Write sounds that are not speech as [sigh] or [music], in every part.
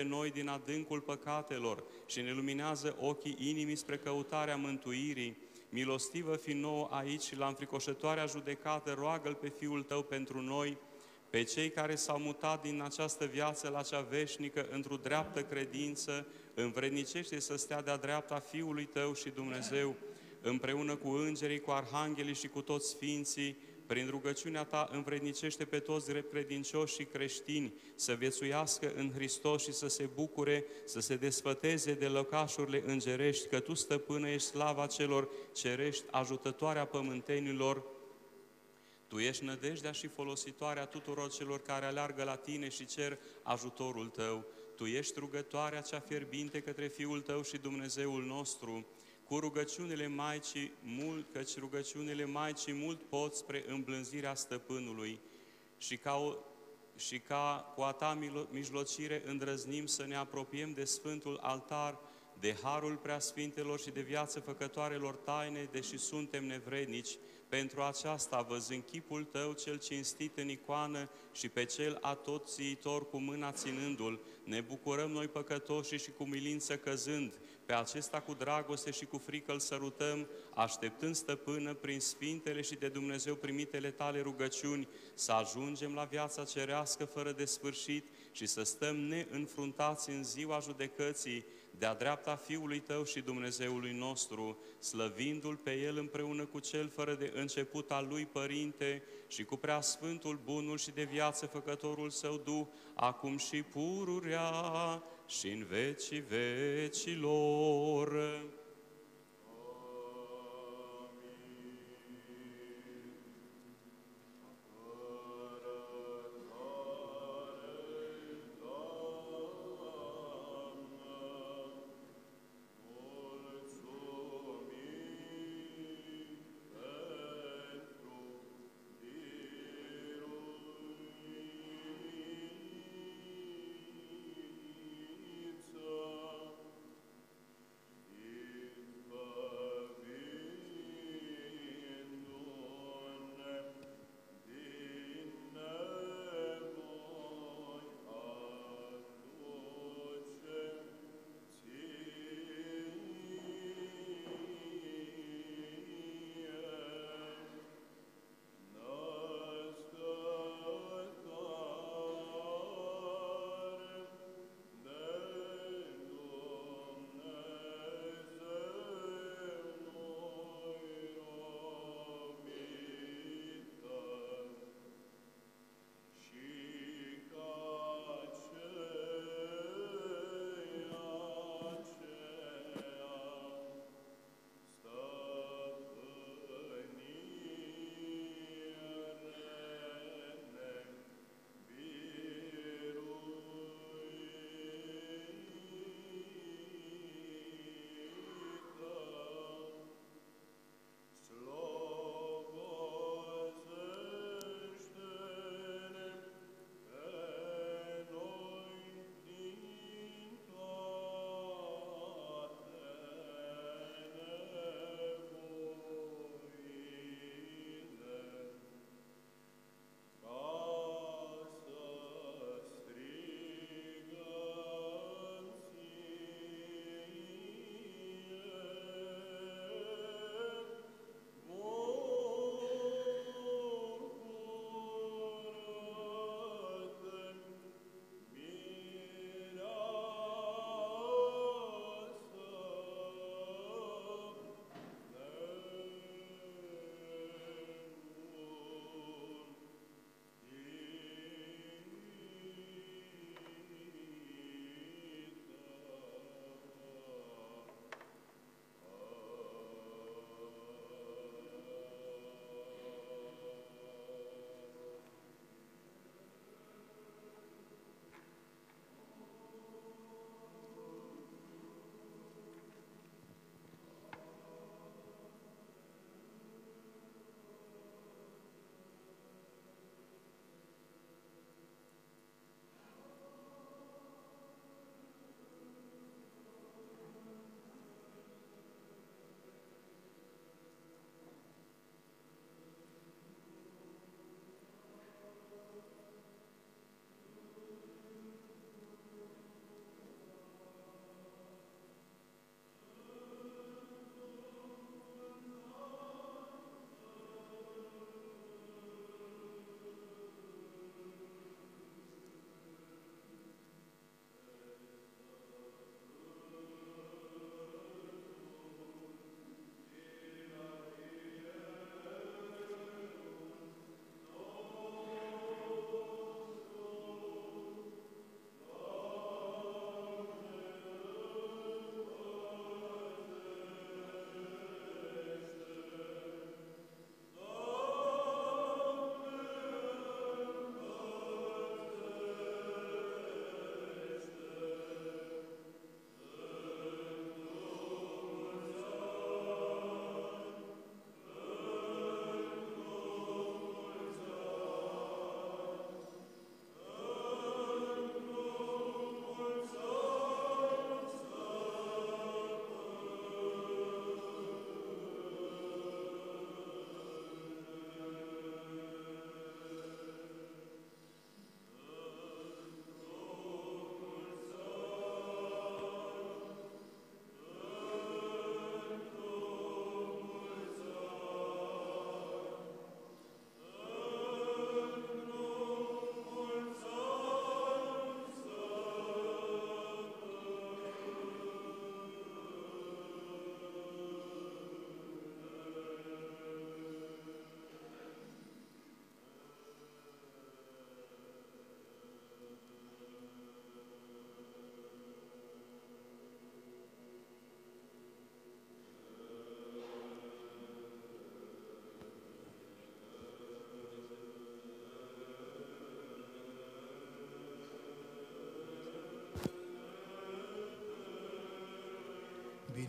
pe noi din adâncul păcatelor și ne luminează ochii inimii spre căutarea mântuirii. Milostivă fi nouă aici și la înfricoșătoarea judecată, roagă-L pe Fiul Tău pentru noi, pe cei care s-au mutat din această viață la cea veșnică într-o dreaptă credință, învrednicește să stea de-a dreapta Fiului Tău și Dumnezeu, împreună cu îngerii, cu arhanghelii și cu toți sfinții, prin rugăciunea Ta învrednicește pe toți credincioși și creștini să viețuiască în Hristos și să se bucure, să se desfăteze de locașurile îngerești, că Tu, stăpână, ești slava celor cerești, ajutătoarea pământenilor, tu ești nădejdea și folositoarea tuturor celor care aleargă la Tine și cer ajutorul Tău. Tu ești rugătoarea cea fierbinte către Fiul Tău și Dumnezeul nostru cu rugăciunile Maicii mult, căci rugăciunile Maicii mult pot spre îmblânzirea stăpânului. Și ca, o, și ca cu a ta mijlocire îndrăznim să ne apropiem de Sfântul Altar, de Harul Preasfintelor și de viață făcătoarelor taine, deși suntem nevrednici, pentru aceasta, văzând chipul Tău cel cinstit în icoană și pe cel atotțiitor cu mâna ținându-l, ne bucurăm noi păcătoși și cu milință căzând, pe acesta cu dragoste și cu frică îl sărutăm, așteptând stăpână prin sfintele și de Dumnezeu primitele tale rugăciuni, să ajungem la viața cerească fără de sfârșit și să stăm neînfruntați în ziua judecății, de-a dreapta Fiului Tău și Dumnezeului nostru, slăvindu-L pe El împreună cu Cel fără de început al Lui Părinte și cu Preasfântul Bunul și de viață Făcătorul Său Duh, acum și pururea și în vecii vecilor.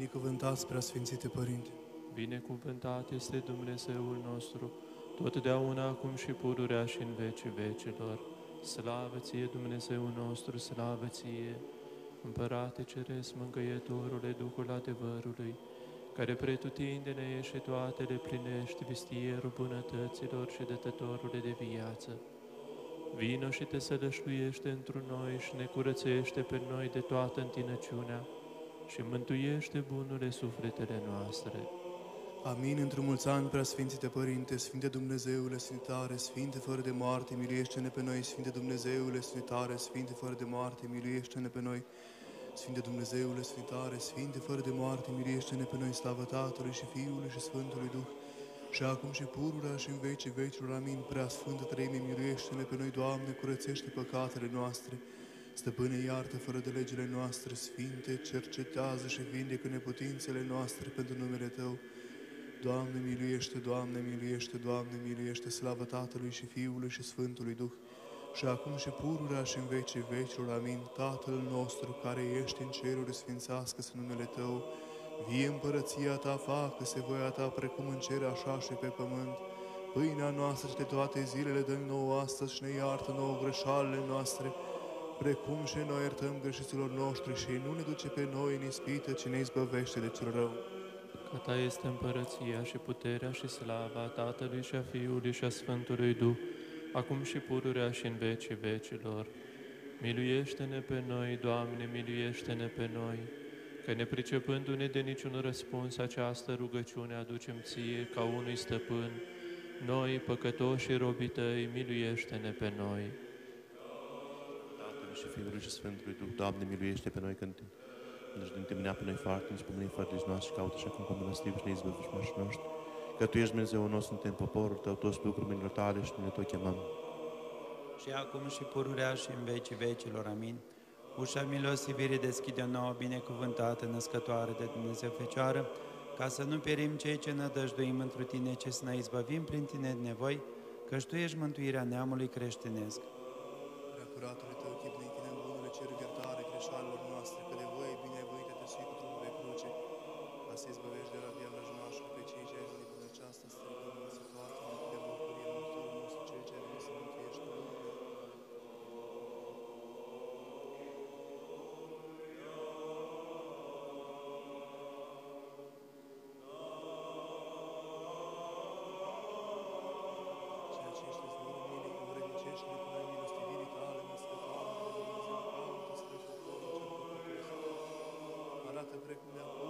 Binecuvântați, preasfințite Părinte, Binecuvântat este Dumnezeul nostru, totdeauna acum și pururea și în vecii vecilor. Slavă ție, Dumnezeul nostru, slavă ție, Împărate Ceresc, Mângăietorule, Duhul adevărului, care pretutindene ești și toate le plinești, vistierul bunătăților și dătătorule de viață. Vino și te sălășluiește întru noi și ne curățește pe noi de toată întinăciunea și mântuiește bunurile sufletele noastre. Amin. Într-un mulți ani, preasfințite Părinte, Sfinte Dumnezeule, Sfintare, Sfinte fără de moarte, miluiește-ne pe noi, Sfinte Dumnezeule, Sfintare, Sfinte fără de moarte, miluiește-ne pe noi, Sfinte Dumnezeule, Sfintare, Sfinte fără de moarte, miluiește-ne pe noi, slavă Tatălui și Fiului și Sfântului Duh, și acum și pururea și în vecii vecilor, amin, prea Sfântă Treime, miluiește-ne pe noi, Doamne, curățește păcatele noastre, Stăpâne, iartă fără de legile noastre, Sfinte, cercetează și vindecă neputințele noastre pentru numele Tău, Doamne, miluiește, Doamne, miluiește, Doamne, miluiește, slavă Tatălui și Fiului și Sfântului Duh, și acum și pururea și în vecii vecilor, amin. Tatăl nostru care ești în ceruri, sfințească-se numele Tău, vie împărăția Ta, facă-se voia Ta, precum în cer, așa și pe pământ. Pâinea noastră și de toate zilele dă nouă astăzi și ne iartă nouă greșalele noastre, precum și noi iertăm greșiților noștri și nu ne duce pe noi în ispită, ci ne izbăvește de cel rău. Că Ta este împărăția și puterea și slava Tatălui și a Fiului și a Sfântului Duh, acum și pururea și în vecii vecilor. Miluiește-ne pe noi, Doamne, miluiește-ne pe noi, că nepricepându-ne de niciun răspuns această rugăciune aducem Ție ca unui stăpân, noi, păcătoși și robii Tăi, miluiește-ne pe noi. Tatălui și Fiului și Sfântului Duh, Doamne, miluiește pe noi când deci din temânea pe noi foarte, ne spune foarte de noastre și caută și acum pe milostiv și ne izbăvești mașii noștri. Că Tu ești Dumnezeu nostru, suntem poporul Tău, toți lucrurile tale și ne tot chemăm. și acum și pururea și în vecii vecilor. Amin. Ușa milosivirii deschide nouă, binecuvântată, născătoare de Dumnezeu Fecioară, ca să nu pierim cei ce nădăjduim întru Tine, ce să ne izbăvim prin Tine de nevoi, căci Tu ești mântuirea neamului creștinesc. Prea curatului Tău, iertare greșalilor noastre, că de voie bine ai voit te sui cu trupul pe cruce, ca să izbăvești de rabia păcătos. Arată precum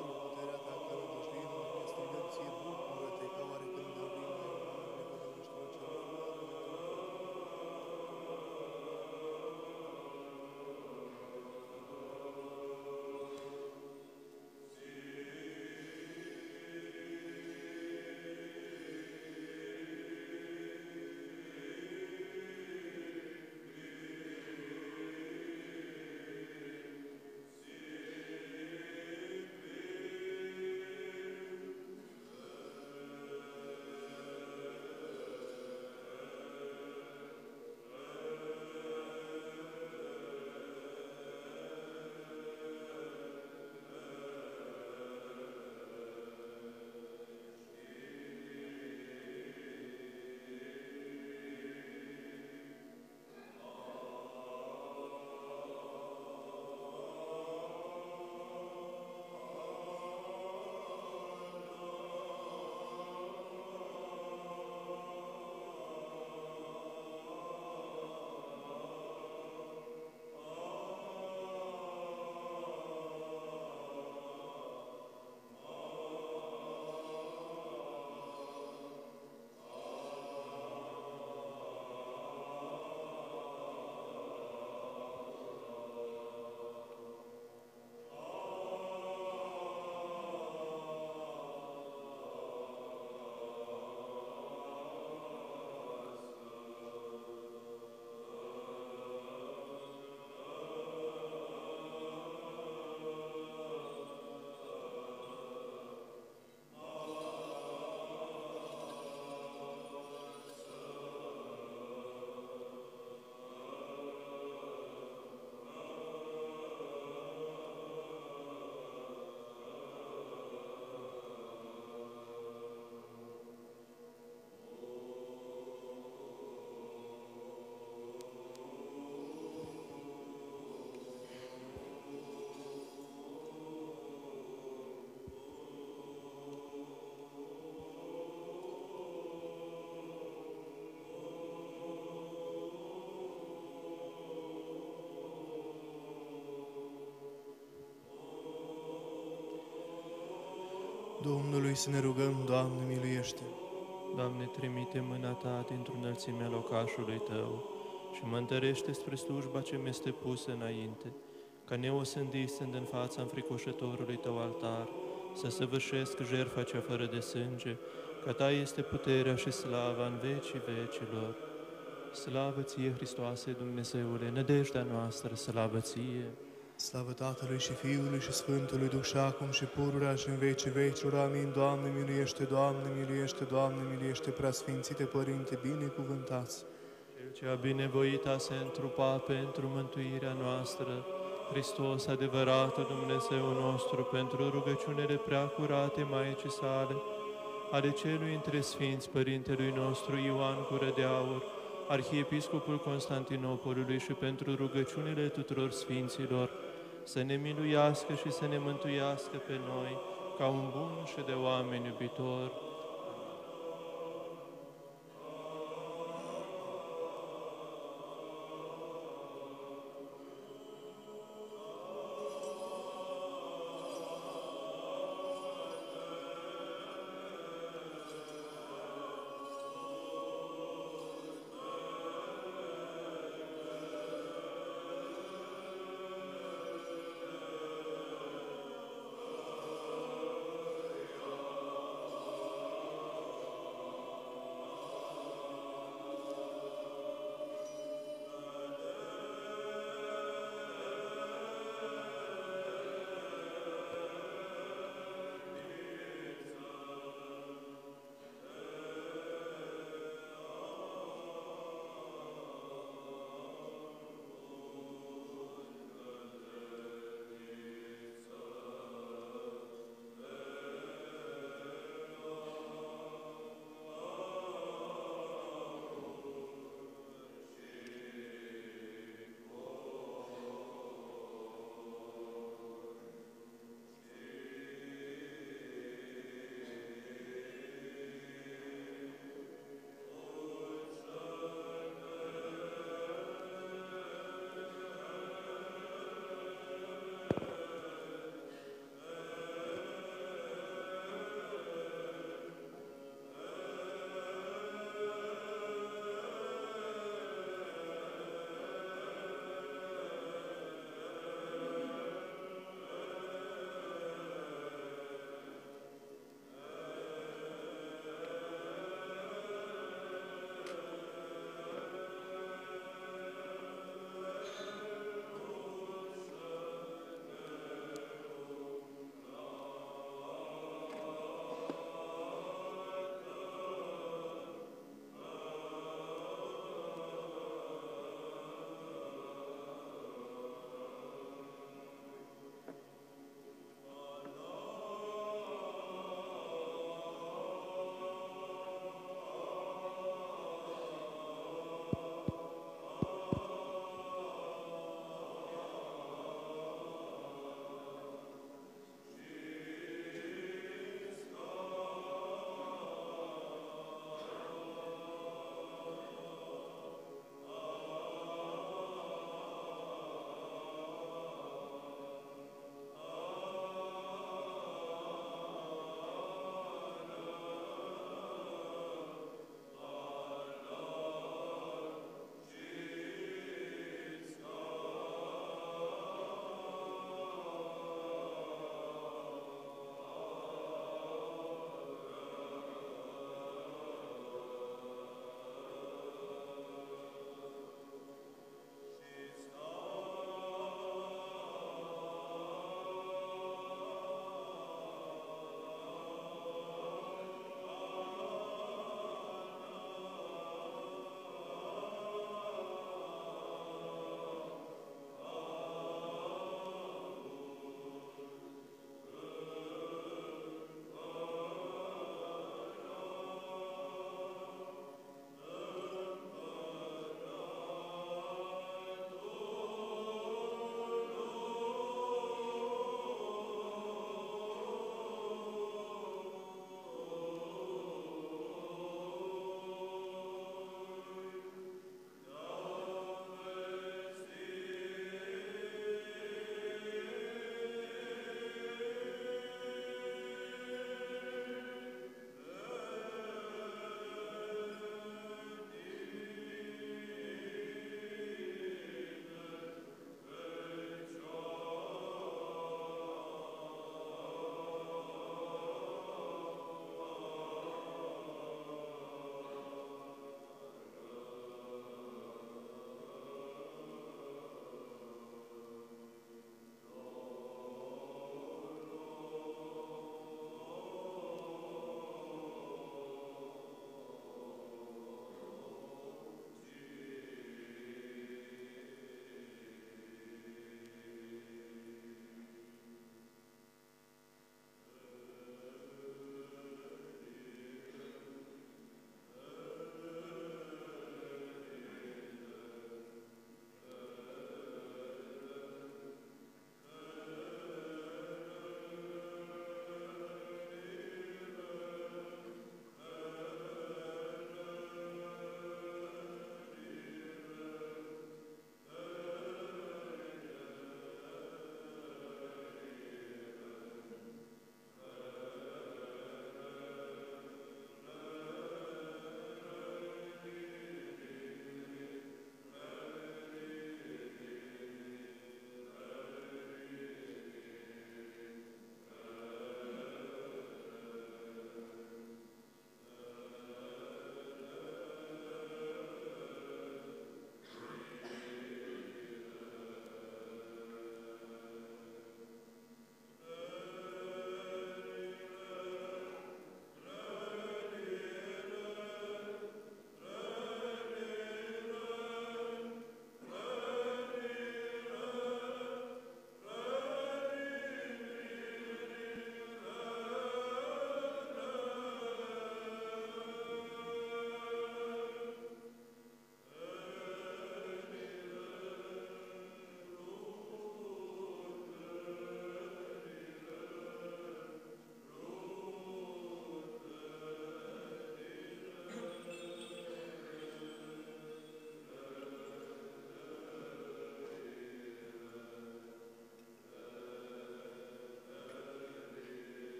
Domnului să ne rugăm, Doamne, miluiește! Doamne, trimite mâna Ta dintr-o înălțimea locașului Tău și mă întărește spre slujba ce mi-este pusă înainte, ca neosândit stând în fața înfricoșătorului Tău altar, să săvârșesc jertfa cea fără de sânge, ca Ta este puterea și slava în vecii vecilor. Slavă Ție, Hristoase, Dumnezeule, nădejdea noastră, slavă Ție! Slavă Tatălui și Fiului și Sfântului Duh și acum și pururea și în vecii vecilor. Amin. Doamne, miluiește, Doamne, miluiește, Doamne, miluiește, preasfințite Părinte, binecuvântați. Cel ce a binevoit a se întrupa pentru mântuirea noastră, Hristos, adevăratul Dumnezeu nostru, pentru rugăciunile prea curate Maicii sale, ale celui între Sfinți Părintelui nostru Ioan Gură de Aur, Arhiepiscopul Constantinopolului și pentru rugăciunile tuturor Sfinților, să ne miluiască și să ne mântuiască pe noi, ca un bun și de oameni iubitor.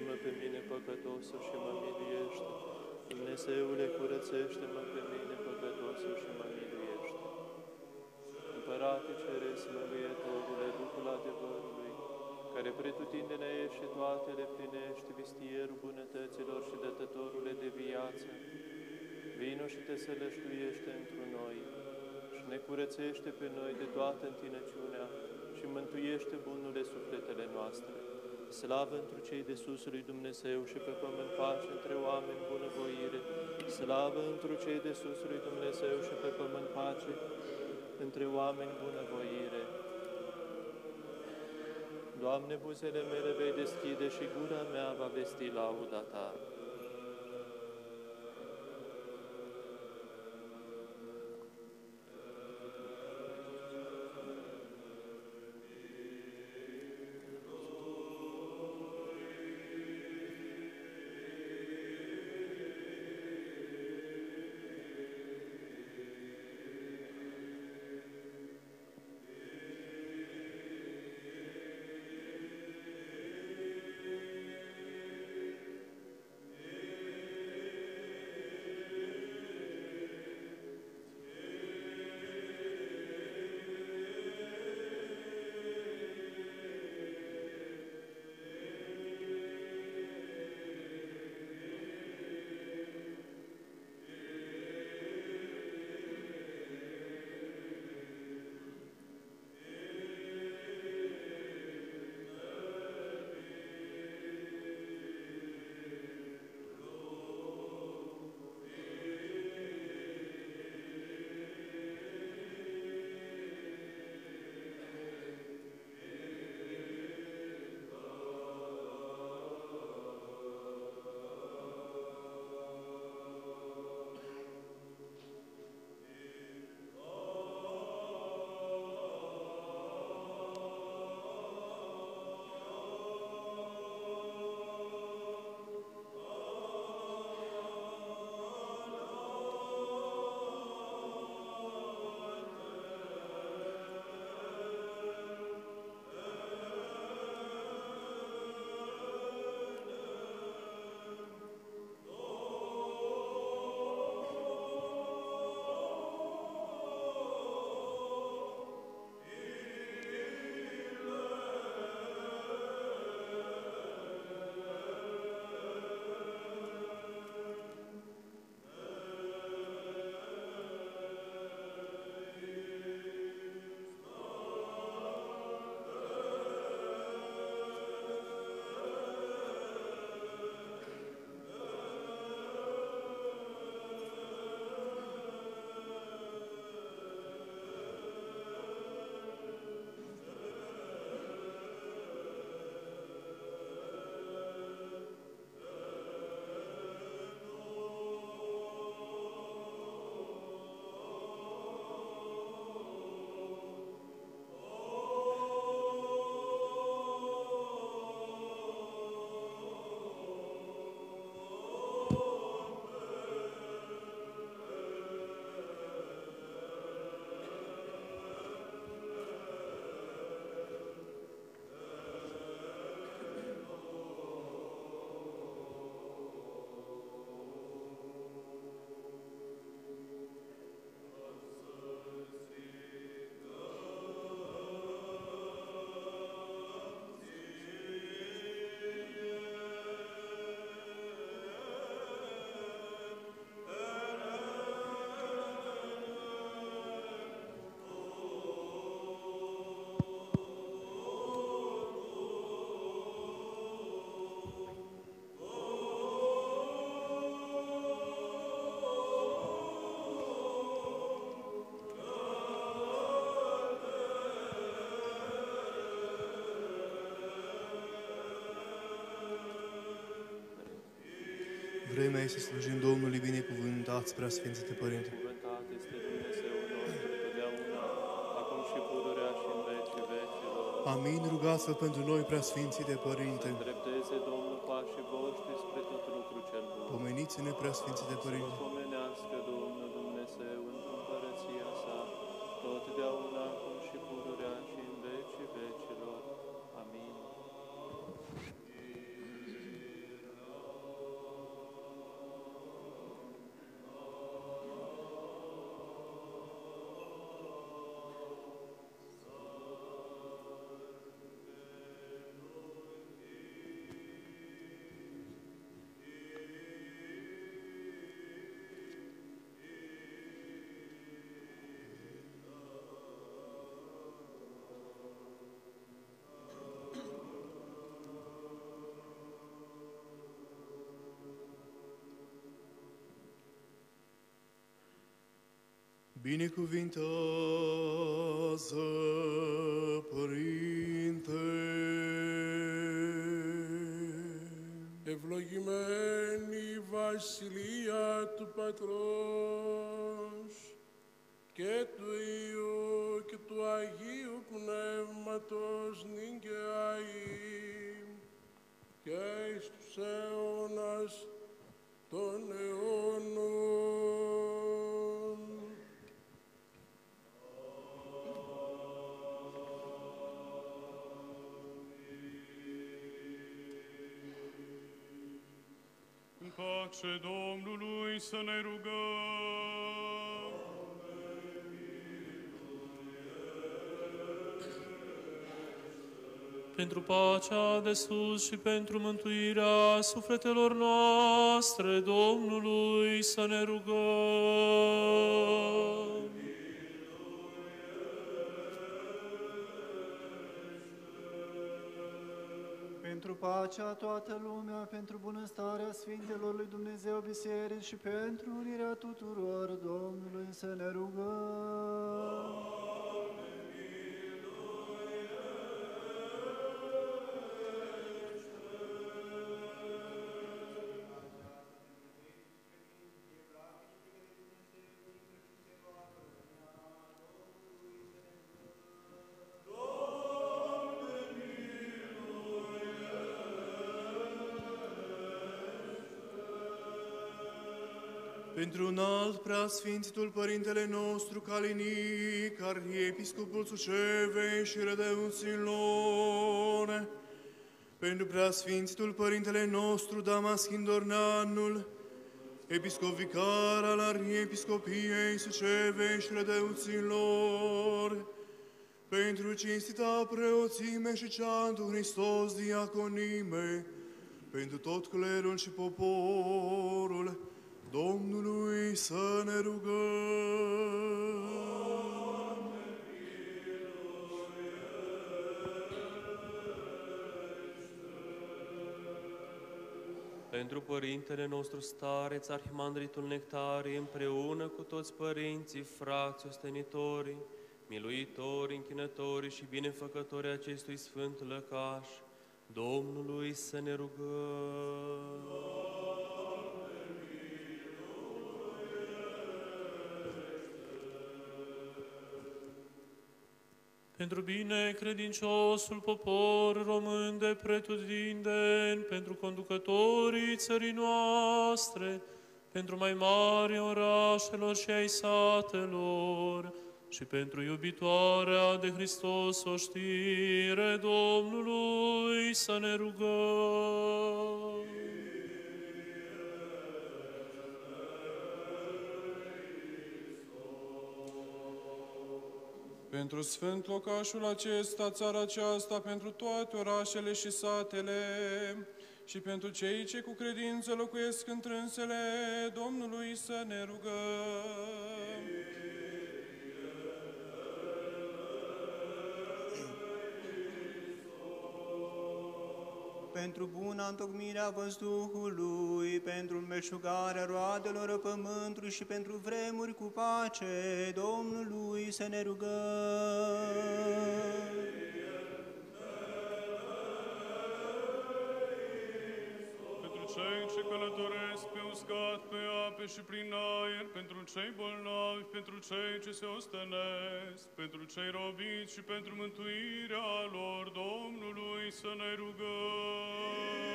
Curățește-mă pe mine, păcătosul, și mă miluiește. Dumnezeule, curățește-mă pe mine, păcătosul, și mă miluiește. Împărate Ceresc, Mângâietorule, Duhul adevărului, care pretutindene ești și toate le plinești, vistierul bunătăților și dătătorule de viață, vino și te sălășluiește întru noi și ne curățește pe noi de toată întinăciunea și mântuiește bunurile sufletele noastre. Slavă întru cei de sus lui Dumnezeu și pe pământ pace între oameni bunăvoire. Slavă întru cei de sus lui Dumnezeu și pe pământ pace între oameni bunăvoire. Doamne, buzele mele vei deschide și gura mea va vesti lauda Ta. Vremea este să slujim Domnului binecuvântați, prea Sfințite Părinte. Cuvântat este Dumnezeu nostru totdeauna, acum și pururea și în vecii vecilor. Amin, rugați-vă pentru noi, prea Sfințite Părinte. Drepteze Domnul pașii voștri spre tot lucru cel bun. Pomeniți-ne, prea Sfințite Să Părinte. vă Binecuvintează, Părinte. Ευλογημένη βασιλεία του Πατρός και του Υιού και του Αγίου Πνεύματος νυν και αεί και εις τους αιώνας pace Domnului să ne rugăm. pentru pacea de sus și pentru mântuirea sufletelor noastre, Domnului să ne rugăm. Pacea toată lumea, pentru bunăstarea Sfintelor lui Dumnezeu Biserici și pentru unirea tuturor Domnului să ne rugăm. Pentru un alt preasfințitul Părintele nostru Calinic, Arhiepiscopul Sucevei și Rădăuților, pentru preasfințitul Părintele nostru Damaschin Dorneanul, Episcop vicar al Arhiepiscopiei Sucevei și Rădăuților, pentru cinstita preoțime și cea Duh Hristos diaconime, pentru tot clerul și poporul, Domnului să ne rugăm. Pentru Părintele nostru stareț, Arhimandritul Nectarie, împreună cu toți părinții, frații, ostenitorii, miluitorii, închinătorii și binefăcătorii acestui sfânt lăcaș, Domnului să ne rugăm. Pentru bine credinciosul popor român de pretutindeni, pentru conducătorii țării noastre, pentru mai mari orașelor și ai satelor, și pentru iubitoarea de Hristos o știre Domnului să ne rugăm. Pentru sfânt locașul acesta, țara aceasta, pentru toate orașele și satele, și pentru cei ce cu credință locuiesc întrânsele Domnului să ne rugăm. Pentru buna întocmirea văzduhului, pentru înmeșugarea roadelor pământului și pentru vremuri cu pace, Domnului să ne rugăm. Cei ce călătoresc pe uscat, pe ape și prin aer, pentru cei bolnavi, pentru cei ce se ostănesc, pentru cei robiți și pentru mântuirea lor, Domnului să ne rugăm.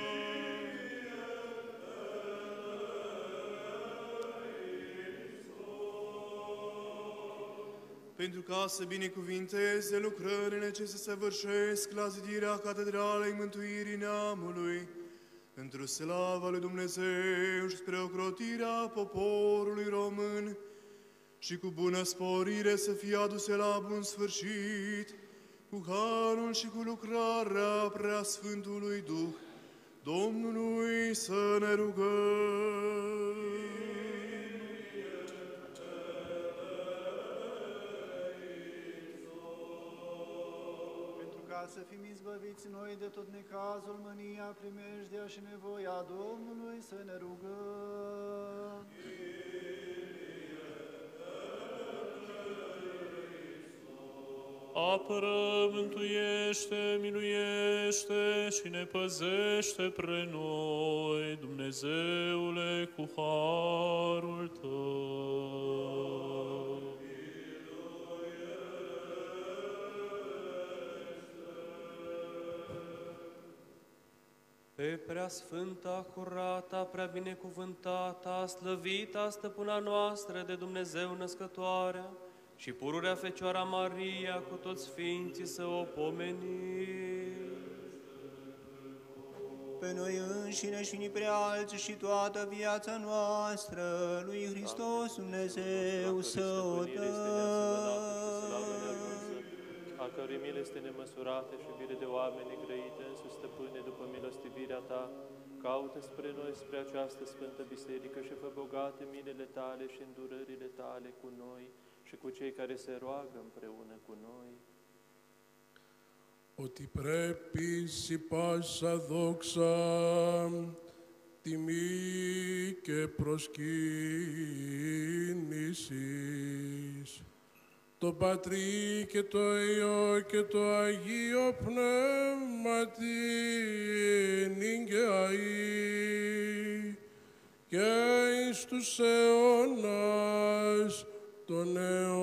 pentru ca să binecuvinteze lucrările ce se săvârșesc la zidirea Catedralei Mântuirii Neamului, pentru slava lui Dumnezeu și spre ocrotirea poporului român și cu bună sporire să fie aduse la bun sfârșit, cu harul și cu lucrarea preasfântului Duh, Domnului să ne rugăm. să fim izbăviți noi de tot necazul, mânia, primejdea și nevoia Domnului să ne rugăm. Apără, mântuiește, miluiește și ne păzește pre noi, Dumnezeule, cu harul Tău. Pe prea sfânta, curata, prea binecuvântata, slăvita stăpâna noastră de Dumnezeu născătoarea și pururea Fecioara Maria cu toți sfinții să o pomenim. Pe noi înșine și ni prea alții și toată viața noastră lui Hristos Dumnezeu să o dăm a cărui mile este nemăsurată și iubire de oameni negrăite, însuși stăpâne după milostivirea ta, caută spre noi, spre această Sfântă Biserică și fă bogate minele tale și îndurările tale cu noi și cu cei care se roagă împreună cu noi. ότι πρέπει η πάσα δόξα, τιμή και προσκύνησης το Πατρί και το Υιό και το Αγίο Πνεύμα την αεί και εις τους αιώνας των αιώνων.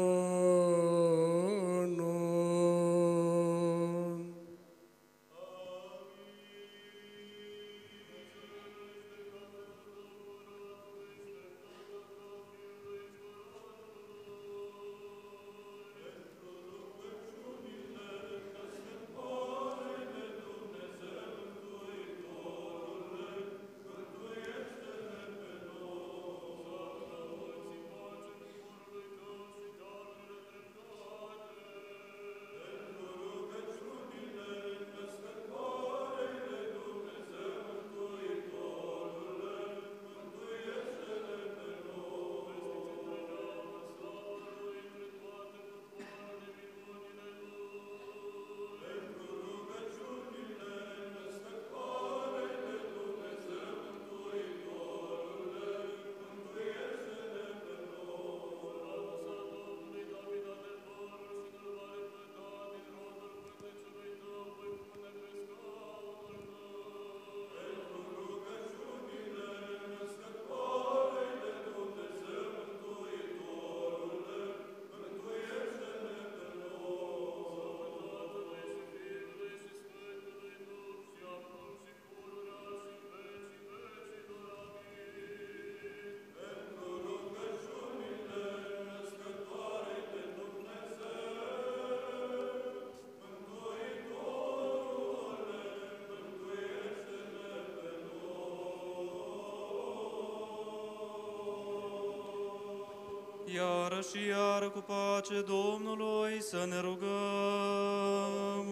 Iară și iară cu pace Domnului să ne rugăm.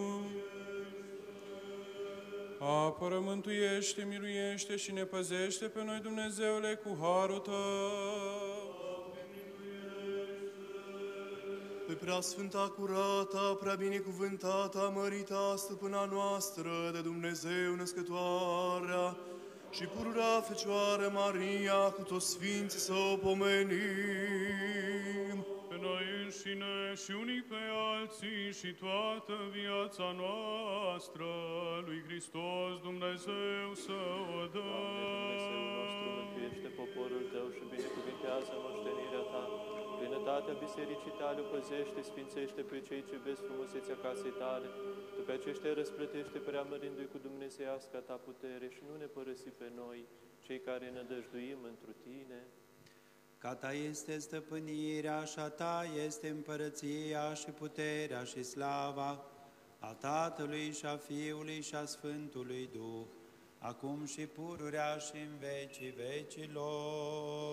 Apără, mântuiește, miluiește și ne păzește pe noi, Dumnezeule, cu harul Tău. Pe prea sfânta, curata, prea binecuvântata, mărita stăpâna noastră de Dumnezeu născătoarea și pururea Fecioară Maria cu toți sfinții să o pomenim. Alții și toată viața noastră lui Hristos Dumnezeu să o Dumnezeu nostru, dăm. mântuiește poporul Tău și binecuvintează moștenirea Ta. Plinătatea bisericii Tale o păzește, sfințește pe cei ce vezi frumusețea casei Tale. Tu pe aceștia răsplătește preamărindu-i cu dumnezeiasca Ta putere și nu ne părăsi pe noi, cei care ne dăjduim întru Tine. Ca ta este stăpânirea, și a ta este împărăția și puterea și slava a Tatălui și a Fiului și a Sfântului Duh, acum și pururea și în vecii vecilor.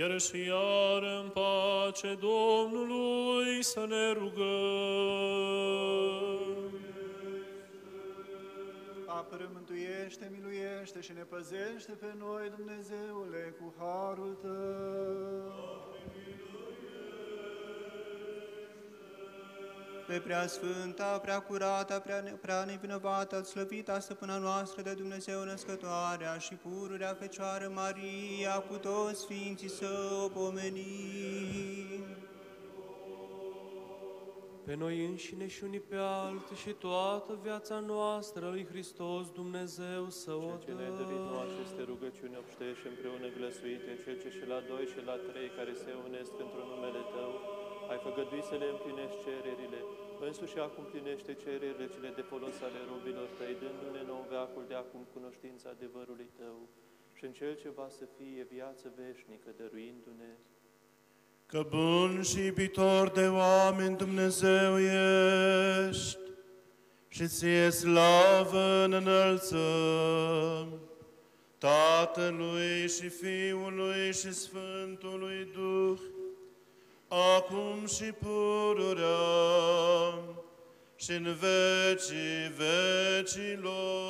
Iar și iar în pace Domnului să ne rugăm. Apără, mântuiește, miluiește și ne păzește pe noi, Dumnezeule, Pe prea sfânta, prea curată, prea, ne- prea nevinovată, slăvita stăpâna noastră de Dumnezeu născătoarea și pururea Fecioară Maria, cu toți Sfinții să o pomenim. Pe noi înșine și unii pe alții și toată viața noastră lui Hristos Dumnezeu să o Ce ne-ai dăruit nouă aceste rugăciuni obștești împreună glăsuite, cel ce și la doi și la trei care se unesc într numele Tău, ai făgăduit să le împlinești cererile. Însuși acum plinește cererile cele de folos ale robilor Tăi, dându-ne nou veacul de acum cunoștința adevărului Tău și în cel ce va să fie viață veșnică, dăruindu-ne Că bun și iubitor de oameni Dumnezeu ești și ție slavă înălțăm Tatălui și Fiului și Sfântului Duh, acum și pururea și în vecii vecilor.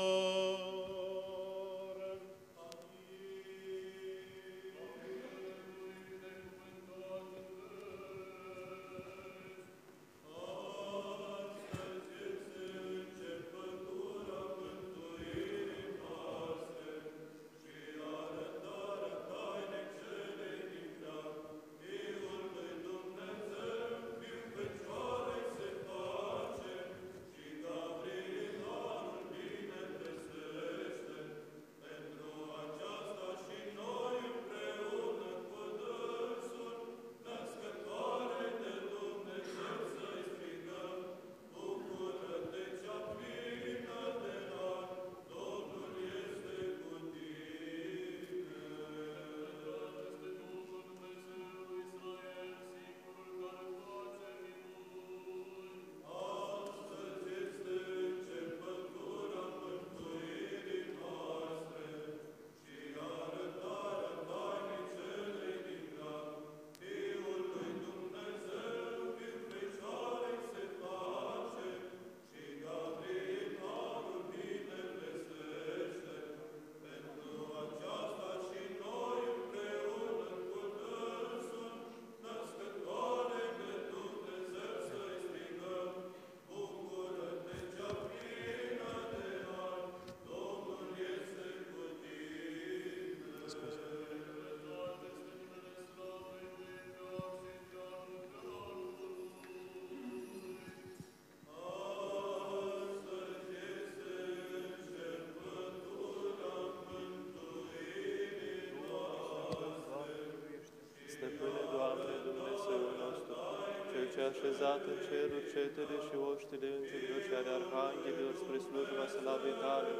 Ce a așezat în ceruri cetele și oștile îngerilor și ale arhanghelilor spre slujba slavei Tale,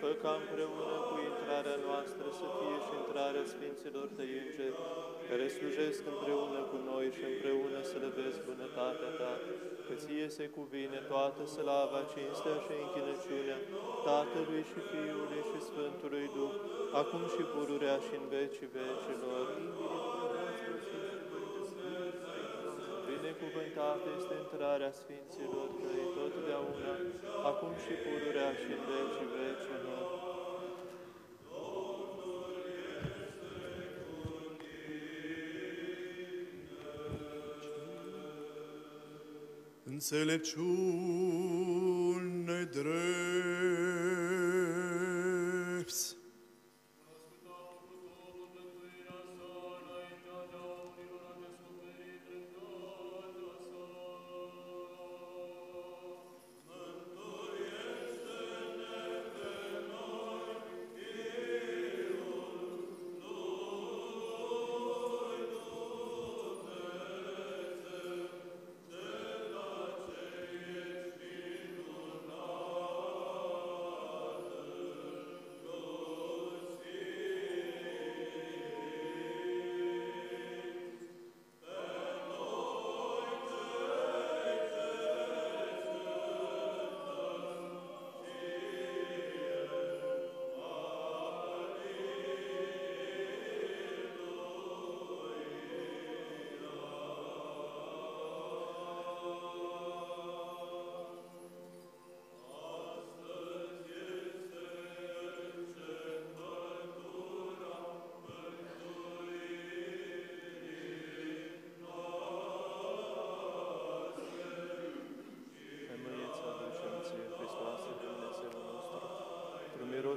fă ca împreună cu intrarea noastră să fie și intrarea Sfinților Tăi îngeri, care slujesc împreună cu noi și împreună să le vezi bunătatea Ta, că Ție se cuvine toată slava, cinstea și închinăciunea Tatălui și Fiului și Sfântului Duh, acum și pururea și în vecii vecilor. Binecuvântată este intrarea Sfinților Tăi, totdeauna, acum și pururea și în vecii vecilor. Înțelepciune drept.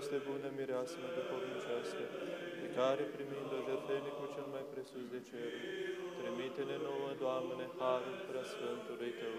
Este bună mireasmă duhovnicească, pe care primind-o jertfenicul cel mai presus de cer, trimite-ne nouă, Doamne, harul preasfântului Tău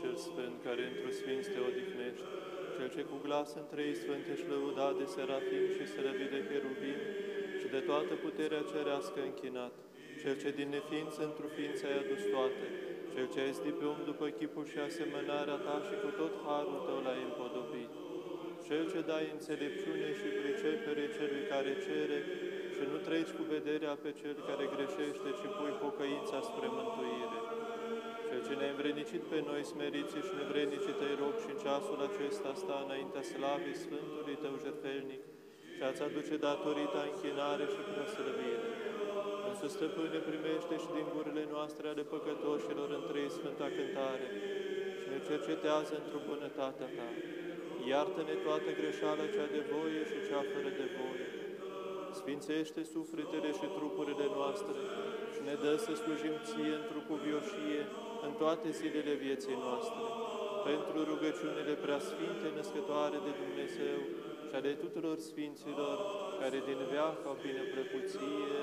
cel Sfânt, care într-o sfinț te odihnești, cel ce cu glas în trei sfânte și lăudat de serafim și slăvit de cherubim și de toată puterea cerească închinat, cel ce din neființă într ființă ai adus toate, cel ce ai pe om după chipul și asemănarea ta și cu tot harul tău l-ai împodobit, cel ce dai înțelepciune și pricepere celui care cere și nu treci cu vederea pe cel care greșește, ci pui pocăința spre mântuire. Cel ce ne-ai învrednicit pe noi smeriți și nevrednicii tăi rog și în ceasul acesta sta înaintea slavii Sfântului Tău jertfelnic și ați aduce datorita închinare și preaslăvire. Însă, Stăpâne, primește și din gurile noastre ale păcătoșilor în trei sfânta cântare și ne cercetează într-o bunătatea Ta. Iartă-ne toată greșeala cea de voie și cea fără de voie. Sfințește sufletele și trupurile noastre ne dă să slujim Ție într-o cuvioșie în toate zilele vieții noastre. pentru rugăciunile preasfinte născătoare de Dumnezeu și ale tuturor sfinților care din veac au bineplăcuție,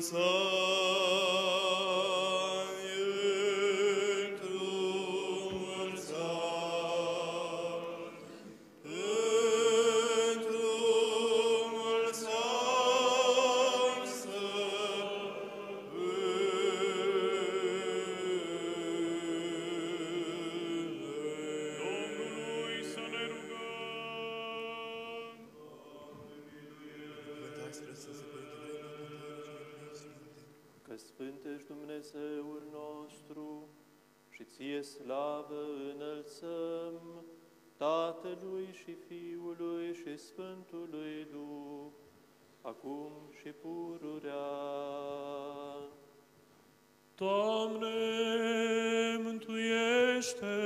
Domnului Doamne, mântuiește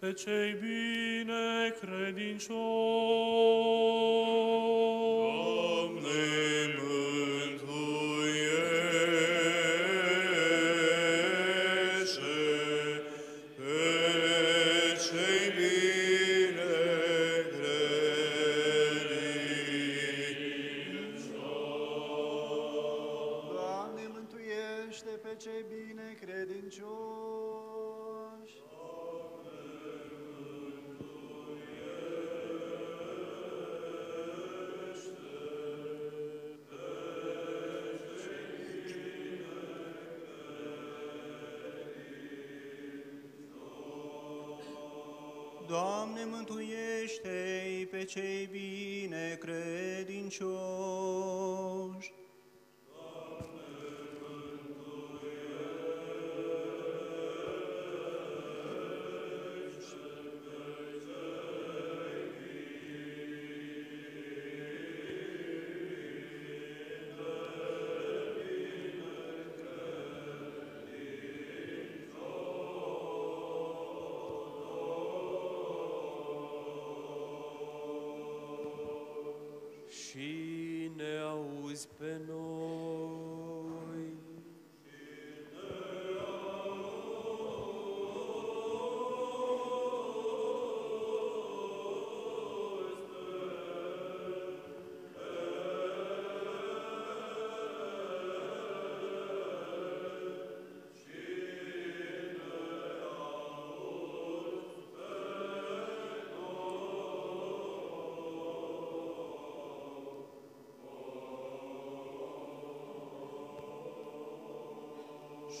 pe cei bine credincioși. Și ne auzi pe noi.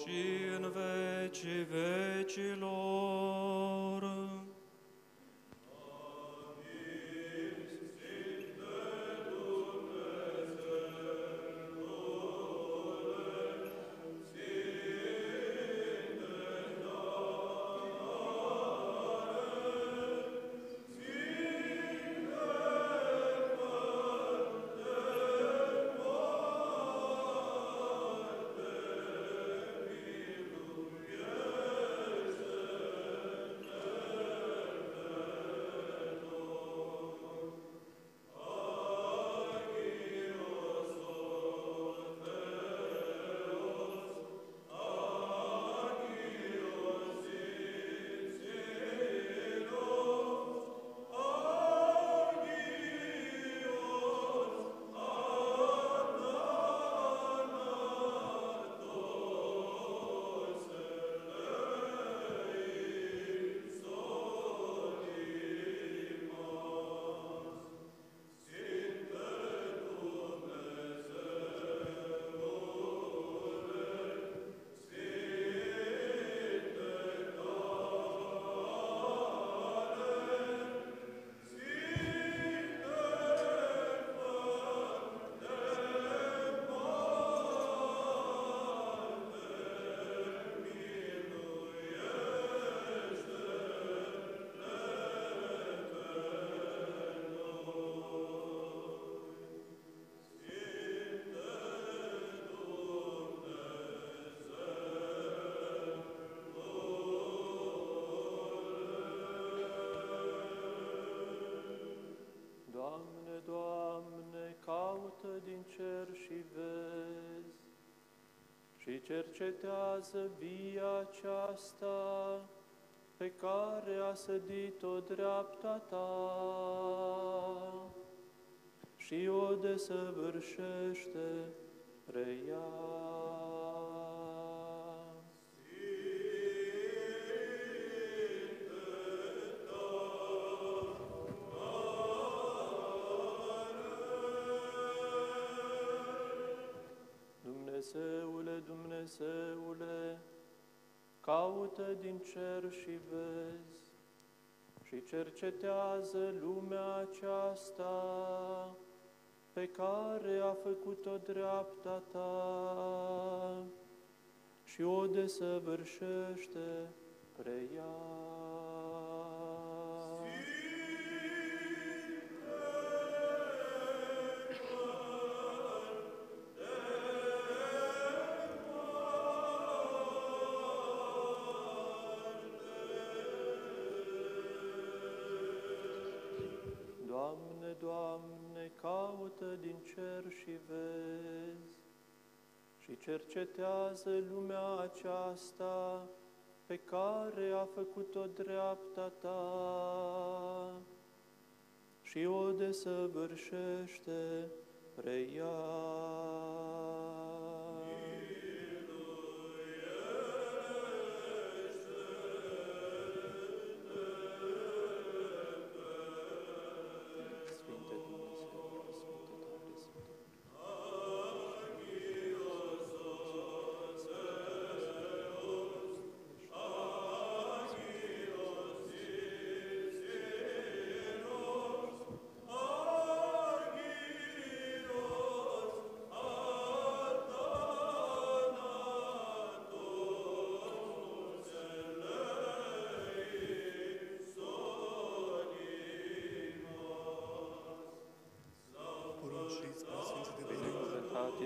Și în vecii vecilor. Caută din cer și vezi și cercetează via aceasta pe care a sădit-o dreapta ta și o desăvârșește preia. Și vezi și cercetează lumea aceasta pe care a făcut-o dreapta ta și o desăvârșește preia. Cercetează lumea aceasta pe care a făcut-o dreapta ta și o desăvârșește preia.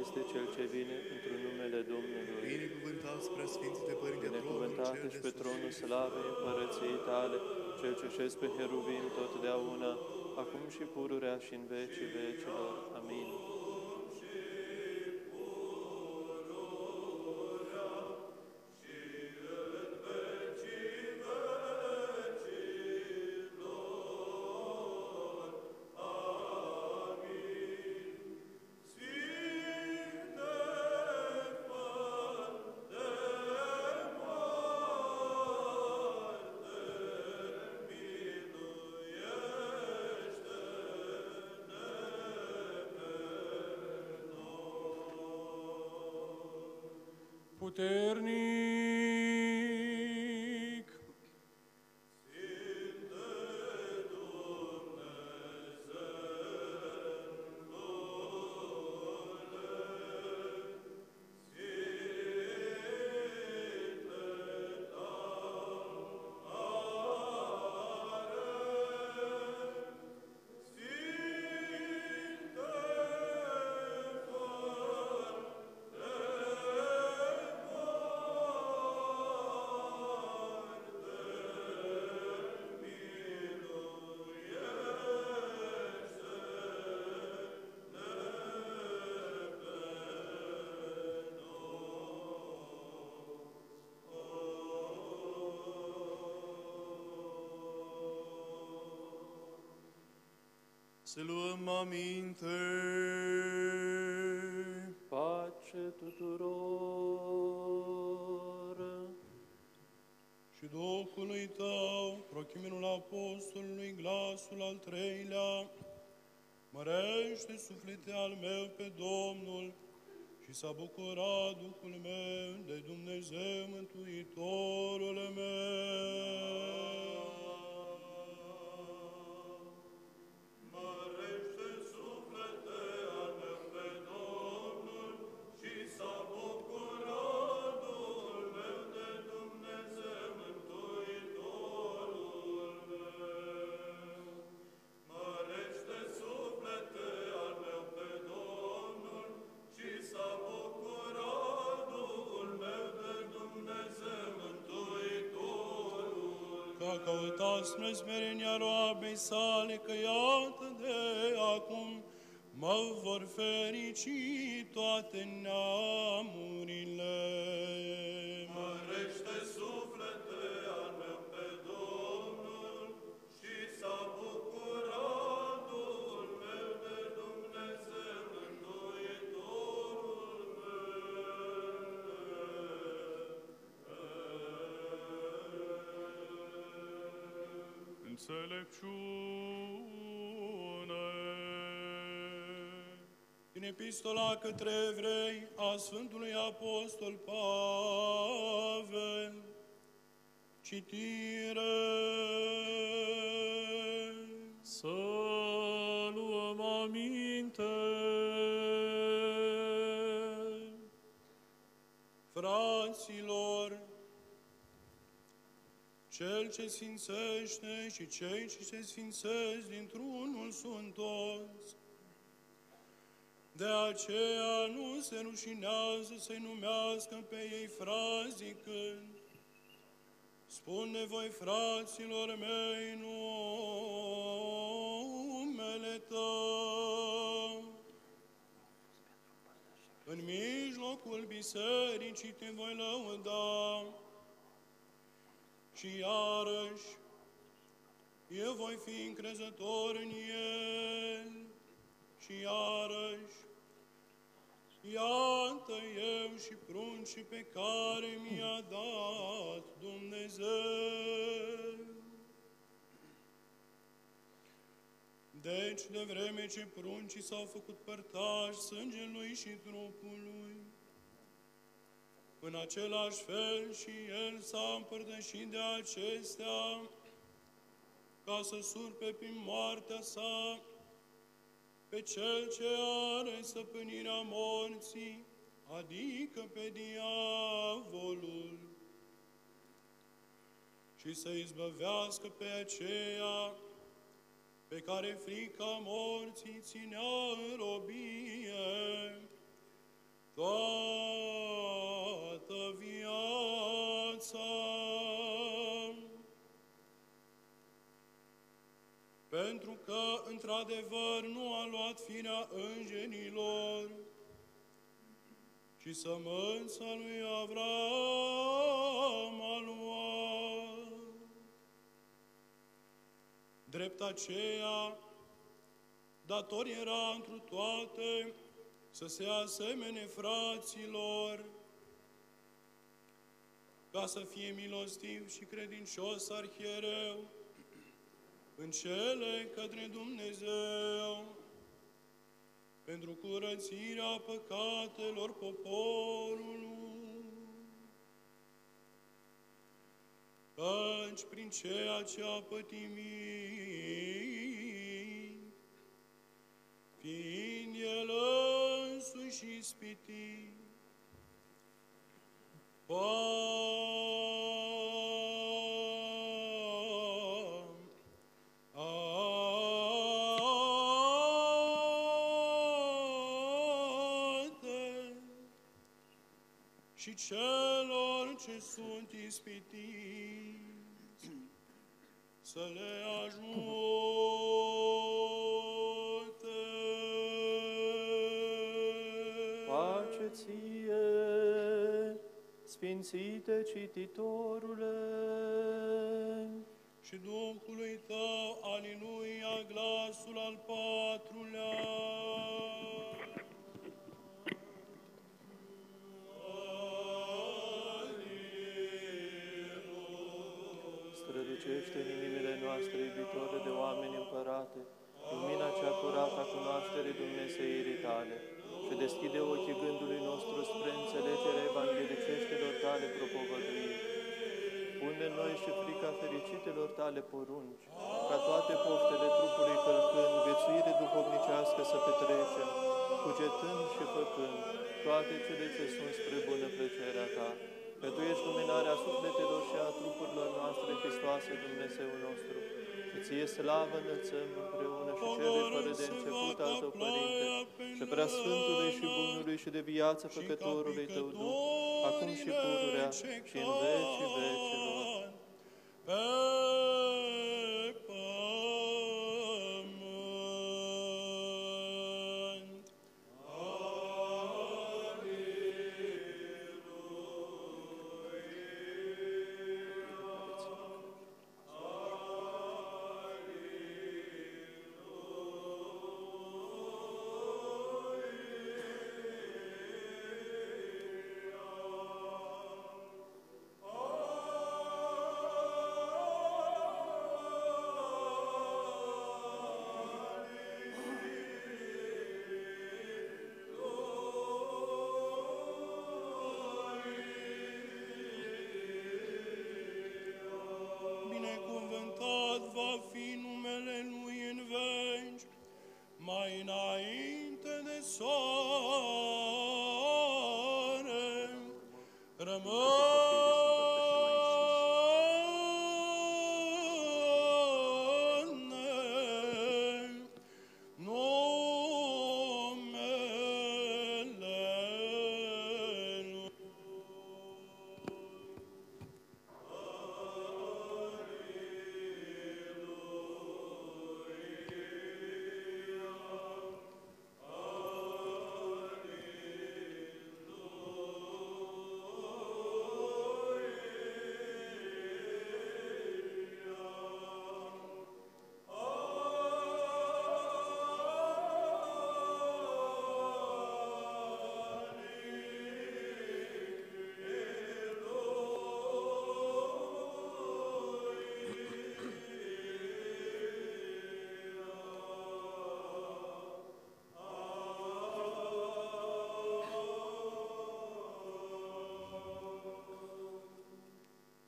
Este Cel ce vine într numele Domnului. binecuvântați, preasfințite părinte, tronul Binecuvântat cel ești de pe sus. tronul slavei împărăției tale, Cel ce șezi pe heruvim totdeauna, acum și pururea și în vecii vecilor. Amin. puterni Să luăm aminte. Pace tuturor! Și Duhului tău, prochimenul apostolului, glasul al treilea, mărește suflete al meu pe Domnul și s-a bucurat Duhul meu de Dumnezeu Mântuitorul meu. Mântuitorul Ca căutați spre smerenia roabei sale, că iată de acum mă vor ferici toate neamurile. Înțelepciune. Din epistola către evrei a Sfântului Apostol Pavel, citire. Cel ce sfințește și cei ce se sfințesc dintr-unul sunt toți. De aceea nu se rușinează să-i numească pe ei frați zicând, Spune voi, fraților mei, numele Tău. În mijlocul bisericii te voi lăuda și iarăși eu voi fi încrezător în El și iarăși Iată eu și pruncii pe care mi-a dat Dumnezeu. Deci, de vreme ce pruncii s-au făcut părtași sângelui și trupului, în același fel și El s-a împărtășit de acestea, ca să surpe prin moartea sa pe cel ce are stăpânirea morții, adică pe diavolul, și să izbăvească pe aceea pe care frica morții ținea în robie. Toată viața. pentru că, într-adevăr, nu a luat firea îngerilor, ci sămânța lui Avram a luat. Drept aceea, dator era întru toate să se asemene fraților, ca să fie milostiv și credincios arhiereu, în cele către Dumnezeu, pentru curățirea păcatelor poporului. Căci prin ceea ce a pătimit, fiind El însuși ispitit, Poate și celor ce sunt ispitiți să le ajute. Pace ție, Sfințite cititorule, și Duhului tău, aliluia, glasul al patrulea. Noastre iubitoare de oameni împărate, lumina cea curată a cunoașterii Dumnezeirii tale și deschide ochii gândului nostru spre înțelegerea evangheliceștilor tale propovăduiri. Pune în noi și frica fericitelor tale porunci, ca toate poftele trupului călcând, viețuire duhovnicească să petrecem, cugetând și făcând toate cele ce sunt spre bună plăcerea ta. Că Tu ești luminarea sufletelor și a trupurilor noastre, Hristoase, Dumnezeu nostru. Și Ție slavă înălțăm împreună și cele fără de început al Tău, Părinte, și prea Sfântului și Bunului și de viață Făcătorului Tău Duh, acum și pururea și în vecii vecilor.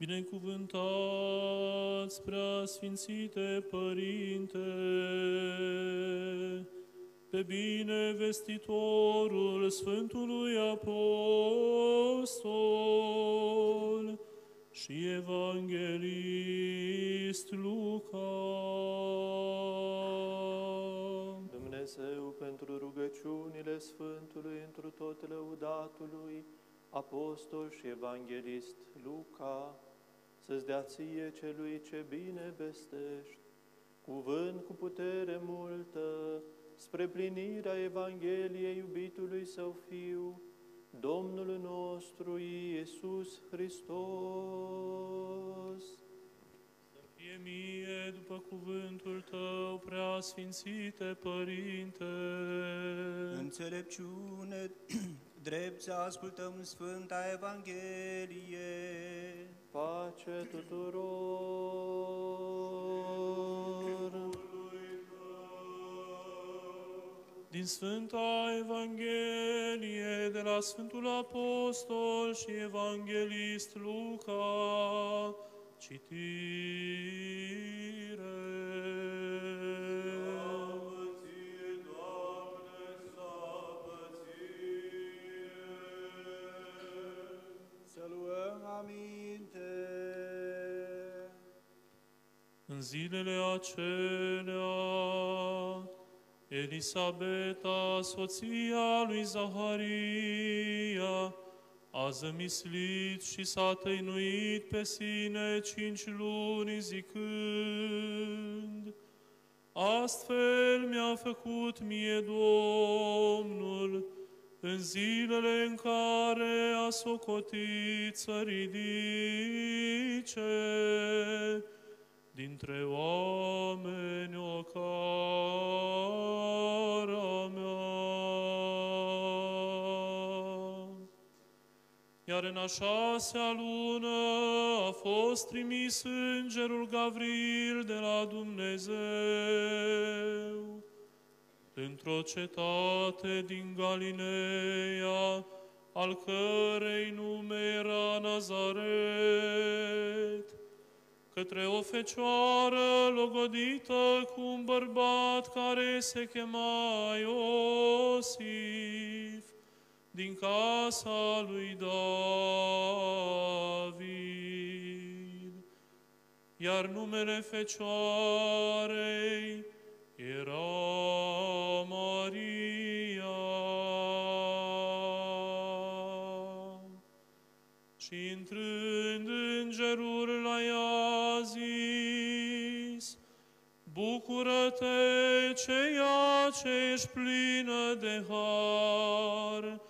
Binecuvântați, prea sfințite Părinte, pe bine vestitorul Sfântului Apostol și Evanghelist Luca. Dumnezeu pentru rugăciunile Sfântului întru tot lăudatului, Apostol și Evanghelist Luca, să-ți dea ție celui ce bine vestești, cuvânt cu putere multă, spre plinirea Evangheliei iubitului Său Fiu, Domnul nostru Iisus Hristos. Fie mie, după cuvântul Tău, prea sfințite Părinte, Înțelepciune, [clears throat] drept să ascultăm Sfânta Evanghelie. Pace tuturor! din Sfânta Evanghelie de la Sfântul Apostol și Evanghelist Luca, citire. În zilele acelea, Elisabeta, soția lui Zaharia, a zămislit și s-a tăinuit pe sine cinci luni zicând, Astfel mi-a făcut mie Domnul în zilele în care a socotit să ridice dintre oameni o cara mea. Iar în a șasea lună a fost trimis îngerul Gavril de la Dumnezeu într-o cetate din Galileea, al cărei nume era Nazaret, către o fecioară logodită cu un bărbat care se chema Iosif, din casa lui David. Iar numele fecioarei era Maria. Și intrând îngerul la ea Bucură-te, ceea ce ești plină de har,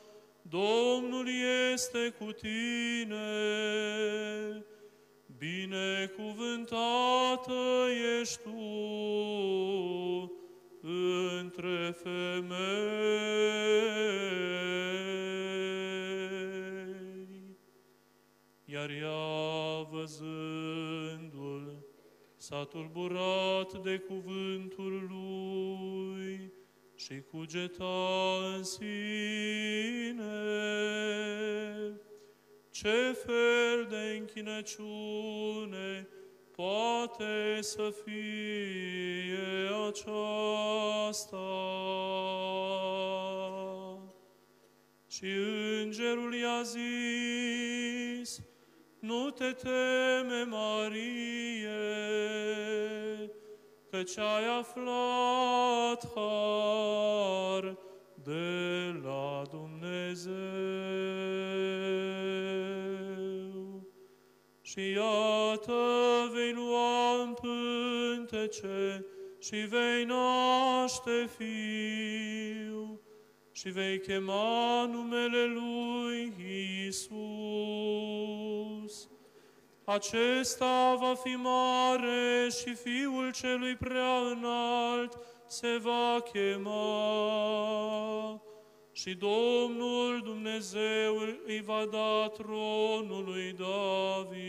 Domnul este cu tine, binecuvântată ești tu între femei. Iar ea, văzându-l, s-a tulburat de cuvântul lui și cugeta în sine ce fel de închinăciune poate să fie aceasta. Și îngerul i-a zis, nu te teme, Marie, căci ai aflat har de la Dumnezeu. Și iată, vei lua în pântece și vei naște fiu și vei chema numele lui Isus. Acesta va fi mare și fiul celui prea înalt se va chema și Domnul Dumnezeu îi va da tronul lui David,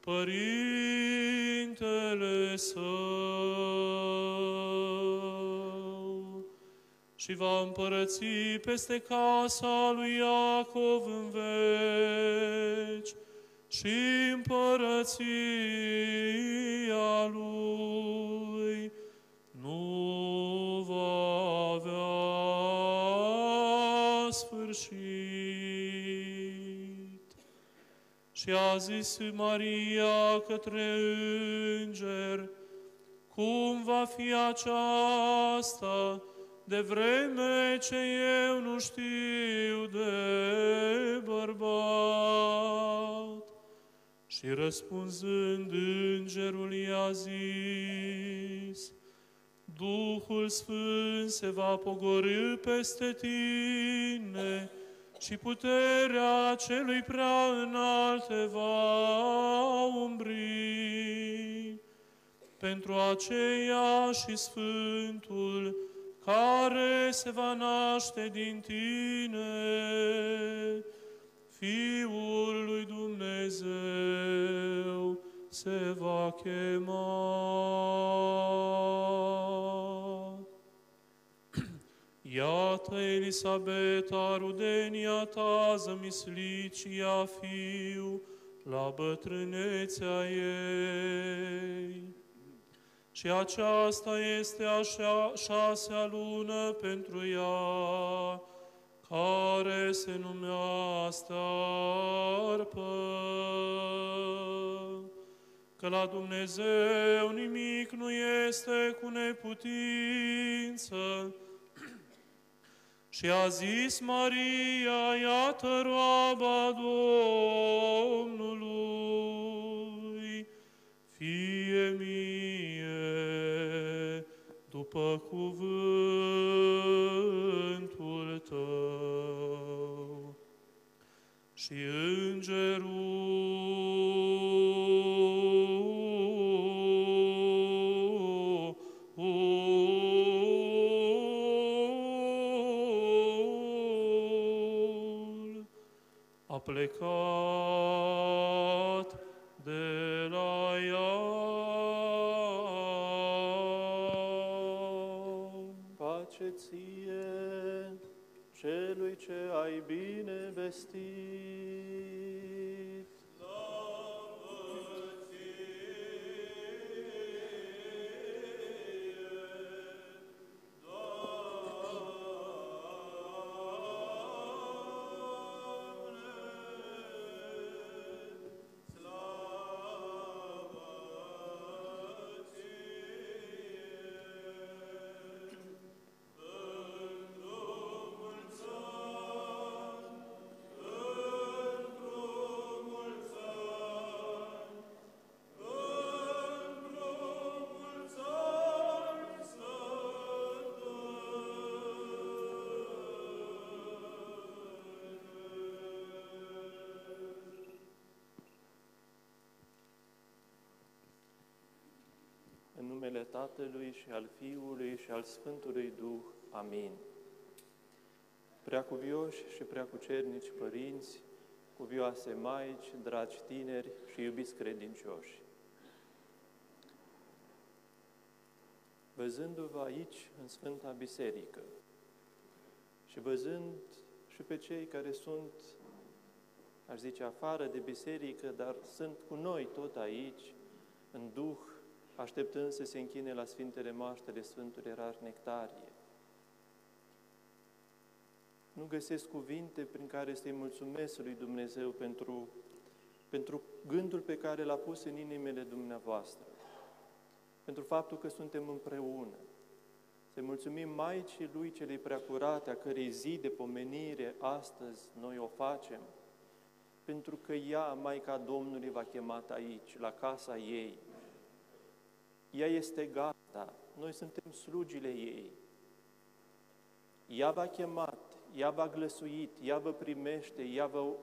părintele său, și va împărăți peste casa lui Iacov în veci, și împărăția Lui nu va avea sfârșit. Și a zis Maria către înger, cum va fi aceasta de vreme ce eu nu știu de bărbat? Și răspunzând îngerul i-a zis, Duhul Sfânt se va pogorâ peste tine și puterea celui prea înalt te va umbri. Pentru aceea și Sfântul care se va naște din tine, Fiul lui Dumnezeu se va chema. [clears throat] Iată Elisabeta, rudenia ta, zămislicia fiu, la bătrânețea ei. Și aceasta este a șasea lună pentru ea, care se numea starpă. Că la Dumnezeu nimic nu este cu neputință, și a zis Maria, iată roaba Domnului, fie mie după cuvântul tău. Și îngerul a plecat de la ea. Ai bine vestit. Tatălui și al Fiului și al Sfântului Duh. Amin. Preacuvioși și preacucernici părinți, cuvioase maici, dragi tineri și iubiți credincioși. Văzându-vă aici, în Sfânta Biserică, și văzând și pe cei care sunt, aș zice, afară de biserică, dar sunt cu noi tot aici, în Duh, așteptând să se închine la Sfintele Maștele Sfântul Erar Nectarie. Nu găsesc cuvinte prin care să-i mulțumesc lui Dumnezeu pentru, pentru gândul pe care l-a pus în inimile dumneavoastră, pentru faptul că suntem împreună. Să mulțumim Maicii Lui Celei Preacurate, a cărei zi de pomenire astăzi noi o facem, pentru că ea, Maica Domnului, v-a chemat aici, la casa ei, ea este gata, noi suntem slugile ei. Ea v-a chemat, ea v-a glăsuit, ea vă primește, ea vă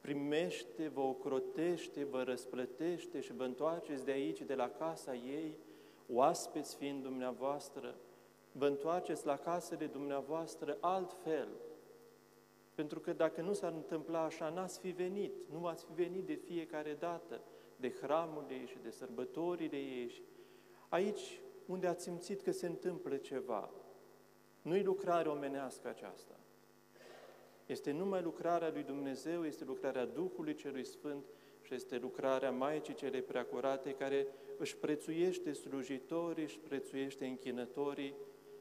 primește, vă ocrotește, vă răsplătește și vă întoarceți de aici, de la casa ei, oaspeți fiind dumneavoastră, vă întoarceți la casele dumneavoastră altfel. Pentru că dacă nu s-ar întâmpla așa, n-ați fi venit, nu ați fi venit de fiecare dată, de hramurile ei și de sărbătorile ei și Aici unde ați simțit că se întâmplă ceva, nu-i lucrare omenească aceasta. Este numai lucrarea lui Dumnezeu, este lucrarea Duhului Celui Sfânt și și este lucrarea Maicii cele preacurate care își prețuiește slujitorii, își prețuiește închinătorii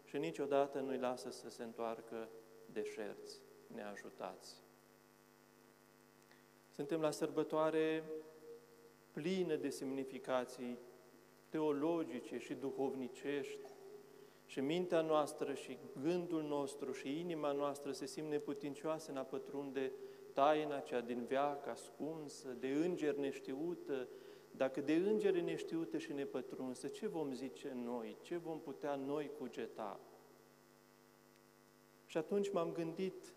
și niciodată nu-i lasă să se întoarcă deșerți, neajutați. Suntem la sărbătoare plină de semnificații teologice și duhovnicești și mintea noastră și gândul nostru și inima noastră se simt neputincioase în a pătrunde taina cea din veac ascunsă, de îngeri neștiută, dacă de îngeri neștiută și nepătrunsă, ce vom zice noi? Ce vom putea noi cugeta? Și atunci m-am gândit,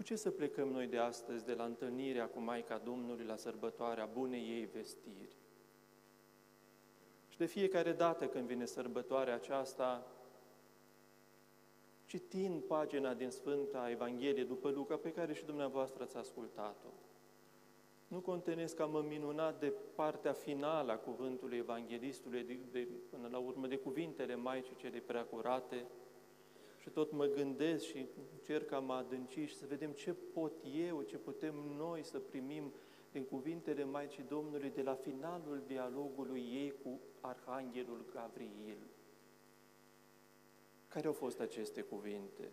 cu ce să plecăm noi de astăzi, de la întâlnirea cu Maica Domnului la sărbătoarea bunei ei vestiri? Și de fiecare dată când vine sărbătoarea aceasta, citind pagina din Sfânta Evanghelie după Luca, pe care și dumneavoastră ați ascultat-o, nu contenesc că mă minunat de partea finală a cuvântului Evanghelistului, de, de, până la urmă de cuvintele Maicii cele preacurate, și tot mă gândesc și încerc a mă adânci și să vedem ce pot eu, ce putem noi să primim din cuvintele Maicii Domnului de la finalul dialogului ei cu Arhanghelul Gabriel. Care au fost aceste cuvinte?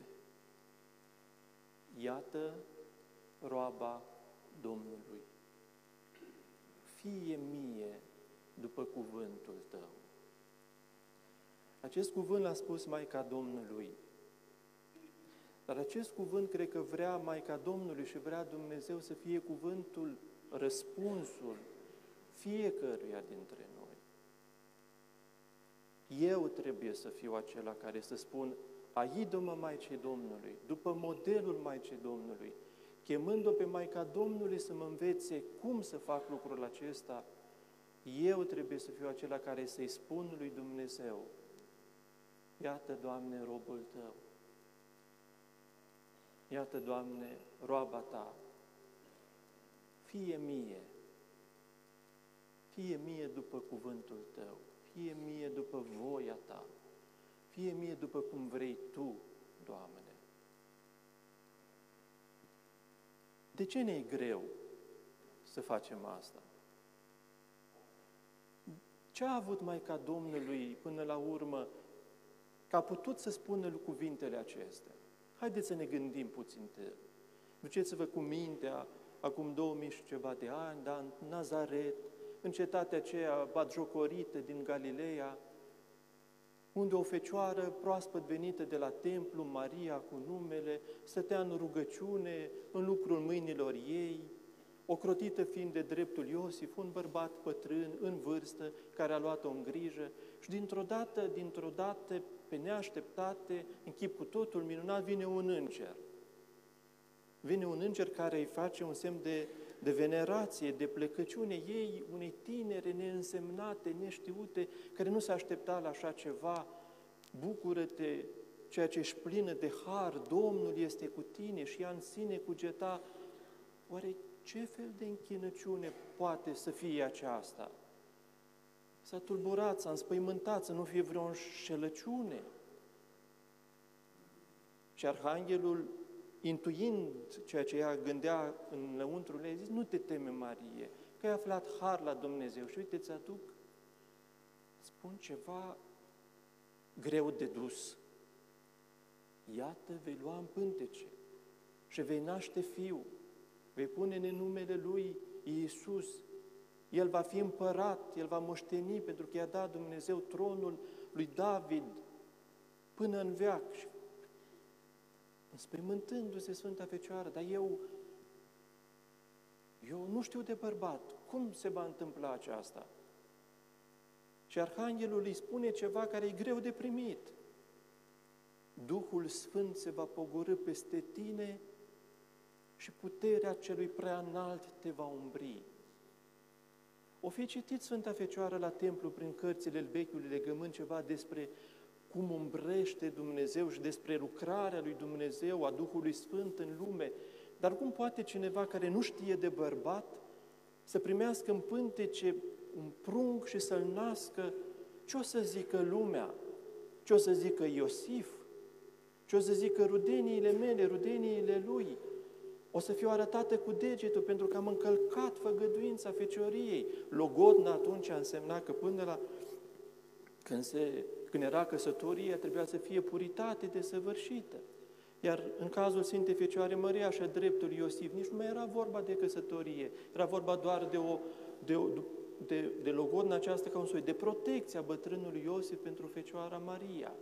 Iată roaba Domnului. Fie mie după cuvântul tău. Acest cuvânt l-a spus Maica Domnului. Dar acest cuvânt cred că vrea Maica Domnului și vrea Dumnezeu să fie cuvântul, răspunsul fiecăruia dintre noi. Eu trebuie să fiu acela care să spun, aidă-mă Maicii Domnului, după modelul Maicii Domnului, chemând-o pe Maica Domnului să mă învețe cum să fac lucrul acesta, eu trebuie să fiu acela care să-i spun lui Dumnezeu, Iată, Doamne, robul Tău. Iată, Doamne, roaba Ta. Fie mie, fie mie după cuvântul Tău, fie mie după voia Ta, fie mie după cum vrei Tu, Doamne. De ce ne e greu să facem asta? Ce a avut Maica Domnului până la urmă că a putut să spună cuvintele acestea? Haideți să ne gândim puțin de el. Duceți-vă cu mintea, acum 2000 și ceva de ani, dar în Nazaret, în cetatea aceea batjocorită din Galileea, unde o fecioară proaspăt venită de la templu, Maria cu numele, stătea în rugăciune, în lucrul mâinilor ei, ocrotită fiind de dreptul Iosif, un bărbat pătrân, în vârstă, care a luat-o în grijă și dintr-o dată, dintr-o dată, pe neașteptate, în chipul totul minunat, vine un înger. Vine un înger care îi face un semn de, de venerație, de plecăciune ei, unei tinere neînsemnate, neștiute, care nu se aștepta la așa ceva. Bucură-te, ceea ce ești plină de har, Domnul este cu tine și ea în sine cugeta. Oare ce fel de închinăciune poate să fie aceasta? S-a tulburat, s-a înspăimântat, să nu fie vreo înșelăciune. Și Arhanghelul, intuind ceea ce ea gândea în lăuntrul ei, a zis, nu te teme, Marie, că ai aflat har la Dumnezeu și uite, ți aduc, spun ceva greu de dus. Iată, vei lua în pântece și vei naște fiu, vei pune în numele Lui Iisus, el va fi împărat, el va moșteni, pentru că i-a dat Dumnezeu tronul lui David până în veac. Și înspăimântându-se Sfânta Fecioară, dar eu, eu nu știu de bărbat, cum se va întâmpla aceasta? Și Arhanghelul îi spune ceva care e greu de primit. Duhul Sfânt se va pogorâ peste tine și puterea celui prea înalt te va umbri. O fi citit Sfânta Fecioară la templu prin cărțile vechiului legământ ceva despre cum umbrește Dumnezeu și despre lucrarea lui Dumnezeu, a Duhului Sfânt în lume. Dar cum poate cineva care nu știe de bărbat să primească în pântece un prunc și să-l nască? Ce o să zică lumea? Ce o să zică Iosif? Ce o să zică rudeniile mele, rudeniile lui? O să fiu arătată cu degetul pentru că am încălcat făgăduința fecioriei. Logodna atunci a însemnat că până la când, se, când era căsătorie, trebuia să fie puritate desăvârșită. Iar în cazul Sfintei Fecioare Maria și a dreptului Iosif, nici nu mai era vorba de căsătorie, era vorba doar de o, de, o, de, de logodna aceasta ca un soi de protecție a bătrânului Iosif pentru Fecioara Maria.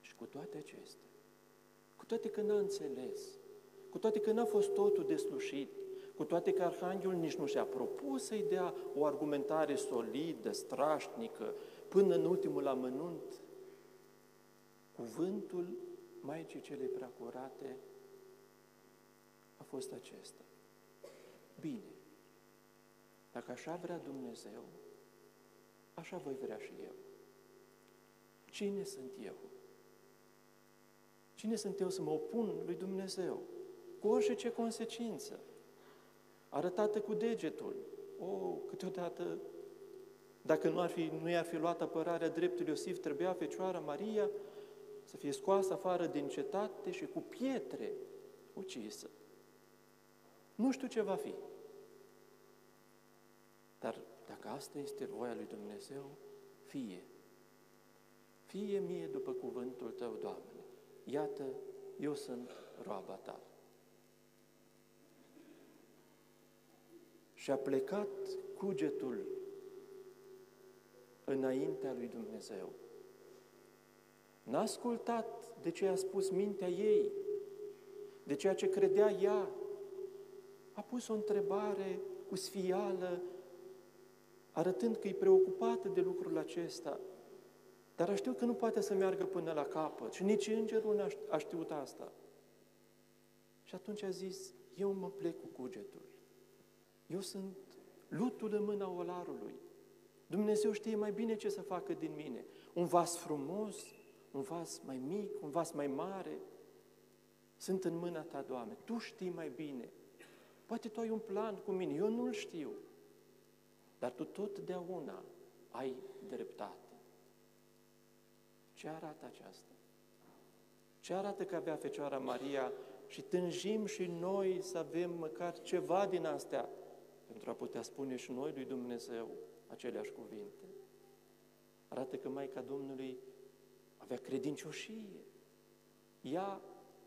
Și cu toate acestea, cu toate că n-a înțeles, cu toate că n-a fost totul deslușit, cu toate că Arhanghelul nici nu și-a propus să-i dea o argumentare solidă, strașnică, până în ultimul amănunt, cuvântul Maicii cele preacurate a fost acesta. Bine, dacă așa vrea Dumnezeu, așa voi vrea și eu. Cine sunt eu? Cine sunt eu să mă opun lui Dumnezeu? Cu orice ce consecință. Arătată cu degetul. O, câteodată, dacă nu, ar fi, nu i-ar fi luat apărarea dreptului Iosif, trebuia Fecioara Maria să fie scoasă afară din cetate și cu pietre ucisă. Nu știu ce va fi. Dar dacă asta este voia lui Dumnezeu, fie. Fie mie după cuvântul Tău, Doamne. Iată, eu sunt roaba Ta. Și a plecat cugetul înaintea lui Dumnezeu. N-a ascultat de ce a spus mintea ei, de ceea ce credea ea. A pus o întrebare cu sfială, arătând că e preocupată de lucrul acesta. Dar a știut că nu poate să meargă până la capăt și nici îngerul nu a știut asta. Și atunci a zis, eu mă plec cu cugetul. Eu sunt lutul în mâna olarului. Dumnezeu știe mai bine ce să facă din mine. Un vas frumos, un vas mai mic, un vas mai mare. Sunt în mâna ta, Doamne. Tu știi mai bine. Poate tu ai un plan cu mine, eu nu-l știu. Dar tu totdeauna ai dreptate. Ce arată aceasta? Ce arată că avea Fecioara Maria și tânjim și noi să avem măcar ceva din astea pentru a putea spune și noi lui Dumnezeu aceleași cuvinte. Arată că Maica Domnului avea credincioșie. Ea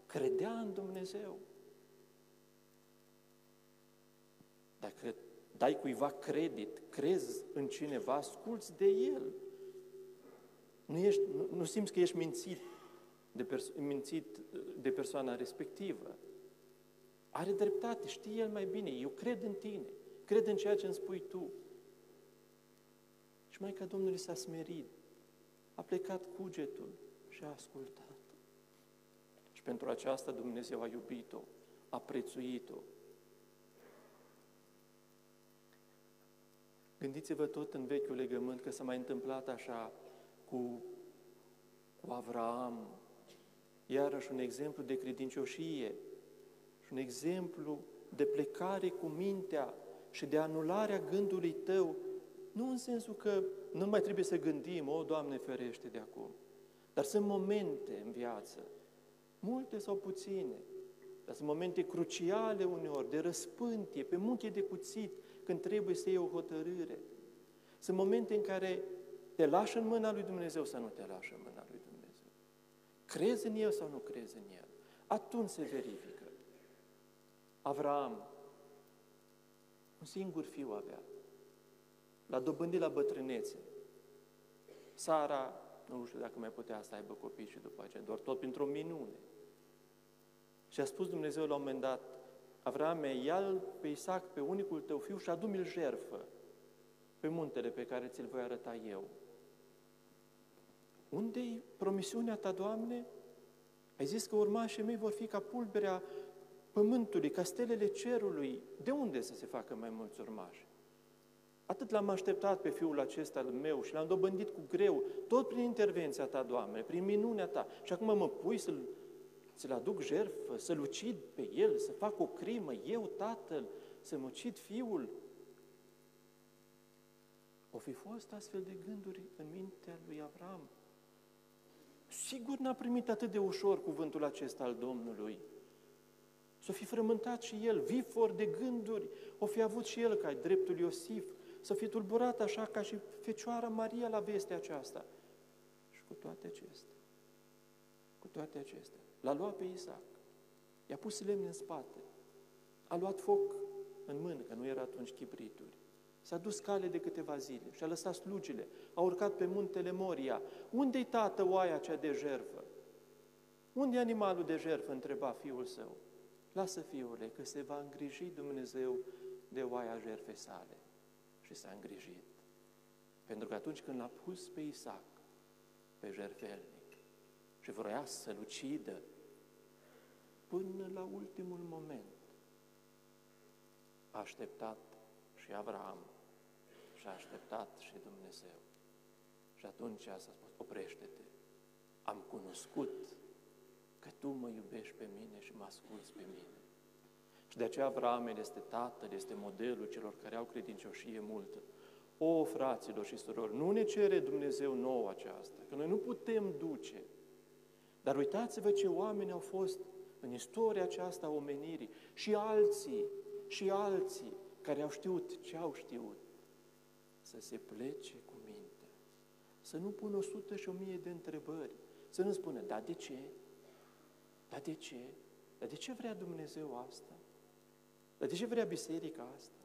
credea în Dumnezeu. Dacă dai cuiva credit, crezi în cineva, asculți de el. Nu, ești, nu, nu simți că ești mințit de, perso- mințit de persoana respectivă. Are dreptate, știe el mai bine. Eu cred în tine, cred în ceea ce îmi spui tu. Și mai ca Domnului s-a smerit, a plecat cugetul și a ascultat. Și pentru aceasta Dumnezeu a iubit-o, a prețuit-o. Gândiți-vă tot în vechiul legământ că s-a mai întâmplat așa cu, cu Avraam, iarăși un exemplu de credincioșie și un exemplu de plecare cu mintea și de anularea gândului tău, nu în sensul că nu mai trebuie să gândim, o, Doamne, ferește de acum. Dar sunt momente în viață, multe sau puține, dar sunt momente cruciale uneori, de răspântie, pe muche de cuțit, când trebuie să iei o hotărâre. Sunt momente în care te lași în mâna lui Dumnezeu sau nu te lași în mâna lui Dumnezeu? Crezi în El sau nu crezi în El? Atunci se verifică. Avram, un singur fiu avea. L-a dobândit la bătrânețe. Sara, nu știu dacă mai putea să aibă copii și după aceea, doar tot printr-o minune. Și a spus Dumnezeu la un moment dat, Avrame, ia pe Isaac, pe unicul tău fiu și adu-mi-l jerfă pe muntele pe care ți-l voi arăta eu. Unde-i promisiunea ta, Doamne? Ai zis că urmașii mei vor fi ca pulberea pământului, ca stelele cerului. De unde să se facă mai mulți urmași? Atât l-am așteptat pe fiul acesta al meu și l-am dobândit cu greu, tot prin intervenția ta, Doamne, prin minunea ta. Și acum mă pui să-l să-l aduc jertfă, să-l ucid pe el, să fac o crimă, eu, tatăl, să-mi ucid fiul. O fi fost astfel de gânduri în mintea lui Avram. Sigur n-a primit atât de ușor cuvântul acesta al Domnului. Să fi frământat și el, vifor de gânduri, o fi avut și el ca dreptul Iosif, să fi tulburat așa ca și Fecioara Maria la vestea aceasta. Și cu toate acestea, cu toate acestea, l-a luat pe Isaac, i-a pus lemn în spate, a luat foc în mână, că nu era atunci chibrituri, S-a dus cale de câteva zile și a lăsat slugile, a urcat pe muntele Moria. Unde-i tată oaia cea de jerfă? Unde e animalul de jerfă? întreba fiul său. Lasă, fiule, că se va îngriji Dumnezeu de oaia jerfe sale. Și s-a îngrijit. Pentru că atunci când l-a pus pe Isaac, pe jerfelnic, și vroia să-l ucidă, până la ultimul moment, a așteptat și Avram și a așteptat și Dumnezeu. Și atunci a spus, oprește-te, am cunoscut că tu mă iubești pe mine și mă asculți pe mine. Și de aceea Avram este tatăl, este modelul celor care au credincioșie multă. O, fraților și surori, nu ne cere Dumnezeu nouă aceasta, că noi nu putem duce. Dar uitați-vă ce oameni au fost în istoria aceasta a omenirii și alții, și alții care au știut ce au știut, să se plece cu mintea, să nu pună o sută și o mie de întrebări, să nu spună, da, de ce? Da, de ce? Dar de ce vrea Dumnezeu asta? Dar de ce vrea biserica asta?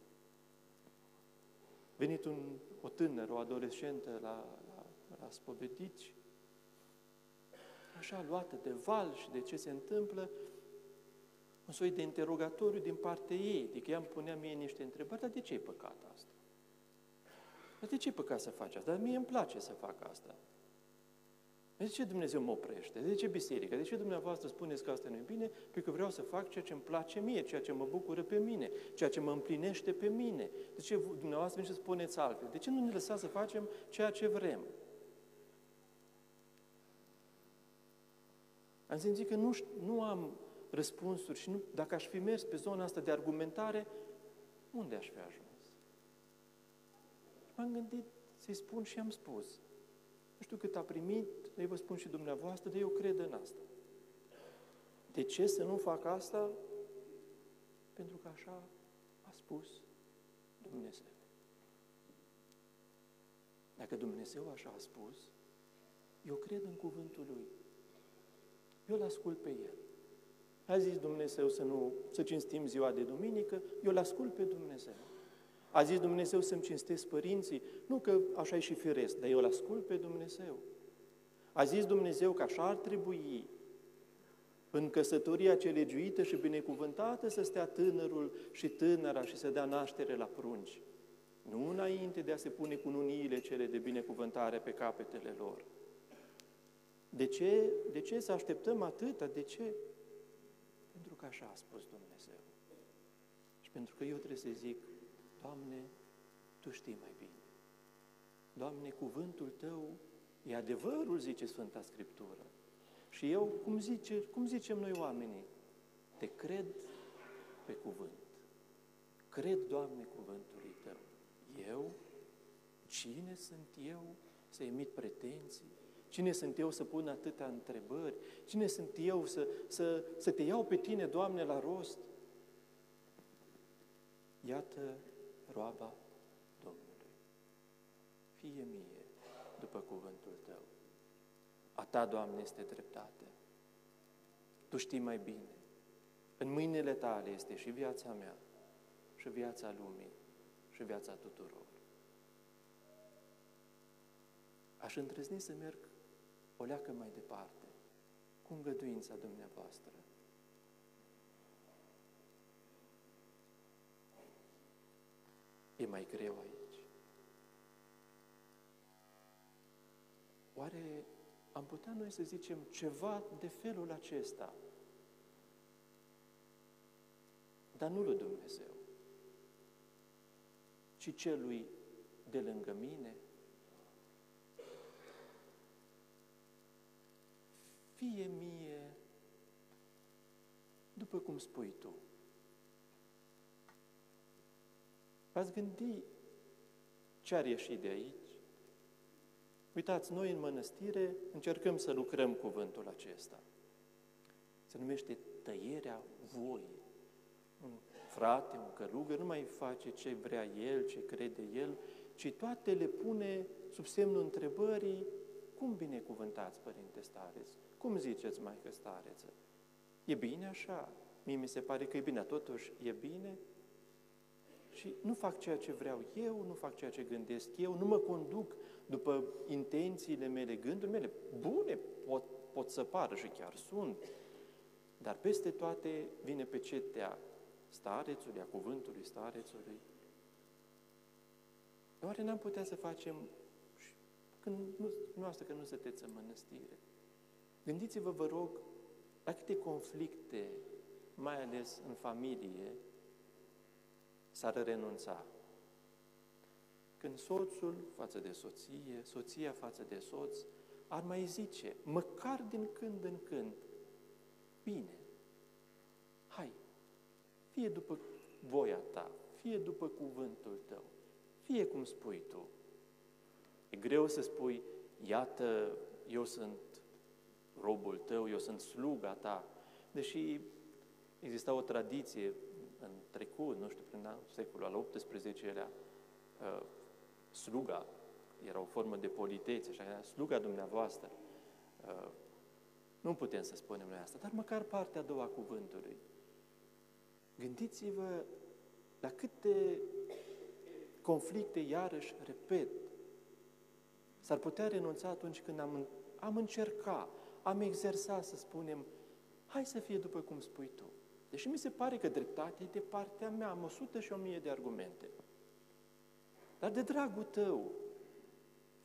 Venit un, o tânără, o adolescentă la, la, la spovedici, așa luată de val și de ce se întâmplă, un soi de interogatoriu din partea ei, adică ea îmi punea mie niște întrebări, dar de ce e păcat asta? Dar de ce e păcat să faci asta? Dar mie îmi place să fac asta. De ce Dumnezeu mă oprește? De ce biserica? De ce dumneavoastră spuneți că asta nu e bine? Pentru că vreau să fac ceea ce îmi place mie, ceea ce mă bucură pe mine, ceea ce mă împlinește pe mine. De ce dumneavoastră veniți să spuneți altfel? De ce nu ne lăsați să facem ceea ce vrem? Am simțit că nu, nu am răspunsuri și nu, dacă aș fi mers pe zona asta de argumentare, unde aș fi ajuns? M-am gândit să-i spun și am spus. Nu știu cât a primit, dar vă spun și dumneavoastră, dar eu cred în asta. De ce să nu fac asta? Pentru că așa a spus Dumnezeu. Dacă Dumnezeu așa a spus, eu cred în cuvântul Lui. Eu îl ascult pe El. A zis Dumnezeu să nu, să cinstim ziua de duminică, eu îl ascult pe Dumnezeu. A zis Dumnezeu să-mi cinstesc părinții, nu că așa e și firesc, dar eu îl ascult pe Dumnezeu. A zis Dumnezeu că așa ar trebui în căsătoria ce legiuită și binecuvântată să stea tânărul și tânăra și să dea naștere la prunci. Nu înainte de a se pune cununiile cele de binecuvântare pe capetele lor. De ce, de ce să așteptăm atâta? De ce? că așa a spus Dumnezeu. Și pentru că eu trebuie să zic, Doamne, Tu știi mai bine. Doamne, cuvântul Tău e adevărul, zice Sfânta Scriptură. Și eu, cum, zice, cum zicem noi oamenii, te cred pe cuvânt. Cred, Doamne, cuvântului Tău. Eu? Cine sunt eu să emit pretenții? Cine sunt eu să pun atâtea întrebări? Cine sunt eu să, să, să te iau pe tine, Doamne, la rost? Iată roaba Domnului. Fie mie după cuvântul Tău. A Ta, Doamne, este dreptate. Tu știi mai bine. În mâinile Tale este și viața mea, și viața lumii, și viața tuturor. Aș îndrăzni să merg o leacă mai departe, cu îngăduința dumneavoastră. E mai greu aici. Oare am putea noi să zicem ceva de felul acesta, dar nu lui Dumnezeu, ci celui de lângă mine, fie mie după cum spui tu. V-ați gândi ce ar ieși de aici? Uitați, noi în mănăstire încercăm să lucrăm cuvântul acesta. Se numește tăierea voii. Un frate, un călugăr, nu mai face ce vrea el, ce crede el, ci toate le pune sub semnul întrebării cum binecuvântați, Părinte Stareț? Cum ziceți, Maică Stareță? E bine așa? Mie mi se pare că e bine, totuși e bine? Și nu fac ceea ce vreau eu, nu fac ceea ce gândesc eu, nu mă conduc după intențiile mele, gândurile mele. Bune pot, pot să pară și chiar sunt, dar peste toate vine pe cetea starețului, a cuvântului starețului. Oare n-am putea să facem când nu, noastră că nu sunteți în mănăstire? Gândiți-vă, vă rog, la câte conflicte, mai ales în familie, s-ar renunța. Când soțul față de soție, soția față de soț, ar mai zice, măcar din când în când, bine, hai, fie după voia ta, fie după cuvântul tău, fie cum spui tu. E greu să spui, iată, eu sunt robul tău, eu sunt sluga ta, deși exista o tradiție în trecut, nu știu, prin secolul al XVIII-lea, uh, sluga era o formă de politețe, așa, sluga dumneavoastră. Uh, nu putem să spunem noi asta, dar măcar partea a doua a cuvântului. Gândiți-vă la câte conflicte, iarăși, repet, s-ar putea renunța atunci când am, am încercat, am exersat să spunem, hai să fie după cum spui tu. Deși mi se pare că dreptatea e de partea mea, am o sută și o mie de argumente. Dar de dragul tău,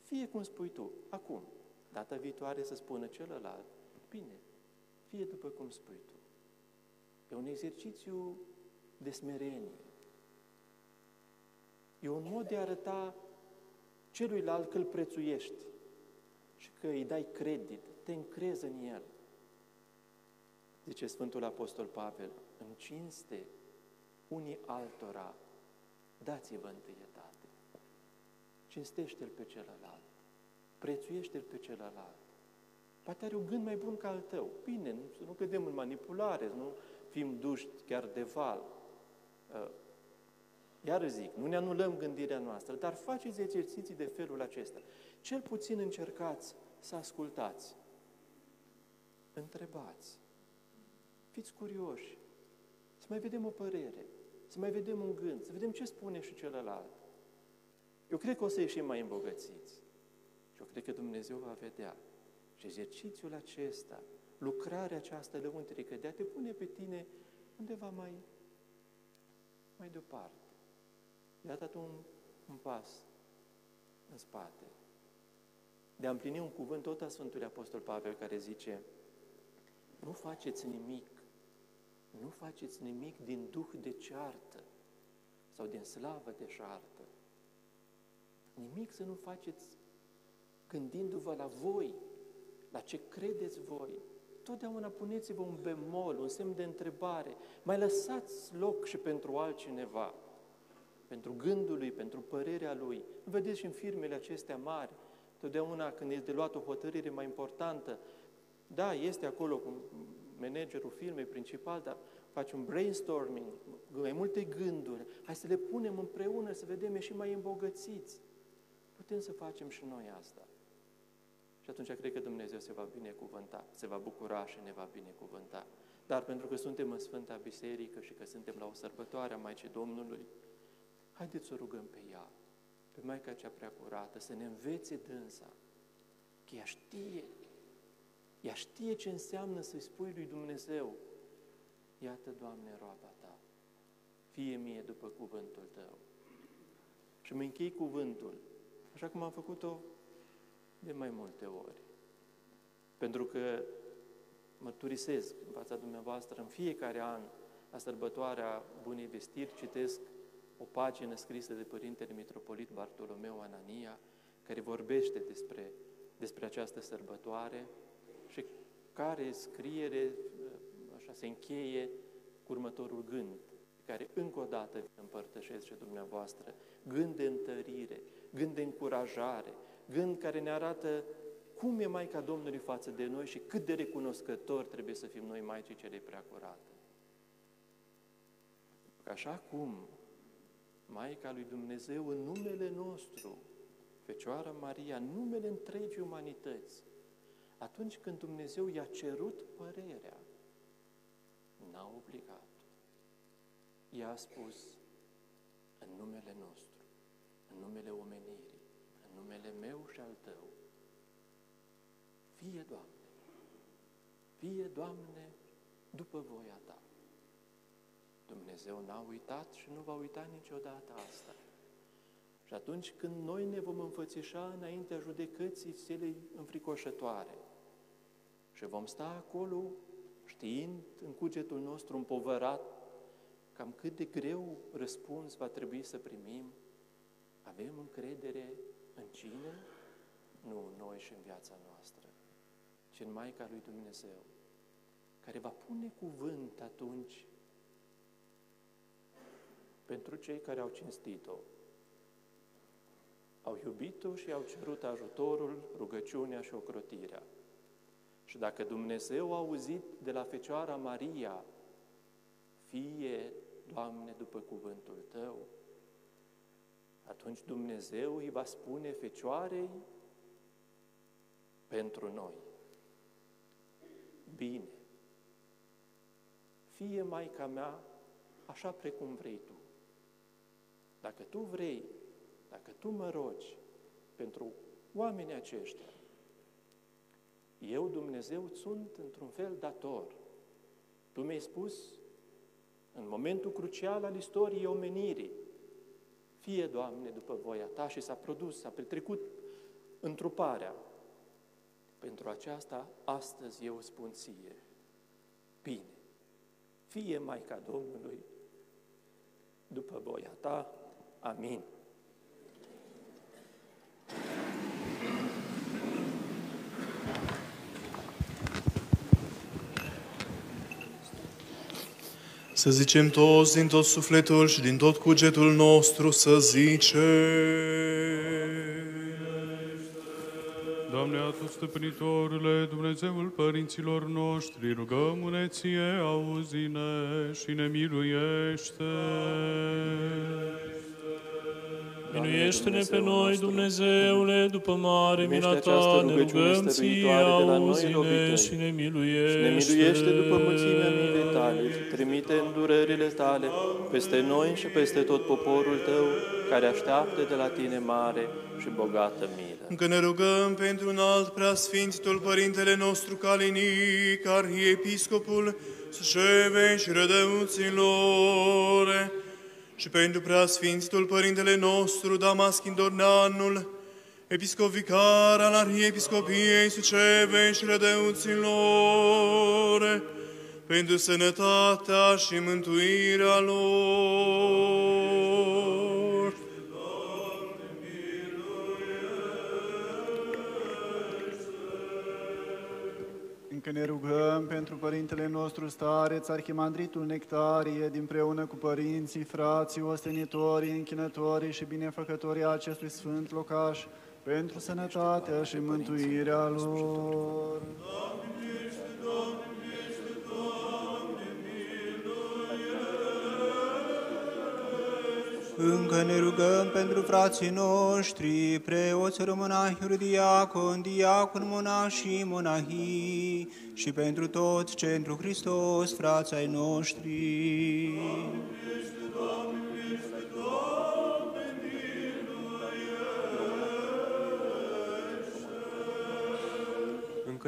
fie cum spui tu, acum, data viitoare să spună celălalt, bine, fie după cum spui tu. E un exercițiu de smerenie. E un mod de a arăta celuilalt că îl prețuiești și că îi dai credit, te încrezi în el. Zice Sfântul Apostol Pavel, în cinste unii altora, dați-vă întâietate. Cinstește-l pe celălalt. Prețuiește-l pe celălalt. Poate are un gând mai bun ca al tău. Bine, nu, să nu cădem în manipulare, să nu fim duși chiar de val. Uh, iar zic, nu ne anulăm gândirea noastră, dar faceți exerciții de felul acesta. Cel puțin încercați să ascultați. Întrebați. Fiți curioși. Să mai vedem o părere. Să mai vedem un gând. Să vedem ce spune și celălalt. Eu cred că o să ieșim mai îmbogățiți. Și eu cred că Dumnezeu va vedea. Și exercițiul acesta, lucrarea aceasta lăuntrică de a te pune pe tine undeva mai, mai departe. De a dat un, un pas în spate. De a împlini un cuvânt tot a Sfântului Apostol Pavel care zice nu faceți nimic, nu faceți nimic din duh de ceartă sau din slavă de șartă. Nimic să nu faceți gândindu-vă la voi, la ce credeți voi. Totdeauna puneți-vă un bemol, un semn de întrebare. Mai lăsați loc și pentru altcineva, pentru gândul lui, pentru părerea lui. Vedeți și în firmele acestea mari, totdeauna când este de luat o hotărâre mai importantă, da, este acolo cu managerul firmei principal, dar faci un brainstorming, mai multe gânduri, hai să le punem împreună, să vedem și mai îmbogățiți. Putem să facem și noi asta. Și atunci cred că Dumnezeu se va binecuvânta, se va bucura și ne va binecuvânta. Dar pentru că suntem în Sfânta Biserică și că suntem la o sărbătoare a Maicii Domnului, haideți să o rugăm pe ea, pe Maica cea prea curată, să ne învețe dânsa, că ea știe, ea știe ce înseamnă să-i spui lui Dumnezeu, iată, Doamne, roaba Ta, fie mie după cuvântul Tău. Și mă închei cuvântul, așa cum am făcut-o de mai multe ori. Pentru că mărturisesc în fața dumneavoastră în fiecare an la sărbătoarea Bunei Vestiri, citesc o pagină scrisă de Părintele Mitropolit Bartolomeu Anania, care vorbește despre, despre această sărbătoare și care scriere, așa, se încheie cu următorul gând, care încă o dată împărtășesc și dumneavoastră, gând de întărire, gând de încurajare, gând care ne arată cum e Maica Domnului față de noi și cât de recunoscători trebuie să fim noi Maicii cele preacurate. Că așa cum Maica lui Dumnezeu în numele nostru, Fecioara Maria, în numele întregii umanități, atunci când Dumnezeu i-a cerut părerea, n-a obligat. Ea a spus, în numele nostru, în numele omenirii, în numele meu și al tău, fie, Doamne, fie, Doamne, după voia Ta. Dumnezeu n-a uitat și nu va uita niciodată asta. Și atunci când noi ne vom înfățișa înaintea judecății celei înfricoșătoare și vom sta acolo știind în cugetul nostru împovărat cam cât de greu răspuns va trebui să primim, avem încredere în cine? Nu în noi și în viața noastră, ci în Maica lui Dumnezeu, care va pune cuvânt atunci pentru cei care au cinstit-o, au iubit-o și au cerut ajutorul, rugăciunea și ocrotirea. Și dacă Dumnezeu a auzit de la Fecioara Maria, fie, Doamne, după cuvântul Tău, atunci Dumnezeu îi va spune Fecioarei pentru noi. Bine, fie Maica mea așa precum vrei Tu. Dacă Tu vrei, dacă Tu mă rogi pentru oamenii aceștia, eu, Dumnezeu, sunt într-un fel dator. Tu mi-ai spus, în momentul crucial al istoriei omenirii, fie, Doamne, după voia Ta și s-a produs, s-a petrecut întruparea. Pentru aceasta, astăzi eu spun ție, bine, fie Maica Domnului, după voia Ta, amin. Să zicem toți din tot sufletul și din tot cugetul nostru să zicem. Doamne, Atul Stăpânitorule, Dumnezeul părinților noștri, rugăm-ne ție, auzi-ne și ne miluiește. Miluiește-ne pe noi, Dumnezeule, după mare Primește mila această ta, ne rugăciune rugăm ție, stăruitoare de la noi auzi-ne robităi. și ne Și miluiește. ne miluiește după mulțimea milei tale și trimite îndurările tale peste noi și peste tot poporul tău, care așteaptă de la tine mare și bogată milă. Încă ne rugăm pentru un alt preasfințitul Părintele nostru Calinic, Arhiepiscopul Sușevei și Rădăuților, și pentru preasfințitul Părintele nostru Damaschin Dorneanul, episcop vicar al Arhiepiscopiei Sucevei și Rădăuților, pentru sănătatea și mântuirea lor. Încă ne rugăm pentru Părintele nostru stareț, Arhimandritul Nectarie, dinpreună cu părinții, frații, ostenitorii, închinătorii și binefăcătorii acestui sfânt locaș, pentru sănătatea și mântuirea lor. Încă ne rugăm pentru frații noștri, preoți, monahi, diacon, diacon, monași și monahii, și pentru toți ce întru Hristos, frații ai noștri. Încă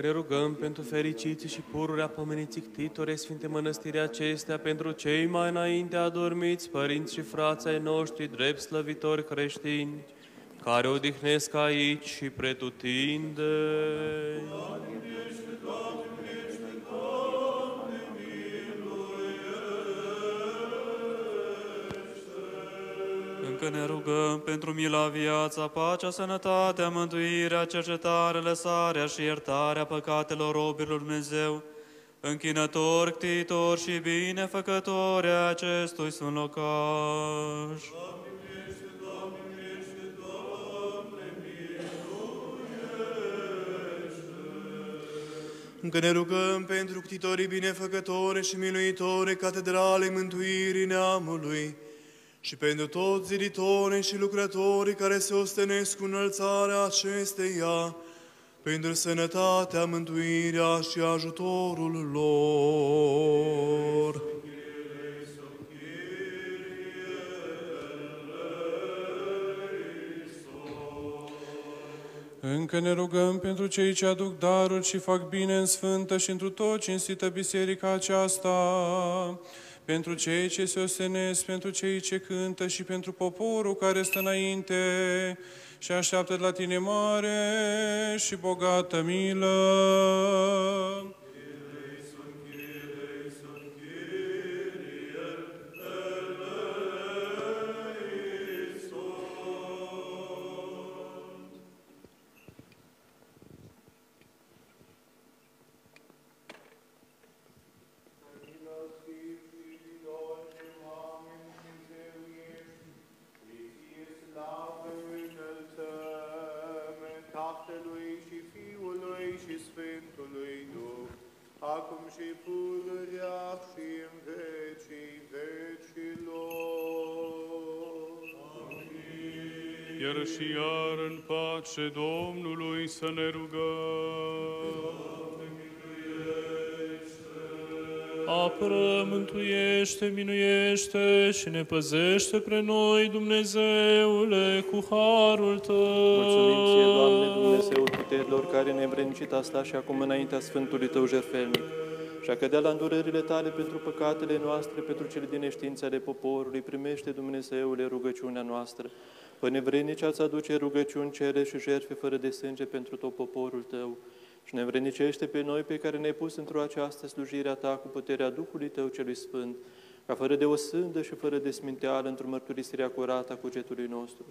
ne rugăm pentru fericiții și pururea pomeniții ctitore Sfinte Mănăstirii acestea, pentru cei mai înainte adormiți, părinți și frații ai noștri, drept slăvitori creștini, care odihnesc aici și pretutinde. Încă ne rugăm pentru mila, viața, pacea, sănătatea, mântuirea, cercetarea, lăsarea și iertarea păcatelor robilor Dumnezeu, închinători, ctitori și binefăcători acestui sunt locaș. Încă ne rugăm pentru ctitorii binefăcători și miluitori catedrale mântuirii neamului, și pentru toți ziditorii și lucrătorii care se ostenesc cu înălțarea acesteia, pentru sănătatea, mântuirea și ajutorul lor. Încă ne rugăm pentru cei ce aduc daruri și fac bine în sfântă și întru tot cinstită biserica aceasta, pentru cei ce se ostenesc, pentru cei ce cântă și pentru poporul care stă înainte și așteaptă de la tine mare și bogată milă. Pace Domnului să ne rugăm. Apără, mântuiește, minuiește și ne păzește pre noi, Dumnezeule, cu harul Tău. Mulțumim ție, Doamne, Dumnezeul puterilor, care ne-ai îmbrănicit asta și acum înaintea Sfântului Tău jertfelnic. Și a cădea la îndurările Tale pentru păcatele noastre, pentru cele din neștiință ale poporului, primește, Dumnezeule, rugăciunea noastră. Până vrenici ați aduce rugăciuni, cere și jertfe fără de sânge pentru tot poporul Tău. Și ne vrenicește pe noi pe care ne-ai pus într-o această slujire a Ta cu puterea Duhului Tău celui Sfânt, ca fără de o sândă și fără de sminteală într-o mărturisirea curată a cugetului nostru.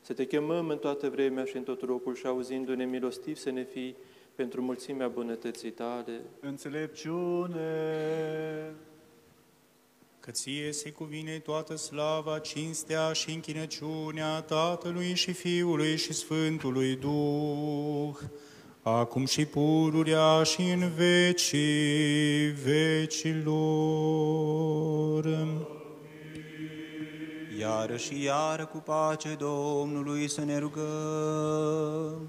Să Te chemăm în toată vremea și în tot locul și auzindu-ne milostiv să ne fii pentru mulțimea bunătății Tale. Înțelepciune! Că ție se cuvine toată slava, cinstea și închinăciunea Tatălui și Fiului și Sfântului Duh, acum și pururea și în vecii vecilor. Iară și iară cu pace Domnului să ne rugăm.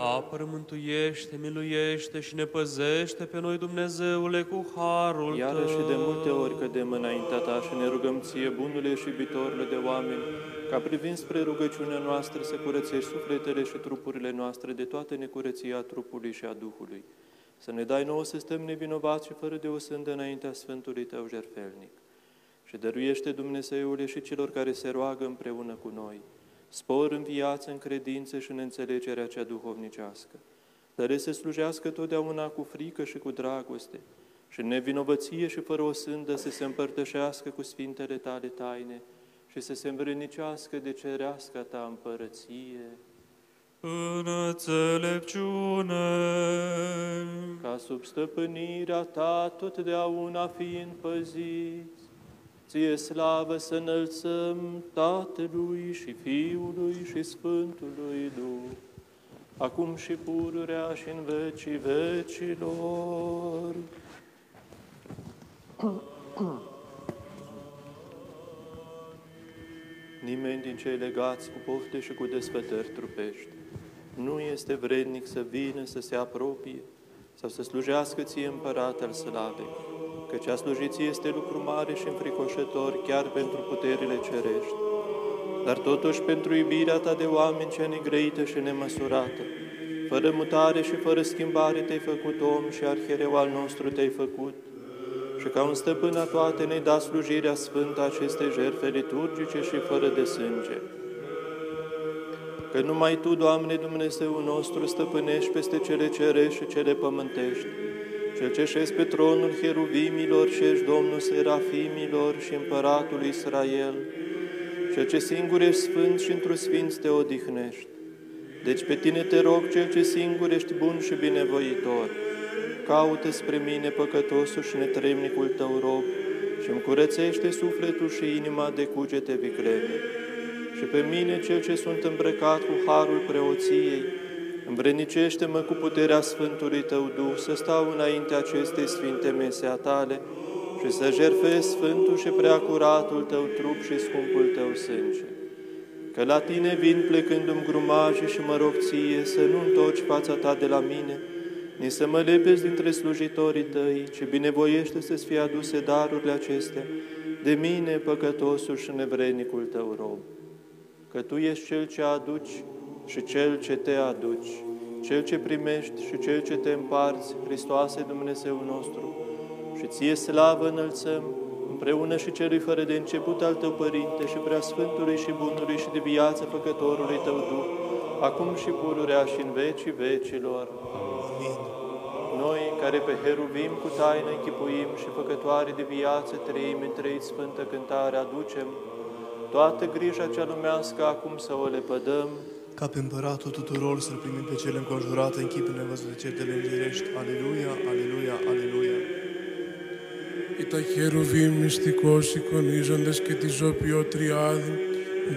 Apără, mântuiește, miluiește și ne păzește pe noi, Dumnezeule, cu harul Iară Tău. și de multe ori cădem înaintea Ta și ne rugăm Ție, bunule și iubitorule de oameni, ca privind spre rugăciunea noastră să curățești sufletele și trupurile noastre de toată necurăția trupului și a Duhului. Să ne dai nouă să stăm nevinovați și fără de o sândă înaintea Sfântului Tău jertfelnic. Și dăruiește Dumnezeule și celor care se roagă împreună cu noi, spor în viață, în credință și în înțelegerea cea duhovnicească. Dar să slujească totdeauna cu frică și cu dragoste și în nevinovăție și fără o sândă să se împărtășească cu sfintele tale taine și să se învrednicească de cerească ta împărăție. În înțelepciune, ca sub stăpânirea ta totdeauna fiind păziți, ție slavă să înălțăm Tatălui și Fiului și Sfântului Duh, acum și pururea și în vecii vecilor. Nimeni din cei legați cu pofte și cu desfătări trupești nu este vrednic să vină, să se apropie sau să slujească ție împărat al slavei, căci a sluji ție este lucru mare și înfricoșător chiar pentru puterile cerești, dar totuși pentru iubirea ta de oameni cea negrăită și nemăsurată, fără mutare și fără schimbare te-ai făcut om și arhereu al nostru te-ai făcut, și ca un stăpân a toate ne-ai dat slujirea sfântă acestei jertfe liturgice și fără de sânge. Că numai Tu, Doamne Dumnezeu nostru, stăpânești peste cele cerești și cele pământești, Cel ce șezi pe tronul heruvimilor și ești Domnul serafimilor și împăratul Israel, Cel ce singur ești sfânt și într sfinț te odihnești. Deci pe Tine te rog, Cel ce singur ești bun și binevoitor, caută spre mine păcătosul și netremnicul Tău rob și îmi curățește sufletul și inima de cugete viclene. Și pe mine, cel ce sunt îmbrăcat cu harul preoției, Învrednicește-mă cu puterea Sfântului Tău Duh să stau înainte acestei sfinte mese a Tale și să jerfesc Sfântul și Preacuratul Tău trup și scumpul Tău sânge. Că la Tine vin plecându-mi grumaje și mă rog Ție să nu întorci fața Ta de la mine, ni să mă lepezi dintre slujitorii Tăi, ci binevoiește să-ți fie aduse darurile acestea, de mine, păcătosul și nevrednicul Tău rob. Că Tu ești Cel ce aduci și Cel ce te aduci, Cel ce primești și Cel ce te împarți, Hristoase Dumnezeu nostru, și Ție slavă înălțăm, împreună și celui fără de început al Tău, Părinte, și prea Sfântului și Bunului și de viață Făcătorului Tău Duh, acum și pururea și în vecii vecilor. Noi, care pe heruvim cu taină închipuim și făcătoare de viață trăim în trei sfântă cântare aducem, toată grija cea lumească acum să o lepădăm, ca pe împăratul tuturor să-L primim pe cel înconjurat în chip nevăzut de cetele îngerești. Aleluia, aleluia, aleluia. Οι τα χερουβίμ μυστικός εικονίζοντες και τη ζωπιό τριάδη,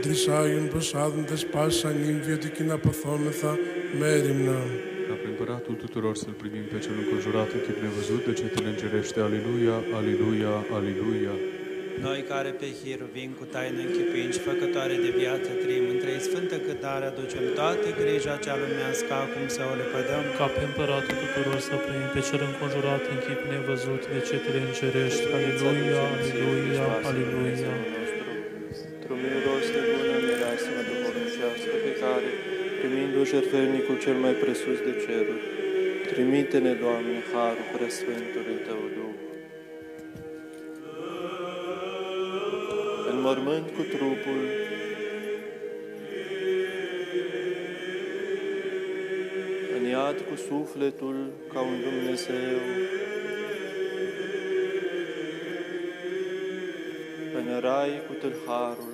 τρισάγιον προσάδοντες πάσα νύμβιο ότι κοινά παθόμεθα μέρημνα. Ca pe împăratul tuturor să-L primim pe cel înconjurat în chip nevăzut de cetele îngerește. Aleluia, aleluia, aleluia. Noi care pe Hiruvim cu taină închipuim și făcătoare de viață trăim în trei sfântă cântare, aducem toată grija cea lumească acum să o lepădăm. Ca pe împăratul tuturor să primim pe cel înconjurat în chip nevăzut de cetele îngerești. Aleluia, aleluia, aleluia. Într-o milos de bună mireasmă duhovnicească pe care, primind-o jertfelnicul cel mai presus de ceruri, trimite-ne, Doamne, harul preasfântului Tău Duh. Mormânt cu trupul, în iad cu sufletul ca un Dumnezeu, în rai cu tâlharul.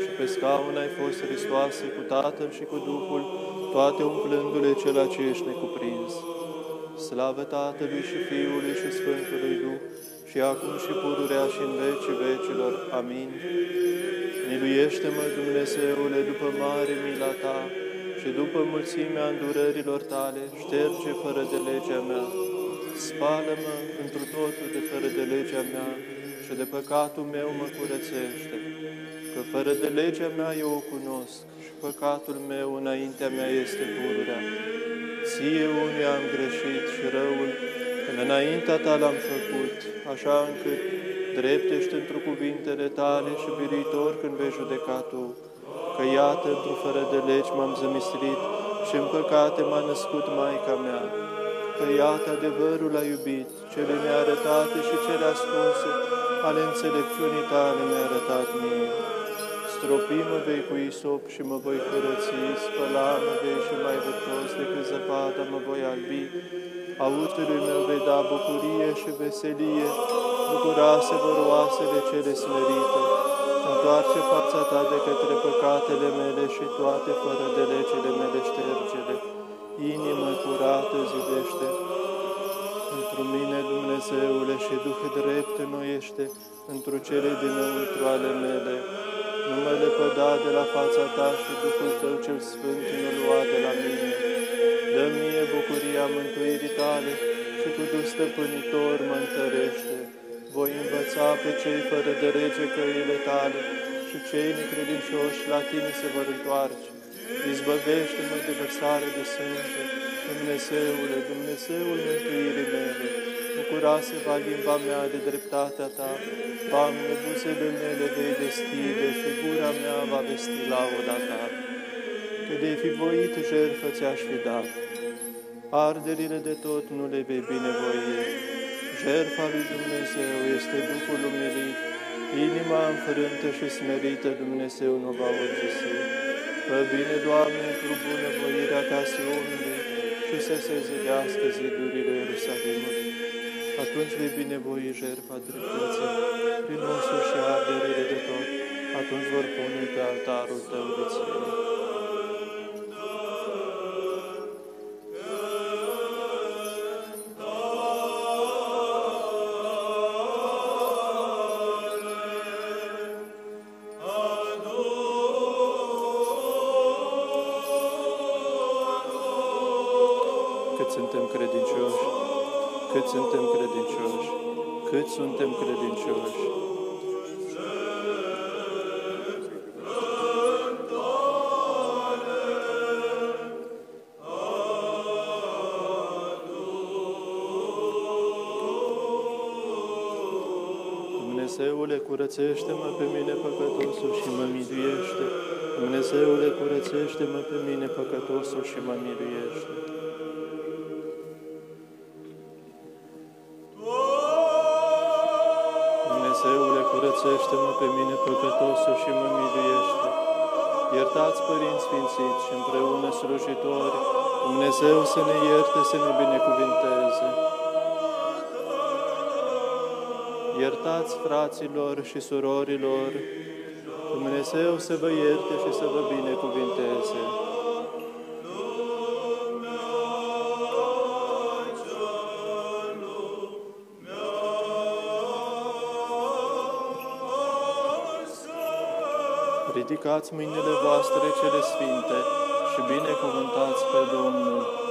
Și pe scaun ai fost Hristoase cu Tatăl și cu Duhul, toate umplându-le cela ce ești necuprins. Slavă Tatălui și Fiului și Sfântului Duh, și acum și pururea și în vecii vecilor. Amin. Miluiește-mă, Dumnezeule, după mare mila Ta și după mulțimea îndurărilor Tale, șterge fără de legea mea. Spală-mă întru totul de fără de legea mea și de păcatul meu mă curățește. Că fără de legea mea eu o cunosc și păcatul meu înaintea mea este pururea. Ție unde am greșit și răul, când înaintea ta l-am făcut, așa încât drept ești într cuvintele tale și biritor când vei judeca tu. Că iată, într fără de legi m-am zămislit și în păcate m-a născut Maica mea. Că iată, adevărul a iubit, cele nearătate și cele ascunse, ale înțelepciunii tale mi-a arătat mie. Stropi mă vei cu isop și mă voi curăți, spăla mă vei și mai vârtos decât zăpada mă voi albi, Auzului meu vei da bucurie și veselie, bucuroase vor oasele cele smerite. Întoarce fața ta de către păcatele mele și toate fără de legile mele ștergele. Inimă curată zidește. Întru mine, Dumnezeule, și Duh drept înnoiește întru cele dinăuntru ale mele. Nu mă lepăda de la fața ta și Duhul tău cel Sfânt nu lua de la mine. Dă mie bucuria mântuirii tale și cu Duh stăpânitor mă întărește. Voi învăța pe cei fără de rege căile tale și cei necredincioși la tine se vor întoarce. Izbăvește-mă de vărsare de sânge, Dumnezeule, Dumnezeul mântuirii mele, bucura se va limba mea de dreptatea ta, Doamne, buzele mele vei deschide și gura mea va vesti lauda ta că de fi voit jertfă ți-aș fi dat. Arderile de tot nu le vei binevoi. Jertfa lui Dumnezeu este Duhul umilit, inima înfrântă și smerită Dumnezeu nu va urgisi. Fă bine, Doamne, într-o bună voirea ca Sionului și să se zidească zidurile Ierusalimului. Atunci vei binevoi jertfa dreptății, prin osul și arderile de tot, atunci vor pune pe altarul tău de ție. suntem credincioși, cât suntem credincioși, cât suntem credincioși. Dumnezeule, curățește-mă pe mine păcătosul și mă miluiește. Dumnezeule, curățește-mă pe mine păcătosul și mă miluiește. Curățește-mă pe mine păcătosul și mă miluiește. Iertați, părinți sfințiți și împreună slujitori, Dumnezeu să ne ierte, să ne binecuvinteze. Iertați fraților și surorilor, Dumnezeu să vă ierte și să vă binecuvinteze. Ridicați mâinile voastre cele sfinte și binecuvântați pe Domnul.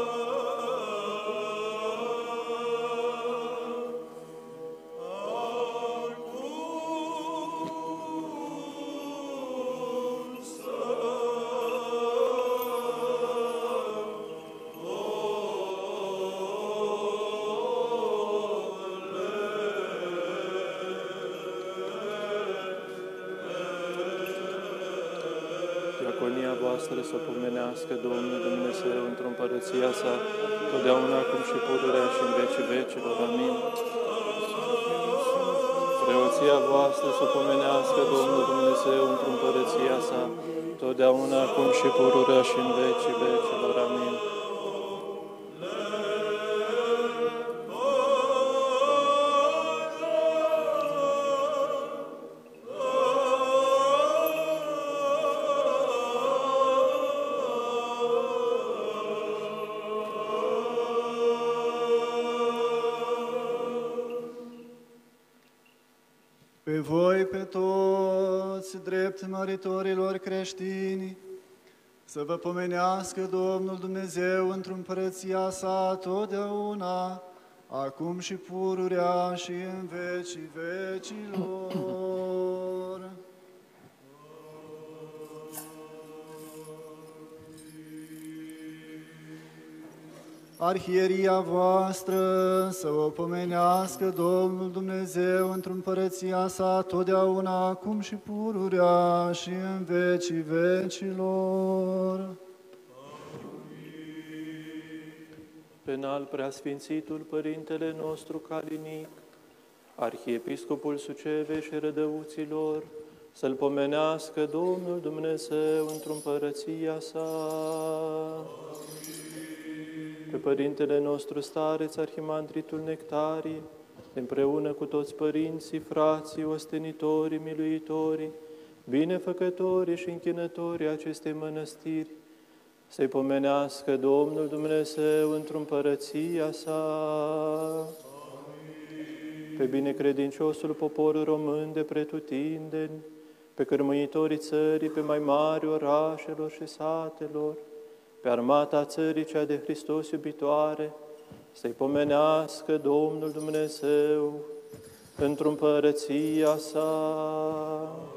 Să vă pomenească Domnul Dumnezeu într-o împărăția sa totdeauna, acum și pururea și în vecii vecilor. Arhieria voastră să o pomenească Domnul Dumnezeu într-o împărăția sa totdeauna, acum și pururea și în vecii vecilor. Penal preasfințitul Părintele nostru Calinic, Arhiepiscopul Suceve și Rădăuților, să-L pomenească Domnul Dumnezeu într-o împărăția sa. Pe Părintele nostru stareț, Arhimandritul Nectarie, împreună cu toți părinții, frații, ostenitorii, miluitorii, binefăcătorii și închinătorii acestei mănăstiri, să-i pomenească Domnul Dumnezeu într-o împărăția sa. Pe binecredinciosul popor român de pretutindeni, pe cărmâitorii țării, pe mai mari orașelor și satelor, pe armata țării cea de Hristos iubitoare, să-i pomenească Domnul Dumnezeu într-o împărăția sa.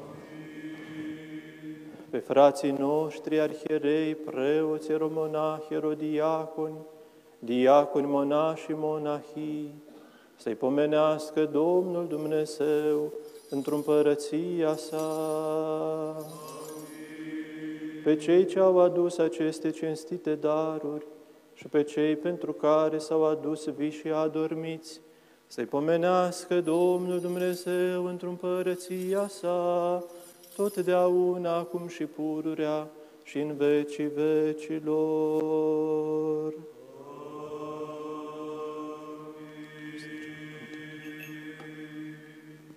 Pe frații noștri, arhierei, preoți, eromonahi, erodiaconi, diaconi, monași și monahii, să-i pomenească Domnul Dumnezeu într-o împărăția sa. Pe cei ce au adus aceste cinstite daruri și pe cei pentru care s-au adus vișii adormiți, să-i pomenească Domnul Dumnezeu într-o împărăția sa, totdeauna, acum și pururea și în vecii vecilor.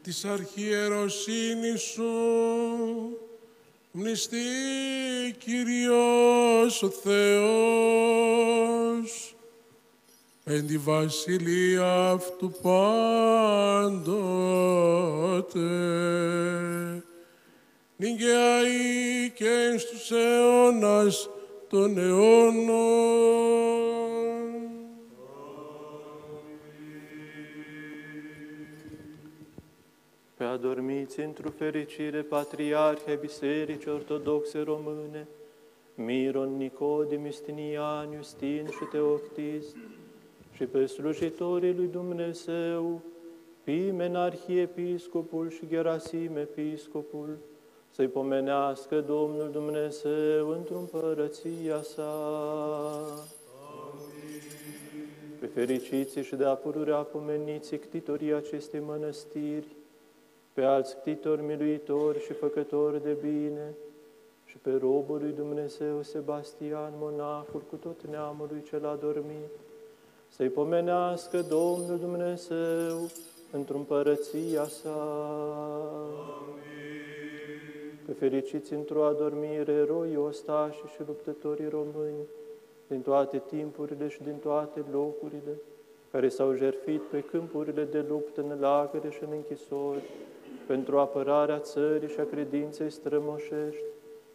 της αρχιεροσύνης σου μνηστεί Κύριος ο Θεός εν τη βασιλεία αυτού πάντοτε Νικαία ή και εις τους αιώνας των αιώνων. Pe adormiți într-o fericire patriarhe Bisericii Ortodoxe Române, Miron, Nicodim, Justinian, Justin și Teoctist, și pe slujitorii lui Dumnezeu, Pimen, Arhiepiscopul și Gerasim, Episcopul, să-i pomenească Domnul Dumnezeu într-o împărăția sa. Pe fericiții și de apururea pomeniții ctitorii acestei mănăstiri, pe alți ctitori miluitori și făcători de bine, și pe robul lui Dumnezeu Sebastian, monahul cu tot neamului cel adormit, să-i pomenească Domnul Dumnezeu într-o împărăția sa. Pe fericiți într-o adormire, eroi, ostași și luptătorii români, din toate timpurile și din toate locurile, care s-au jertfit pe câmpurile de luptă în lagăre și în închisori, pentru apărarea țării și a credinței strămoșești,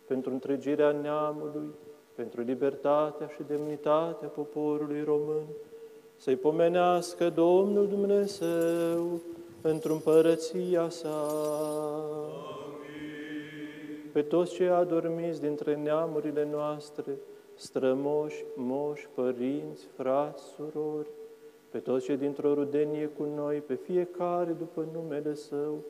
pentru întregirea neamului, pentru libertatea și demnitatea poporului român, să-i pomenească Domnul Dumnezeu într-o împărăția sa. Pe toți cei adormiți dintre neamurile noastre, strămoși, moși, părinți, frați, surori, pe toți cei dintr-o rudenie cu noi, pe fiecare după numele Său,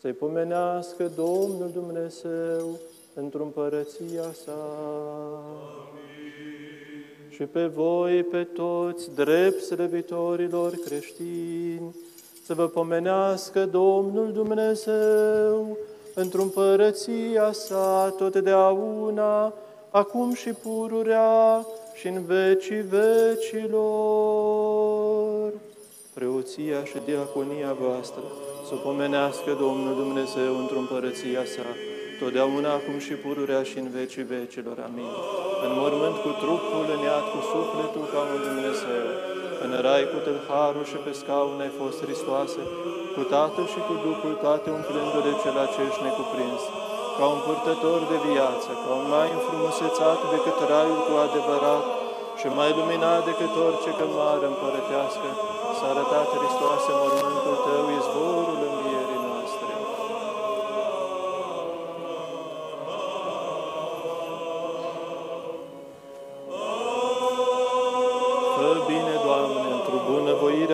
să-i pomenească Domnul Dumnezeu într-o împărăția sa. Și pe voi, pe toți, drept slăvitorilor creștini, să vă pomenească Domnul Dumnezeu într-o împărăția sa totdeauna, acum și pururea și în vecii vecilor. Preoția și diaconia voastră să pomenească Domnul Dumnezeu într-o împărăția sa, totdeauna acum și pururea și în vecii vecilor. Amin. În mormânt cu trupul, în iad cu sufletul ca un Dumnezeu, în rai cu tâlharul și pe scaun ai fost Hristoase, cu Tatăl și cu Duhul toate umplându-le cel acești necuprins, ca un purtător de viață, ca un mai înfrumusețat decât raiul cu adevărat și mai luminat decât orice cămară împărătească, s-a arătat Hristoase mormântul Tău, izvorul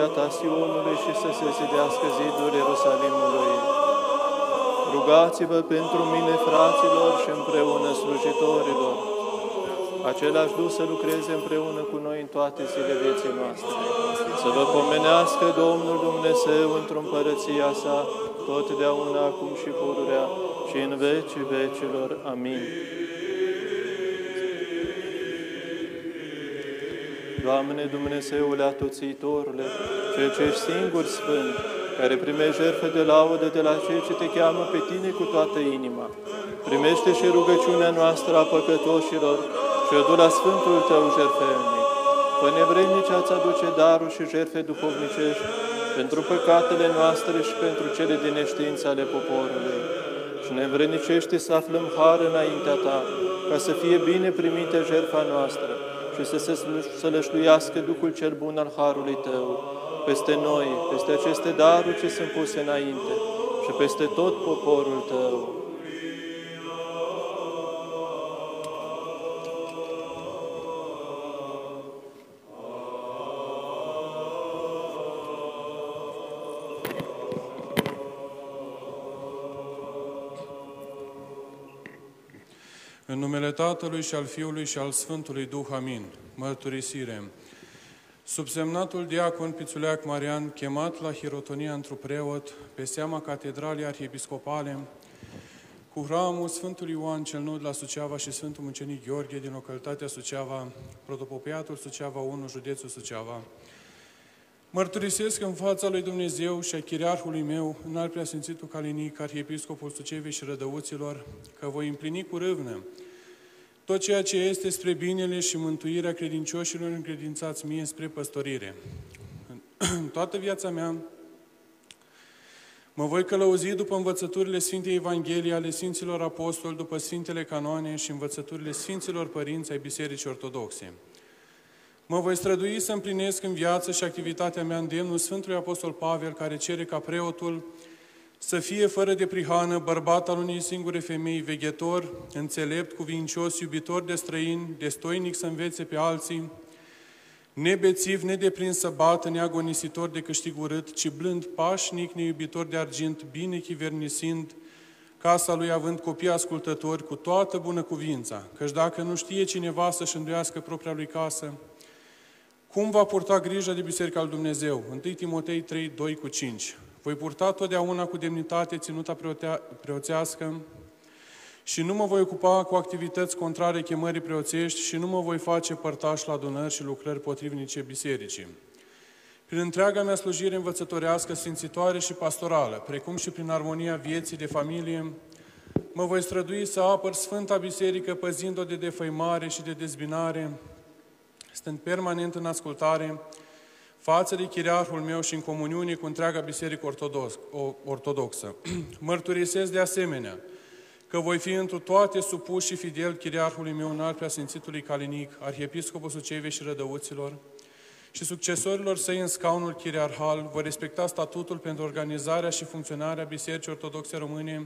bună voirea Ta Sionului și să se zidească zidul Ierusalimului. Rugați-vă pentru mine, fraților, și împreună slujitorilor, același Duh să lucreze împreună cu noi în toate zile vieții noastre. Să vă pomenească Domnul Dumnezeu într-o împărăția sa, totdeauna, acum și pururea, și în vecii vecilor. Amin. Doamne Dumnezeule atoțitorule, Cel ce ești singur sfânt, care primești jertfă de laudă de la cei ce te cheamă pe tine cu toată inima. Primește și rugăciunea noastră a păcătoșilor și o la Sfântul Tău jertfelnic. Fă nevrednici ați aduce daruri și jertfe duhovnicești pentru păcatele noastre și pentru cele din neștiință ale poporului. Și ne vrednicește să aflăm har înaintea Ta, ca să fie bine primită jertfa noastră și să se sălășluiască Duhul cel bun al Harului Tău, peste noi, peste aceste daruri ce sunt puse înainte și peste tot poporul Tău. Tatălui și al Fiului și al Sfântului Duh, amin. Mărturisire. Subsemnatul diacon Pițuleac Marian, chemat la hirotonia într preot, pe seama Catedralei Arhiepiscopale, cu hramul Sfântului Ioan cel Nou de la Suceava și Sfântul Mucenic Gheorghe din localitatea Suceava, protopopiatul Suceava 1, județul Suceava. Mărturisesc în fața lui Dumnezeu și a chiriarhului meu, în al preasfințitul Calinic, Arhiepiscopul Sucevei și Rădăuților, că voi împlini cu râvnă tot ceea ce este spre binele și mântuirea credincioșilor încredințați mie spre păstorire. În [clears throat] toată viața mea mă voi călăuzi după învățăturile Sfintei Evangheliei ale Sfinților Apostoli, după Sfintele Canoane și învățăturile Sfinților Părinți ai Bisericii Ortodoxe. Mă voi strădui să împlinesc în viață și activitatea mea îndemnul Sfântului Apostol Pavel, care cere ca preotul Să fie fără de prihană, bărbat al unei singure femei, veghetor, înțelept, cuvincios, iubitor de străini, destoinic să învețe pe alții, nebețiv, nedeprins să bată, neagonisitor de câștig urât, ci blând, pașnic, neiubitor de argint, bine chivernisind, casa lui având copii ascultători cu toată bună cuvința, căci dacă nu știe cineva să-și îndoiască propria lui casă, cum va purta grijă de Biserica lui Dumnezeu? 1 Timotei 3, 2 cu 5. Voi purta totdeauna cu demnitate ținuta preotea, preoțească și nu mă voi ocupa cu activități contrare chemării preoțești și nu mă voi face părtaș la adunări și lucrări potrivnice bisericii. Prin întreaga mea slujire învățătorească, simțitoare și pastorală, precum și prin armonia vieții de familie, mă voi strădui să apăr Sfânta Biserică păzind-o de defăimare și de dezbinare, stând permanent în ascultare față de chiriarhul meu și în comuniune cu întreaga Biserică Ortodox, Ortodoxă. [clears throat] Mărturisesc de asemenea că voi fi întru toate supus și fidel chiriarhului meu înalt preasfințitului Calinic, arhiepiscopul Sucevei și Rădăuților, și succesorilor săi în scaunul chiriarhal vor respecta statutul pentru organizarea și funcționarea Bisericii Ortodoxe Române,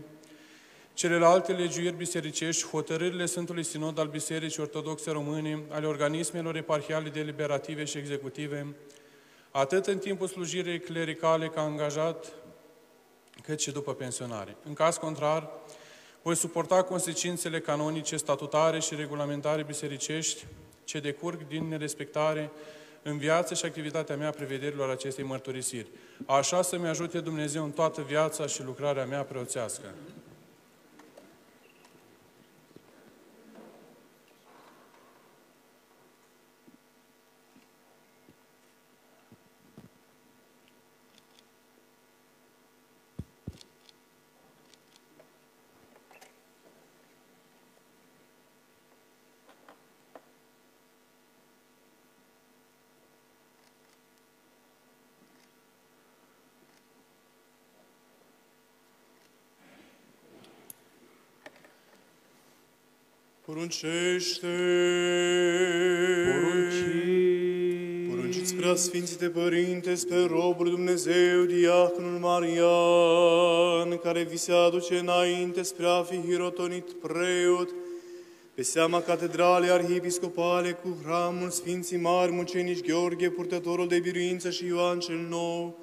celelalte legiuiri bisericești, hotărârile Sfântului Sinod al Bisericii Ortodoxe Române, ale organismelor eparhiale deliberative și executive, atât în timpul slujirii clericale ca angajat, cât și după pensionare. În caz contrar, voi suporta consecințele canonice, statutare și regulamentare bisericești ce decurg din nerespectare în viață și activitatea mea prevederilor acestei mărturisiri. Așa să-mi ajute Dumnezeu în toată viața și lucrarea mea preoțească. Poruncește! Porunciți prea Sfințite Părinte, pe robul Dumnezeu, diaconul Marian, care vi se aduce înainte spre a fi hirotonit preot, pe seama catedralei arhiepiscopale cu hramul Sfinții Mari Mucenici Gheorghe, purtătorul de biruință și Ioan cel Nou,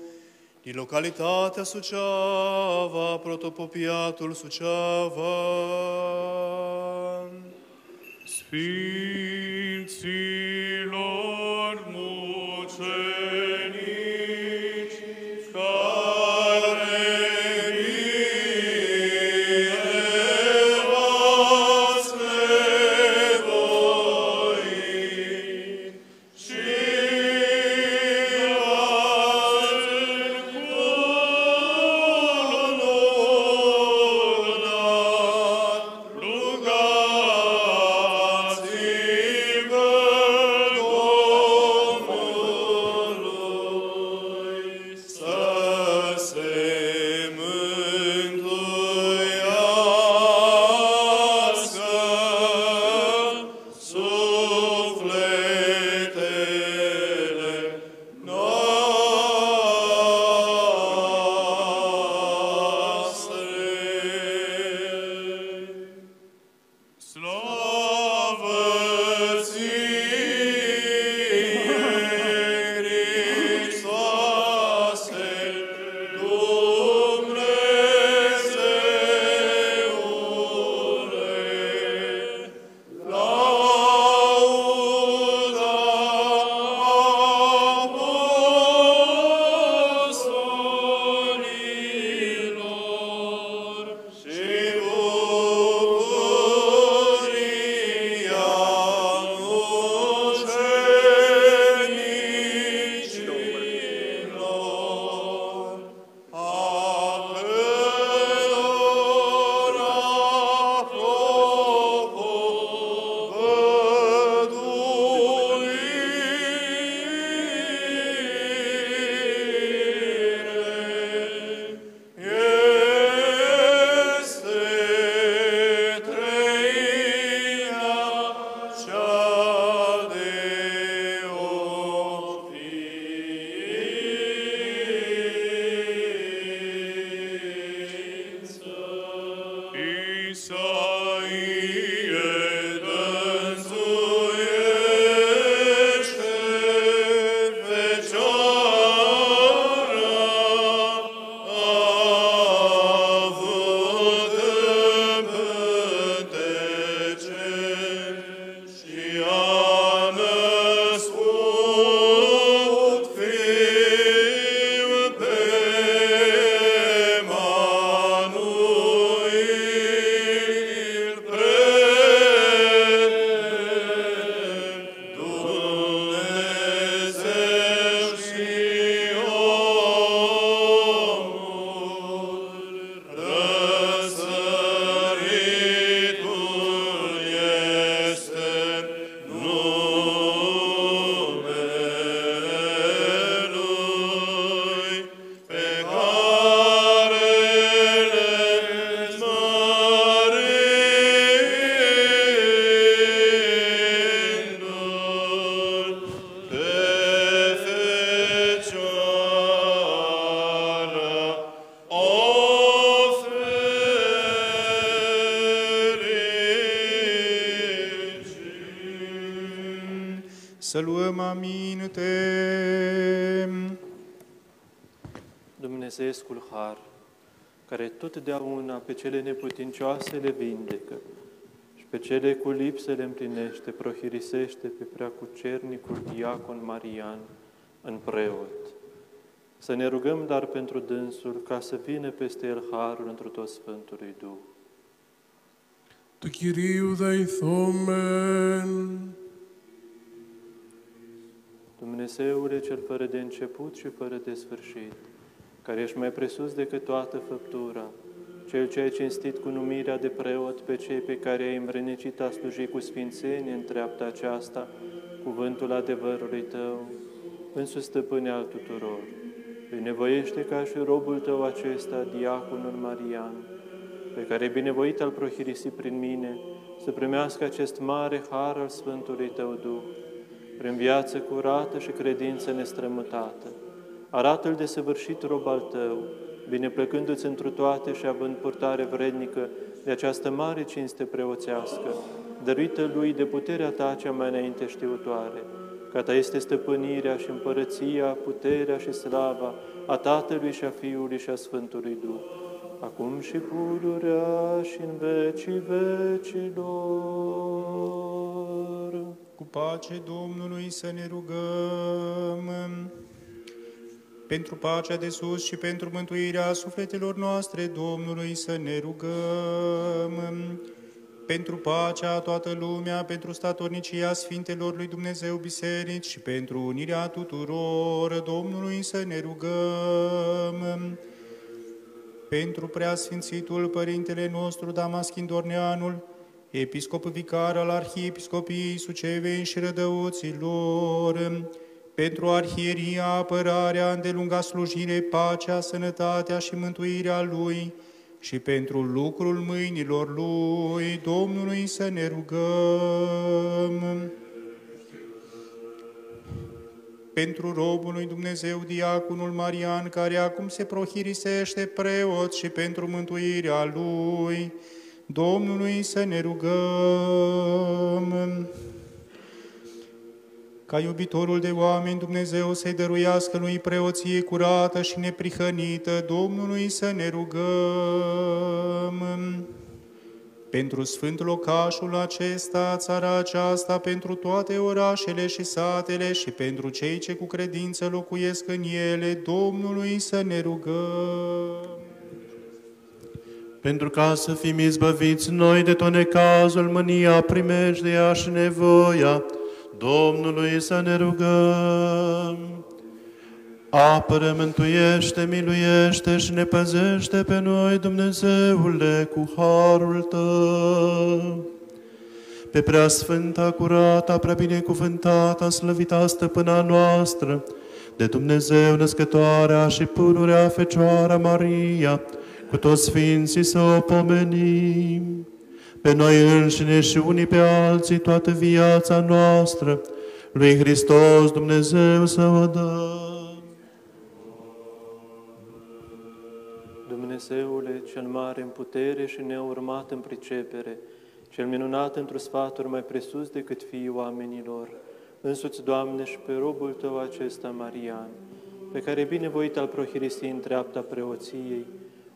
din localitatea Suceava, protopopiatul Suceava. Sfinților Dumnezeescul Har, care totdeauna pe cele neputincioase le vindecă și pe cele cu lipse le împlinește, prohirisește pe preacucernicul diacon Marian în preot. Să ne rugăm dar pentru dânsul ca să vină peste el harul într tot Sfântului Duh. Του Κυρίου δεηθόμεν. Dumnezeule cel fără de început și fără de sfârșit, care ești mai presus decât toată făptura, cel ce ai cinstit cu numirea de preot pe cei pe care ai învrednicit a sluji cu sfințenie în treapta aceasta, cuvântul adevărului tău, însuși stăpâne al tuturor. Binevoiește ca și robul tău acesta, diaconul Marian, pe care binevoit al prohirisi prin mine, să primească acest mare har al Sfântului Tău Duh, prin viață curată și credință nestrămutată. Arată-l de săvârșit rob al Tău, bineplăcându-ți întru toate și având purtare vrednică de această mare cinste preoțească, dăruită lui de puterea Ta cea mai înainte știutoare, ca Ta este stăpânirea și împărăția, puterea și slava a Tatălui și a Fiului și a Sfântului Duh, acum și pururea și în vecii vecilor. Cu pace Domnului să ne rugăm pentru pacea de sus și pentru mântuirea sufletelor noastre Domnului să ne rugăm. Pentru pacea a toată lumea, pentru statornicia Sfintelor lui Dumnezeu Biserici și pentru unirea tuturor Domnului să ne rugăm. Pentru preasfințitul Părintele nostru Damaschin Dorneanul, episcop vicar al Arhiepiscopiei Sucevei și Rădăuților, pentru arhieria, apărarea, îndelunga slujire, pacea, sănătatea și mântuirea Lui și pentru lucrul mâinilor Lui, Domnului să ne rugăm pentru robul lui Dumnezeu, diaconul Marian, care acum se prohirisește preot și pentru mântuirea lui, Domnului să ne rugăm. Ca iubitorul de oameni, Dumnezeu să-i dăruiască lui preoție curată și neprihănită, Domnului să ne rugăm pentru sfânt locașul acesta, țara aceasta, pentru toate orașele și satele și pentru cei ce cu credință locuiesc în ele, Domnului să ne rugăm. Pentru ca să fim izbăviți noi de tot necazul, mânia, primejdea și nevoia, Domnului să ne rugăm. Apără, mântuiește, miluiește și ne păzește pe noi, Dumnezeule, cu harul Tău. Pe prea sfânta, curată, prea binecuvântată, slăvita stăpâna noastră, de Dumnezeu născătoarea și pururea Fecioara Maria, cu toți sfinții să o pomenim. Pe noi înșine și unii pe alții toată viața noastră, lui Hristos Dumnezeu să o dăm. Dumnezeule, cel mare în putere și neurmat în pricepere, cel minunat într sfaturi mai presus decât fiii oamenilor, însuți, Doamne, și pe robul Tău acesta, Marian, pe care binevoit al prohirisi în treapta preoției,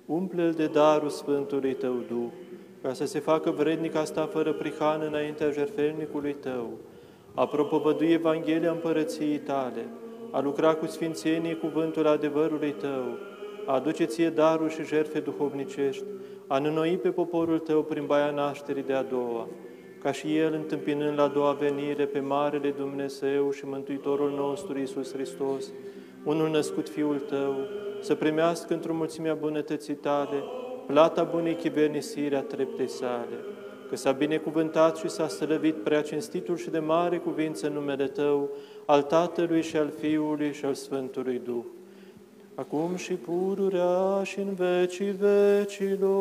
umple-l de darul Sfântului Tău Duh, ca să se facă vrednic asta fără prihană înaintea jertfelnicului Tău, a propovădui Evanghelia împărăției Tale, a lucra cu sfințenie cuvântul adevărului Tău, a aduce ție daruri și jertfe duhovnicești, a înoi pe poporul tău prin baia nașterii de a doua, ca și El, întâmpinând la a doua venire pe Marele Dumnezeu și Mântuitorul nostru Iisus Hristos, unul născut Fiul Tău, să primească într-o mulțimea bunătății Tale, plata bunei chivernisire a treptei sale, că s-a binecuvântat și s-a slăvit prea cinstitul și de mare cuvință în numele Tău, al Tatălui și al Fiului și al Sfântului Duh acum și pururea și în vecii vecilor.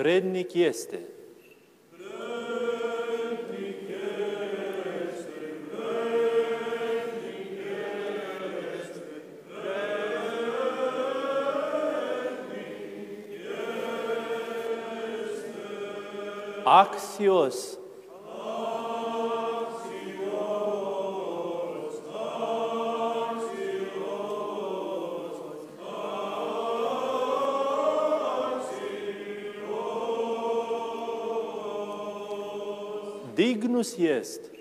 Vrednic este. Axios. Dignus est.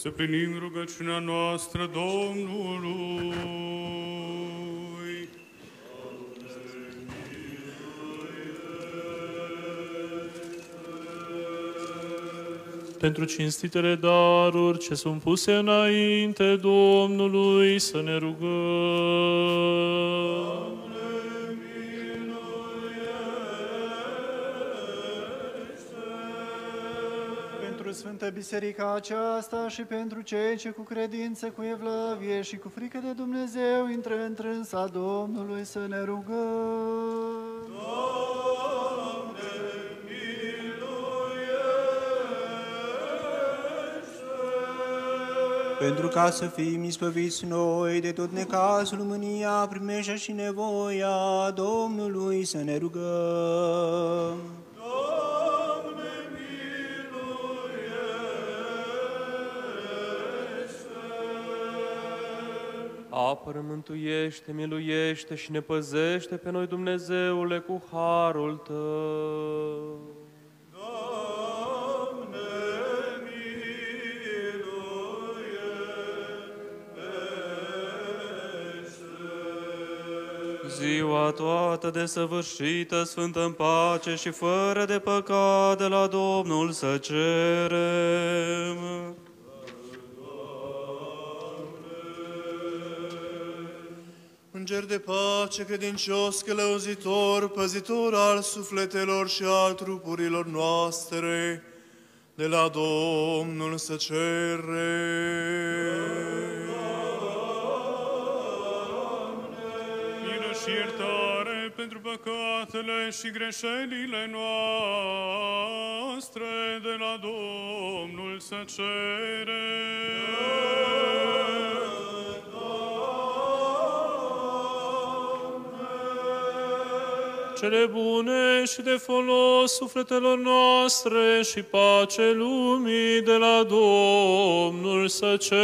Să plinim rugăciunea noastră Domnului. pentru cinstitele daruri ce sunt puse înainte Domnului, să ne rugăm. Sfântă Biserica aceasta și pentru cei ce cu credință, cu evlavie și cu frică de Dumnezeu intră în trânsa Domnului să ne rugăm. Pentru ca să fim ispăviți noi de tot necazul, mânia, primeșa și nevoia Domnului să ne rugăm. Apără, mântuiește, miluiește și ne păzește pe noi, Dumnezeule, cu harul Tău. Ziua toată desăvârșită, sfântă în pace și fără de păcat de la Domnul să cerem. De pace, credincios, călăuzitor, păzitor al sufletelor și al trupurilor noastre, de la Domnul să cere. Milă și iertare pentru păcatele și greșelile noastre de la Domnul să cere. Cele bune și de folos sufletelor noastre și pace lumii de la Domnul să cerem.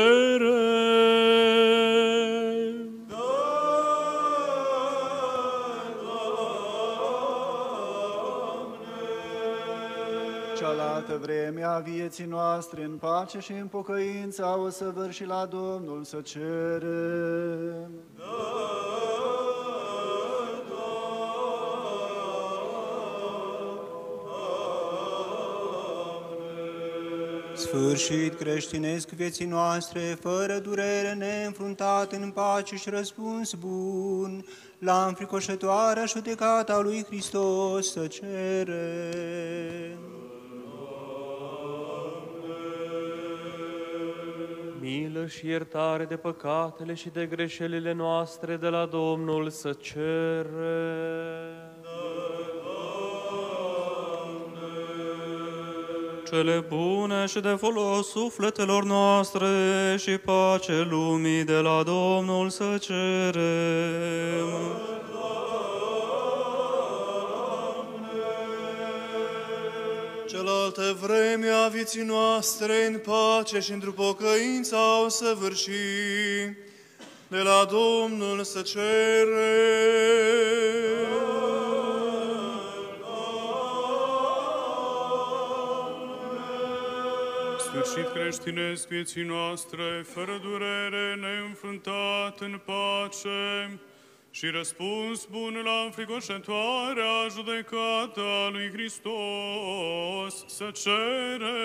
Cealaltă vreme a vieții noastre în pace și în pocăință o să vârși la Domnul să cerem. Sfârșit creștinesc vieții noastre, fără durere, neînfruntat în pace și răspuns bun, la înfricoșătoarea judecata a lui Hristos să cerem. Milă și iertare de păcatele și de greșelile noastre de la Domnul să cerem. Cele bune și de folos sufletelor noastre și pace lumii de la Domnul să cerem. Cealaltă vreme a vieții noastre în pace și într-o pocăință au săvârșit. De la Domnul să cere. Sfârșit creștinesc vieții noastre, fără durere, neînfruntat în pace și răspuns bun la înfricoșătoarea judecată a lui Hristos să cere.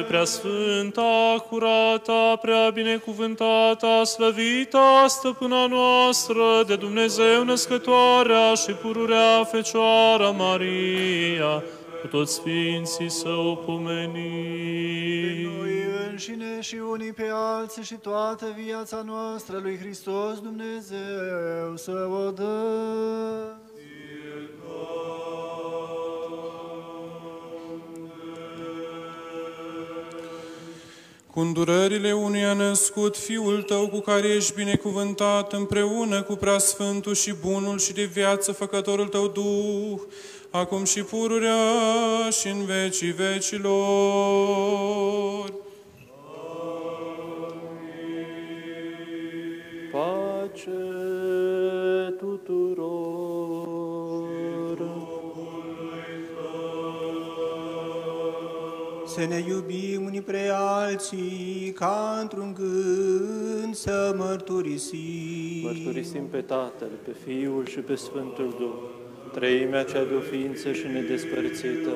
Pe prea sfânta, curata, prea binecuvântata, slăvita stăpâna noastră, de Dumnezeu născătoarea și pururea Fecioara Maria, cu toți sfinții să o pomenim. Noi înșine și unii pe alții și toată viața noastră lui Hristos Dumnezeu să o dăm. Cu îndurările unuia născut Fiul Tău cu care ești binecuvântat împreună cu preasfântul și bunul și de viață făcătorul Tău Duh, acum și pururea și în vecii vecilor. Pace tuturor. Să ne iubim unii pre alții, ca într-un gând să mărturisim. Mărturisim pe Tatăl, pe Fiul și pe Sfântul Duh, treimea cea de o ființă și nedespărțită.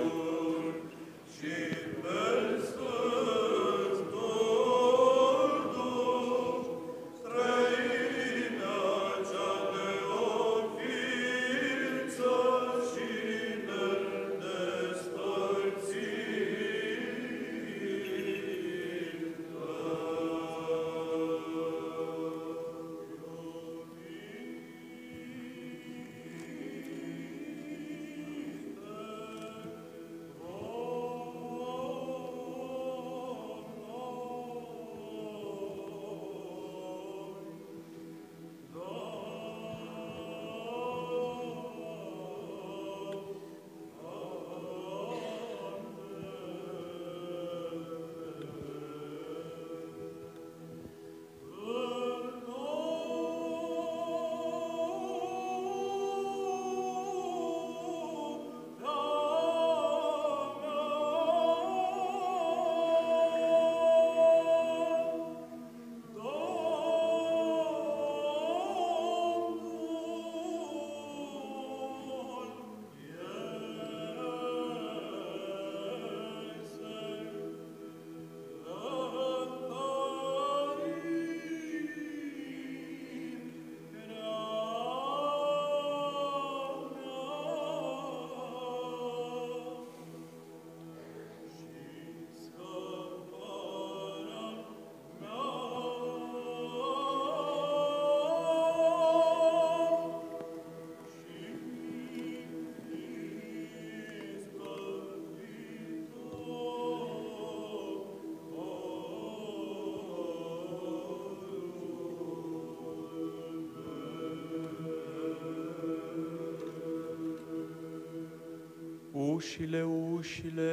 Ușile, ușile,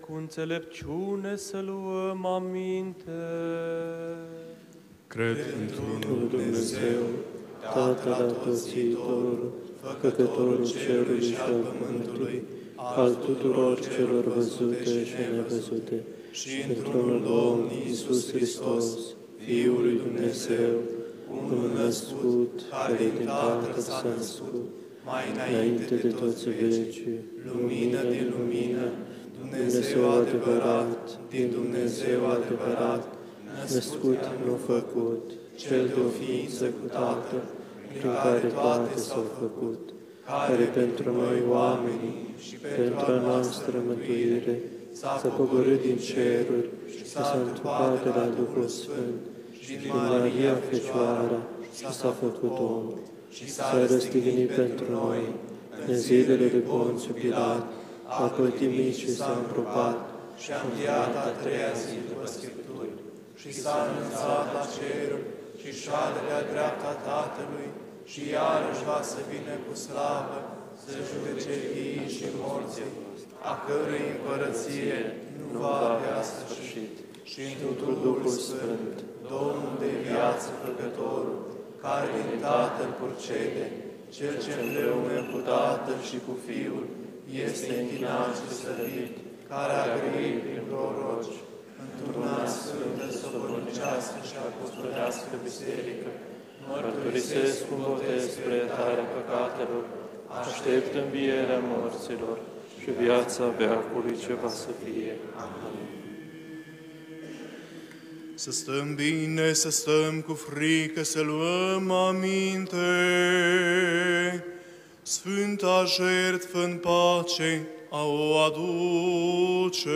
cu înțelepciune să luăm aminte. Cred într-unul Dumnezeu, Tatăl Atotțitor, Făcătorul cerului și al pământului, al tuturor celor văzute și nevăzute, și într-unul Domn Iisus Hristos, Fiul lui Dumnezeu, unul născut, care din Tatăl s-a născut, mai înainte de toți vecii, lumină din lumină, Dumnezeu adevărat, din Dumnezeu adevărat, născut, nu făcut, cel de o ființă cu Tatăl, prin care toate s-au făcut, care pentru noi oamenii și pentru a noastră mântuire s-a pogorât din ceruri și s-a întrupat de la Duhul Sfânt și din Maria Fecioara și s-a făcut om și s-a răstignit pentru noi în zilele de Ponțiu Pilat, a pătimit și s-a îngropat și a înviat a treia zi după Scripturi și s-a înălțat la cer și șade de-a dreapta Tatălui și iarăși va să vină cu slavă să judece vii și morții, a cărui împărăție nu va avea sfârșit. Și într Duhul Sfânt, Domnul de viață făcătorul, care din Tatăl purcede, Cel ce împreună cu Tatăl și cu Fiul este închinat și slăvit, care a grăit prin proroci, într-una sfântă, sobornicească și apostolească biserică, mărturisesc cu botez spre iertarea păcatelor, aștept învierea morților și viața veacului ce va să fie. Amin. Să stăm bine, să stăm cu frică, să luăm aminte. Sfânta jertfă în pace a o aduce.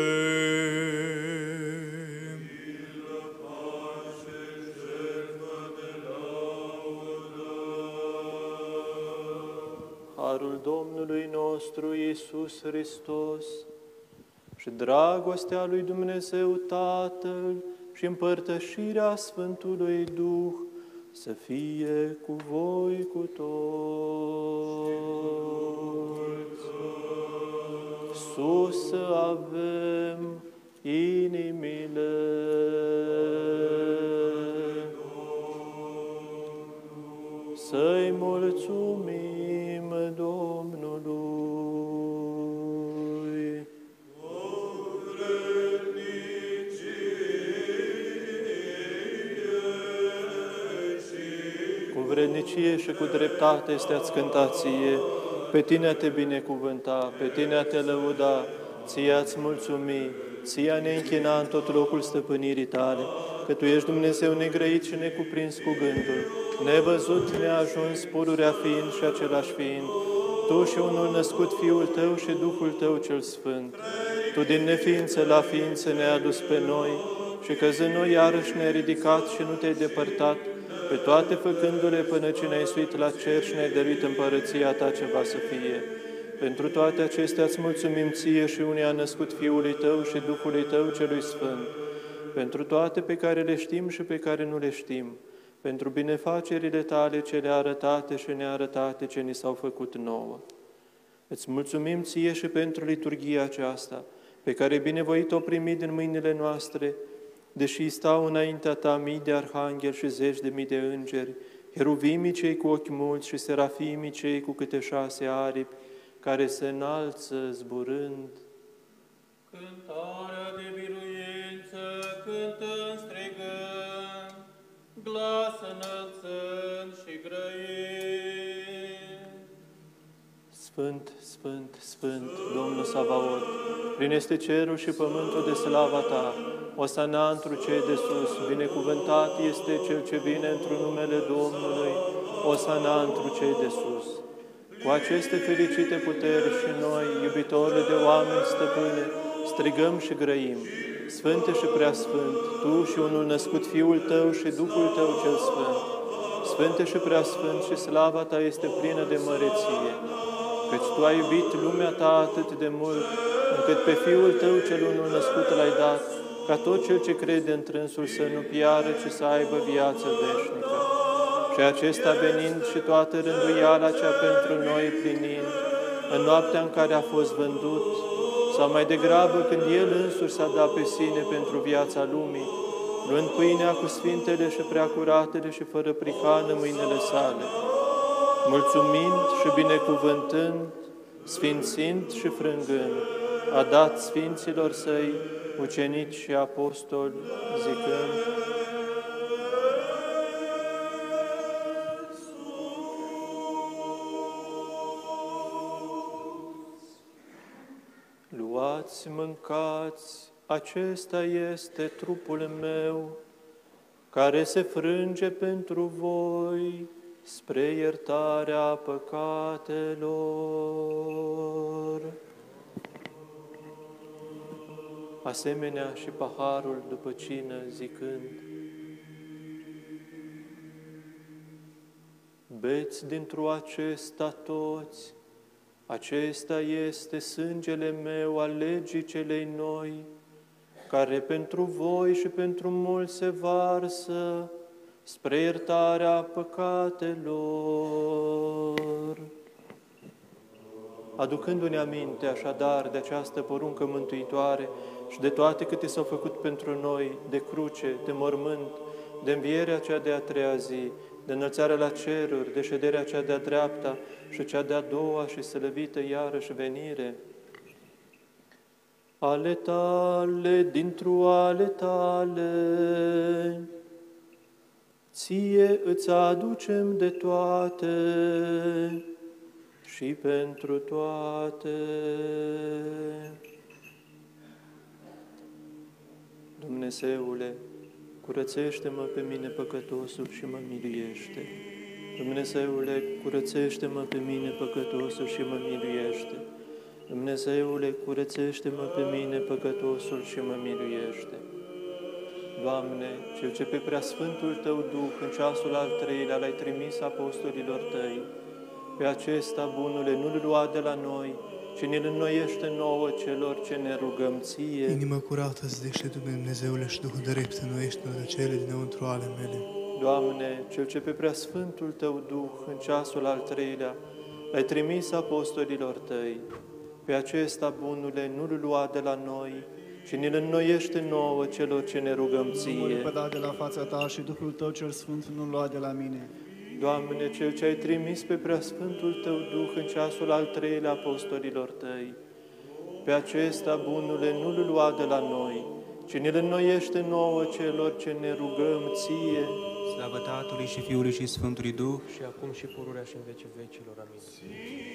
Harul Domnului nostru Iisus Hristos și dragostea lui Dumnezeu Tatăl și împărtășirea Sfântului Duh să fie cu voi cu toți. Sus să avem inimile. Să-i mulțumim vrednicie și cu dreptate este-ați cânta ție, pe tine a te binecuvânta, pe tine a te lăuda, ție ați mulțumi, ție a ne închina în tot locul stăpânirii tale, că Tu ești Dumnezeu negrăit și necuprins cu gândul, nevăzut, neajuns, pururea fiind și același fiind, Tu și unul născut Fiul Tău și Duhul Tău cel Sfânt. Tu din neființă la ființă ne-ai adus pe noi și căzând noi iarăși ne-ai ridicat și nu te-ai depărtat, pe toate făcându-le până ce ne-ai suit la cer și ne-ai dăruit împărăția ta ce va să fie. Pentru toate acestea îți mulțumim ție și unii a născut Fiului Tău și Duhului Tău celui Sfânt. Pentru toate pe care le știm și pe care nu le știm, pentru binefacerile Tale cele arătate și nearătate ce ni s-au făcut nouă. Îți mulțumim ție și pentru liturghia aceasta, pe care binevoit o primi din mâinile noastre, deși stau înaintea ta mii de arhangheli și zeci de mii de îngeri, heruvimii cei cu ochi mulți și serafimii cei cu câte șase aripi, care se înalță zburând. Cântarea de biruință cântând strigând, glas înălțând și grăind. Sfânt, Sfânt, Sfânt, Domnul Savaot, prin este cerul și pământul de slava Ta, Osana întru cei de sus, binecuvântat este Cel ce vine într numele Domnului, Osana întru cei de sus. Cu aceste fericite puteri și noi, iubitorile de oameni stăpâne, strigăm și grăim, Sfânte și Preasfânt, Tu și unul născut Fiul Tău și Duhul Tău cel Sfânt, Sfânte și Preasfânt și slava Ta este plină de măreție, căci Tu ai iubit lumea Ta atât de mult, încât pe Fiul Tău cel unul născut L-ai dat, ca tot cel ce crede în trânsul să nu piară, ci să aibă viață veșnică. Și acesta venind și toată rânduiala cea pentru noi plinind, în noaptea în care a fost vândut, sau mai degrabă când El însuși s-a dat pe sine pentru viața lumii, luând pâinea cu sfintele și preacuratele și fără prihană mâinile sale, mulțumind și binecuvântând, sfințind și frângând, a dat sfinților săi, ucenici și apostoli, zicând, Luați, mâncați, acesta este trupul meu, care se frânge pentru voi spre iertarea păcatelor. Asemenea și paharul după cină zicând, beți dintr-o acesta toți. Acesta este sângele meu al legii celei noi, care pentru voi și pentru mulți se varsă spre iertarea păcatelor. Aducându-ne aminte așadar de această poruncă mântuitoare și de toate câte s-au făcut pentru noi, de cruce, de mormânt, de învierea cea de a treia zi, de înălțarea la ceruri, de șederea cea de-a dreapta și cea de-a doua și slăvită iarăși venire, ale tale, dintr-o ale tale, ție îți aducem de toate și pentru toate. Dumnezeule, curățește-mă pe mine păcătosul și mă miluiește. Dumnezeule, curățește-mă pe mine păcătosul și mă miluiește. Dumnezeule, curățește-mă pe mine păcătosul și mă miluiește. Doamne, Cel ce pe preasfântul Tău Duh în ceasul al treilea l-ai trimis apostolilor Tăi, pe acesta, bunule, nu-L lua de la noi, ci ne-L înnoiește nouă celor ce ne rugăm Ție. Inimă curată îți dește Dumnezeule și Duhul drept înnoiește de cele dinăuntru ale mele. Doamne, Cel ce pe preasfântul Tău Duh în ceasul al treilea l-ai trimis apostolilor Tăi, pe acesta, bunule, nu-L lua de la noi, ci ne-L înnoiește nouă celor ce ne rugăm Ție. Păda de la fața Ta și Duhul Tău cel Sfânt nu lua de la mine. Doamne, Cel ce ai trimis pe preasfântul Tău Duh în ceasul al treilea apostolilor Tăi, pe acesta, bunule, nu-L lua de la noi, ci ne-L înnoiește nouă celor ce ne rugăm Ție. Slavă Tatălui și Fiului și Sfântului Duh, și acum și pururea și în vecii vecilor. Amin.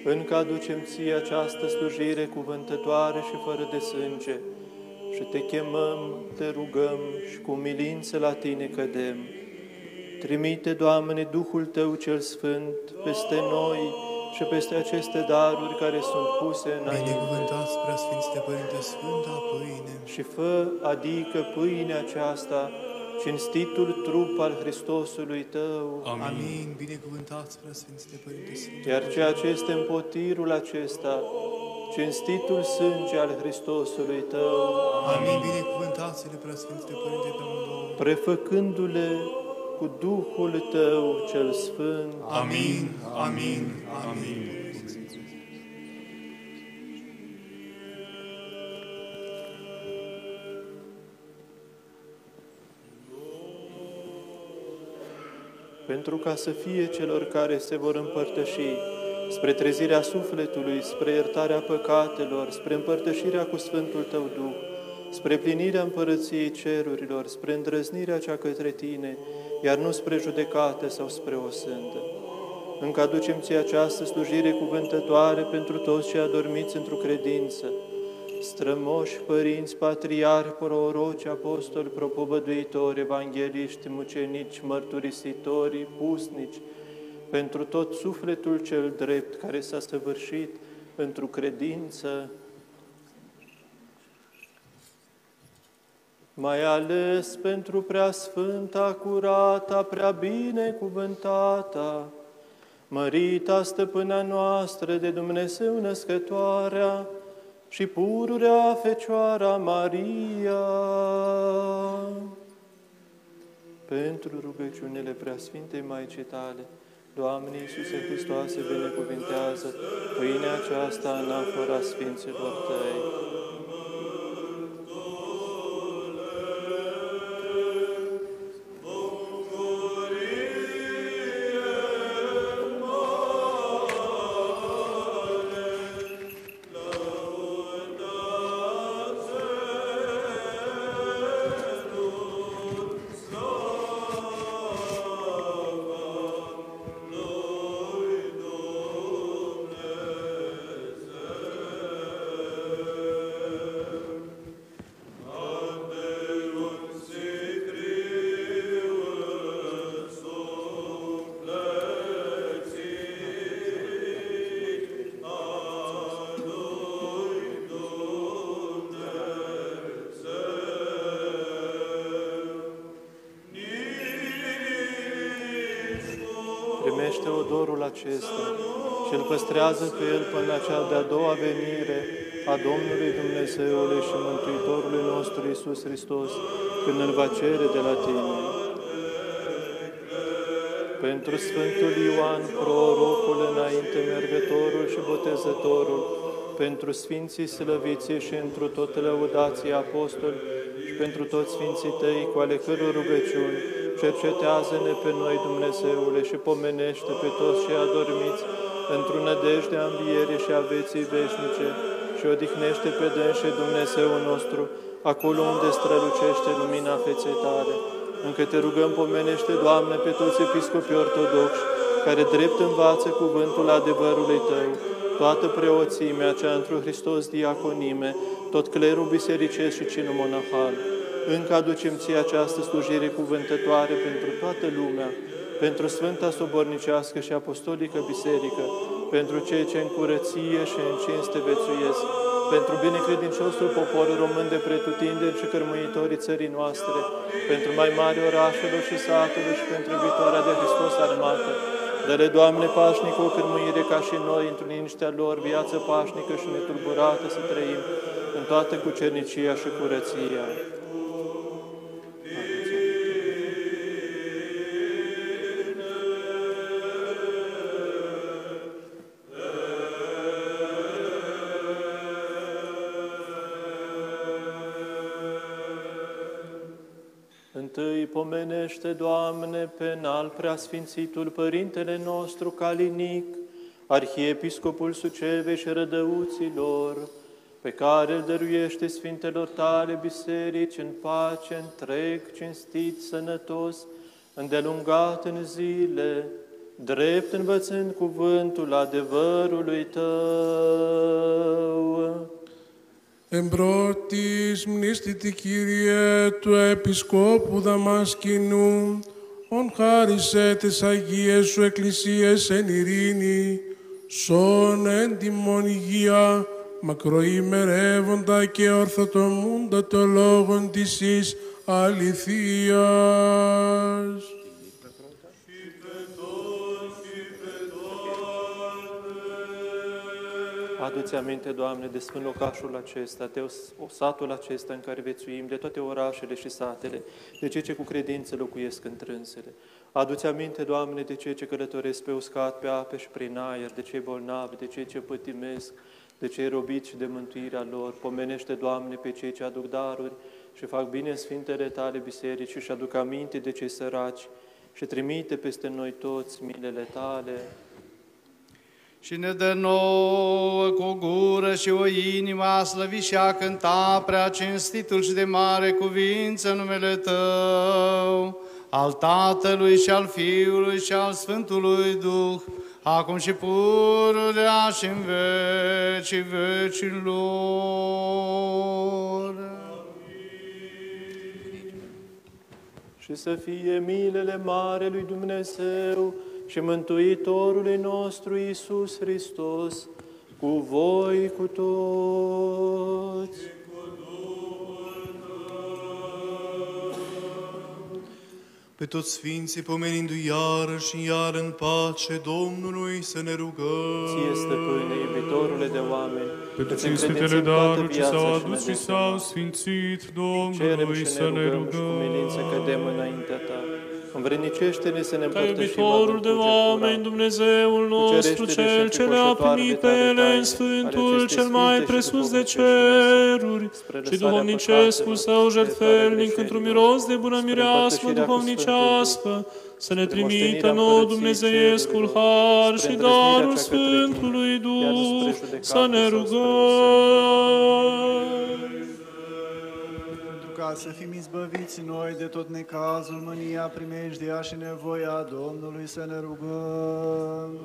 Încă aducem Ție această slujire cuvântătoare și fără de sânge și Te chemăm, Te rugăm și cu milință la Tine cădem. Trimite, Doamne, Duhul Tău cel Sfânt peste noi și peste aceste daruri care sunt puse înainte. Binecuvântați, preasfințite Părinte Sfânta Pâine. Și fă, adică pâinea aceasta, cinstitul trup al Hristosului Tău. Amin. Binecuvântați, preasfințite Părinte Sfânta Iar ceea ce este în potirul acesta, cinstitul sânge al Hristosului Tău. Amin. Binecuvântați-le, preasfințite Părinte pe amândouă. Prefăcându-le cu Duhul Tău cel Sfânt. Amin. Amin. Amin. Pentru ca să fie celor care se vor împărtăși spre trezirea sufletului, spre iertarea păcatelor, spre împărtășirea cu Sfântul Tău Duh, spre plinirea împărăției cerurilor, spre îndrăznirea cea către Tine, iar nu spre judecată sau spre o sândă. Încă aducem ție această slujire cuvântătoare pentru toți cei adormiți într-o credință, strămoși, părinți, patriarhi, proroci, apostoli, propovăduitori, evangeliști, mucenici, mărturisitori, pusnici, pentru tot sufletul cel drept care s-a săvârșit pentru credință, mai ales pentru prea sfânta, curata, prea binecuvântata, mărita stăpâna noastră de Dumnezeu născătoarea și pururea Fecioara Maria. Pentru rugăciunile preasfintei Maicii tale, Doamne Iisuse Hristoase, binecuvintează pâinea aceasta în afora Sfinților Tăi. Acesta și îl păstrează pe el până la cea de-a doua venire a Domnului Dumnezeului și Mântuitorului nostru Isus Hristos, când îl va cere de la tine. Pentru Sfântul Ioan, prorocul înainte mergătorul și botezătorul, pentru Sfinții Slăviții și întru tot lăudații apostoli și pentru toți Sfinții Tăi, cu ale căror rugăciuni, cercetează-ne pe noi, Dumnezeule, și pomenește pe toți cei adormiți, într-o nădejde a învierii și a vieții veșnice, și odihnește pe dânșe Dumnezeul nostru, acolo unde strălucește lumina feței tale. Încă te rugăm, pomenește, Doamne, pe toți episcopii ortodoxi, care drept învață cuvântul adevărului Tău, toată preoțimea cea într Hristos diaconime, tot clerul bisericesc și cinul monahal. Încă aducem ție această slujire cuvântătoare pentru toată lumea, pentru Sfânta Sobornicească și Apostolică Biserică, pentru cei ce în curăție și în cinste vețuiesc, pentru binecredinciosul popor român de pretutindeni și cărmuitorii țării noastre, pentru mai mari orașelor și satului și pentru viitoarea de Hristos armată. Dă-le, Doamne, pașnică o cârmuire ca și noi, într-o liniștea lor, viață pașnică și netulburată să trăim în toată cucernicia și curăția. Pomenește, Doamne, pe înalt preasfințitul Părintele nostru Calinic, Arhiepiscopul Sucevei și Rădăuților, pe care îl dăruiește Sfintelor tale biserici în pace, întreg, cinstit, sănătos, îndelungat în zile, drept învățând cuvântul adevărului Tău. Εμπρότης μνήστητη Κύριε του Επισκόπου Δαμασκηνού, ον χάρισε τις Αγίες Σου Εκκλησίες εν ειρήνη, σών εν τιμών υγεία, μακροημερεύοντα και ορθοτομούντα το λόγον της εις αληθείας. Adu-ți aminte, Doamne, de sfânt locașul acesta, de satul acesta în care vețuim, de toate orașele și satele, de cei ce cu credință locuiesc întrânsele. Adu-ți aminte, Doamne, de cei ce călătoresc pe uscat, pe ape și prin aer, de cei bolnavi, de cei ce pătimesc, de cei robiți și de mântuirea lor. Pomenește, Doamne, pe cei ce aduc daruri și fac bine în Sfintele Tale biserici și aduc aminte de cei săraci și trimite peste noi toți milele Tale. Și ne dă nouă cu o gură și o inimă a slăvi și a cânta prea cinstitul și de mare cuvință numele Tău, al Tatălui și al Fiului și al Sfântului Duh, acum și pururea și în vecii vecilor. și să fie milele mare lui Dumnezeu și Mântuitorului nostru Iisus Hristos, cu voi cu toți. Pe toți Sfinții, pomenindu-i iară și iar în pace Domnului să ne rugăm. Ție, stăpâne, iubitorule de oameni, Pentru îți cinstitele încredințăm toată daruri ce viața s-au și adus și nădejdea s-au noastră. sfințit Cerem Domnului și să ne rugăm și cu milință rugăm. cădem înaintea Ta. Învrednicește-ne să ne Ca împărtășim iubitorul de oameni, Dumnezeul nostru, Cucerește-ne Cel și ce le-a înfricoșătoare primit de pe tale ele taine, în Sfântul ale acestei cel mai sfinte și presus de duhovnicești ceruri spre și lăsarea duhovnicescul păcatelor, său spre jertfelnic iertarea într-un greșelilor, miros de bună spre mireasmă împărtășirea cu duhovnicească, să ne spre trimită moștenirea nouă împărăției Dumnezeiescul cerurilor, har spre și îndrăznirea darul cea către Sfântului iar spre Duh, judecată să ne sau spre rugăm. Pentru ca să fim izbăviți noi de tot necazul, mânia, primejdia și nevoia Domnului să ne rugăm.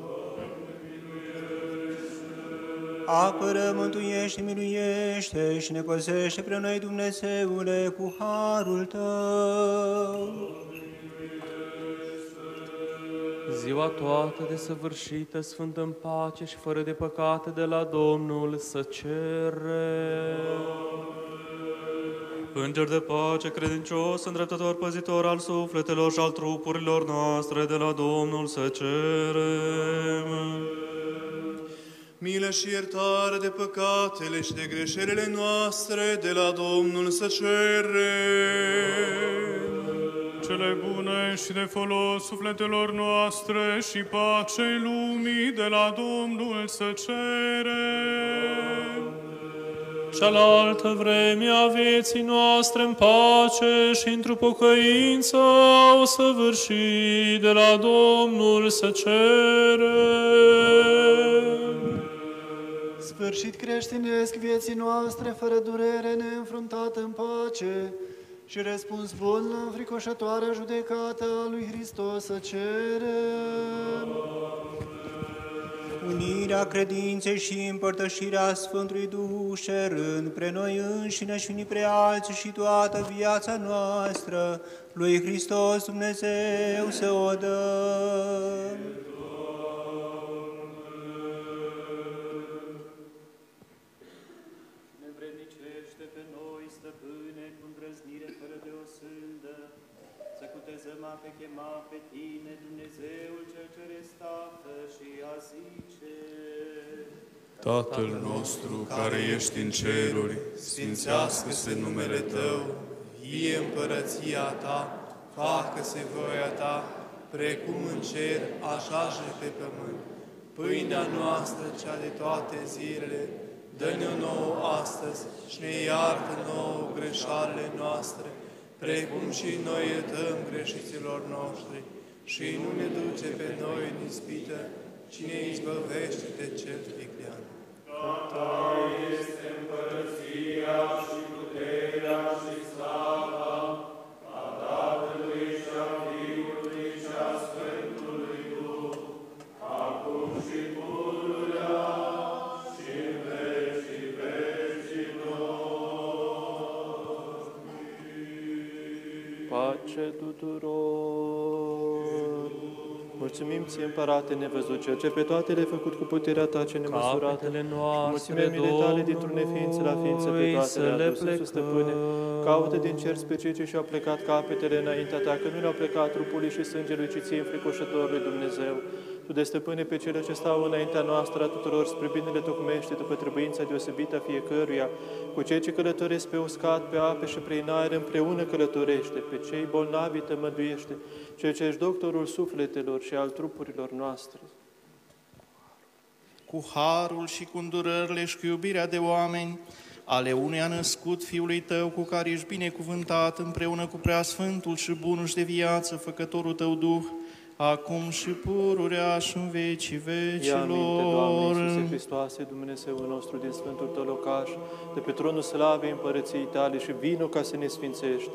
Apără, mântuiește, miluiește și ne păzește pre noi, Dumnezeule, cu harul Tău. Ziua toată desăvârșită, sfântă în pace și fără de păcate de la Domnul să cere. Înger de pace, credincios, îndreptător, păzitor al sufletelor și al trupurilor noastre, de la Domnul să cerem. Milă și iertare de păcatele și de greșelile noastre, de la Domnul să cerem. Cele bune și de folos sufletelor noastre și pacei lumii de la Domnul să cerem. Cealaltă vreme a vieții noastre în pace și într-o pocăință o săvârși de la Domnul să cerem. Sfârșit creștinesc vieții noastre, fără durere, neînfruntată în pace, și răspuns bun la înfricoșătoarea judecată a lui Hristos să cerem. Unirea credinței și împărtășirea Sfântului Duh șerând pre noi înșine și unii pre alții și toată viața noastră, lui Hristos Dumnezeu să o Tatăl nostru care ești în ceruri, sfințească-se numele Tău, vie împărăția Ta, facă-se voia Ta, precum în cer, așa și pe pământ. Pâinea noastră, cea de toate zilele, dă-ne-o nouă astăzi și ne iartă nouă greșalele noastre, precum și noi iertăm greșiților noștri. Și nu ne duce pe noi în ispită, ci ne izbăvește de cel viclean. Tuturor! Mulțumim ție, Împărate nevăzut, cel ce pe toate le-ai făcut cu puterea ta ce nemăsurată. Capetele noastre, Mulțumim mile tale dintr-un neființă la ființă pe Domnului, toate să le-a le dus, Iisus, Stăpâne. Caută din cer pe cei ce și-au plecat capetele înaintea ta, că nu le-au plecat trupului și sângelui, ci ție înfricoșătorului Dumnezeu. Tu de stăpâne pe cele ce stau înaintea noastră a tuturor spre binele tocmește după trebuința deosebită a fiecăruia, cu cei ce călătoresc pe uscat, pe ape și prin aer împreună călătorește, pe cei bolnavi tămăduiește, cel ce ești doctorul sufletelor și al trupurilor noastre. cu harul și cu îndurările și cu iubirea de oameni, ale uneia născut Fiului Tău, cu care ești binecuvântat împreună cu Preasfântul și Bunul și de viață, Făcătorul Tău Duh, acum și pururea și în vecii Ia aminte, Doamne Iisuse vecilor. Hristoase, Dumnezeul nostru, din Sfântul Tău locaș, de pe tronul slavei împărăției Tale și vino ca să ne sfințești.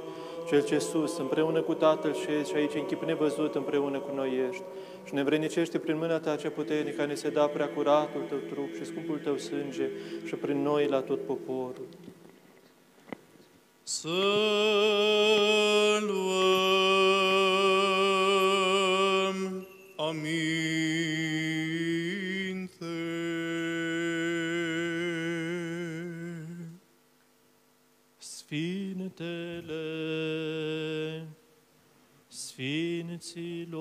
Cel ce sus, împreună cu Tatăl șezi și aici în chip nevăzut împreună cu noi ești. Și ne vrenicește prin mâna Ta cea puternică, ne se da prea curatul Tău trup și scumpul Tău sânge și prin noi la tot poporul. Să luăm aminte. Sfinetele Sfinților.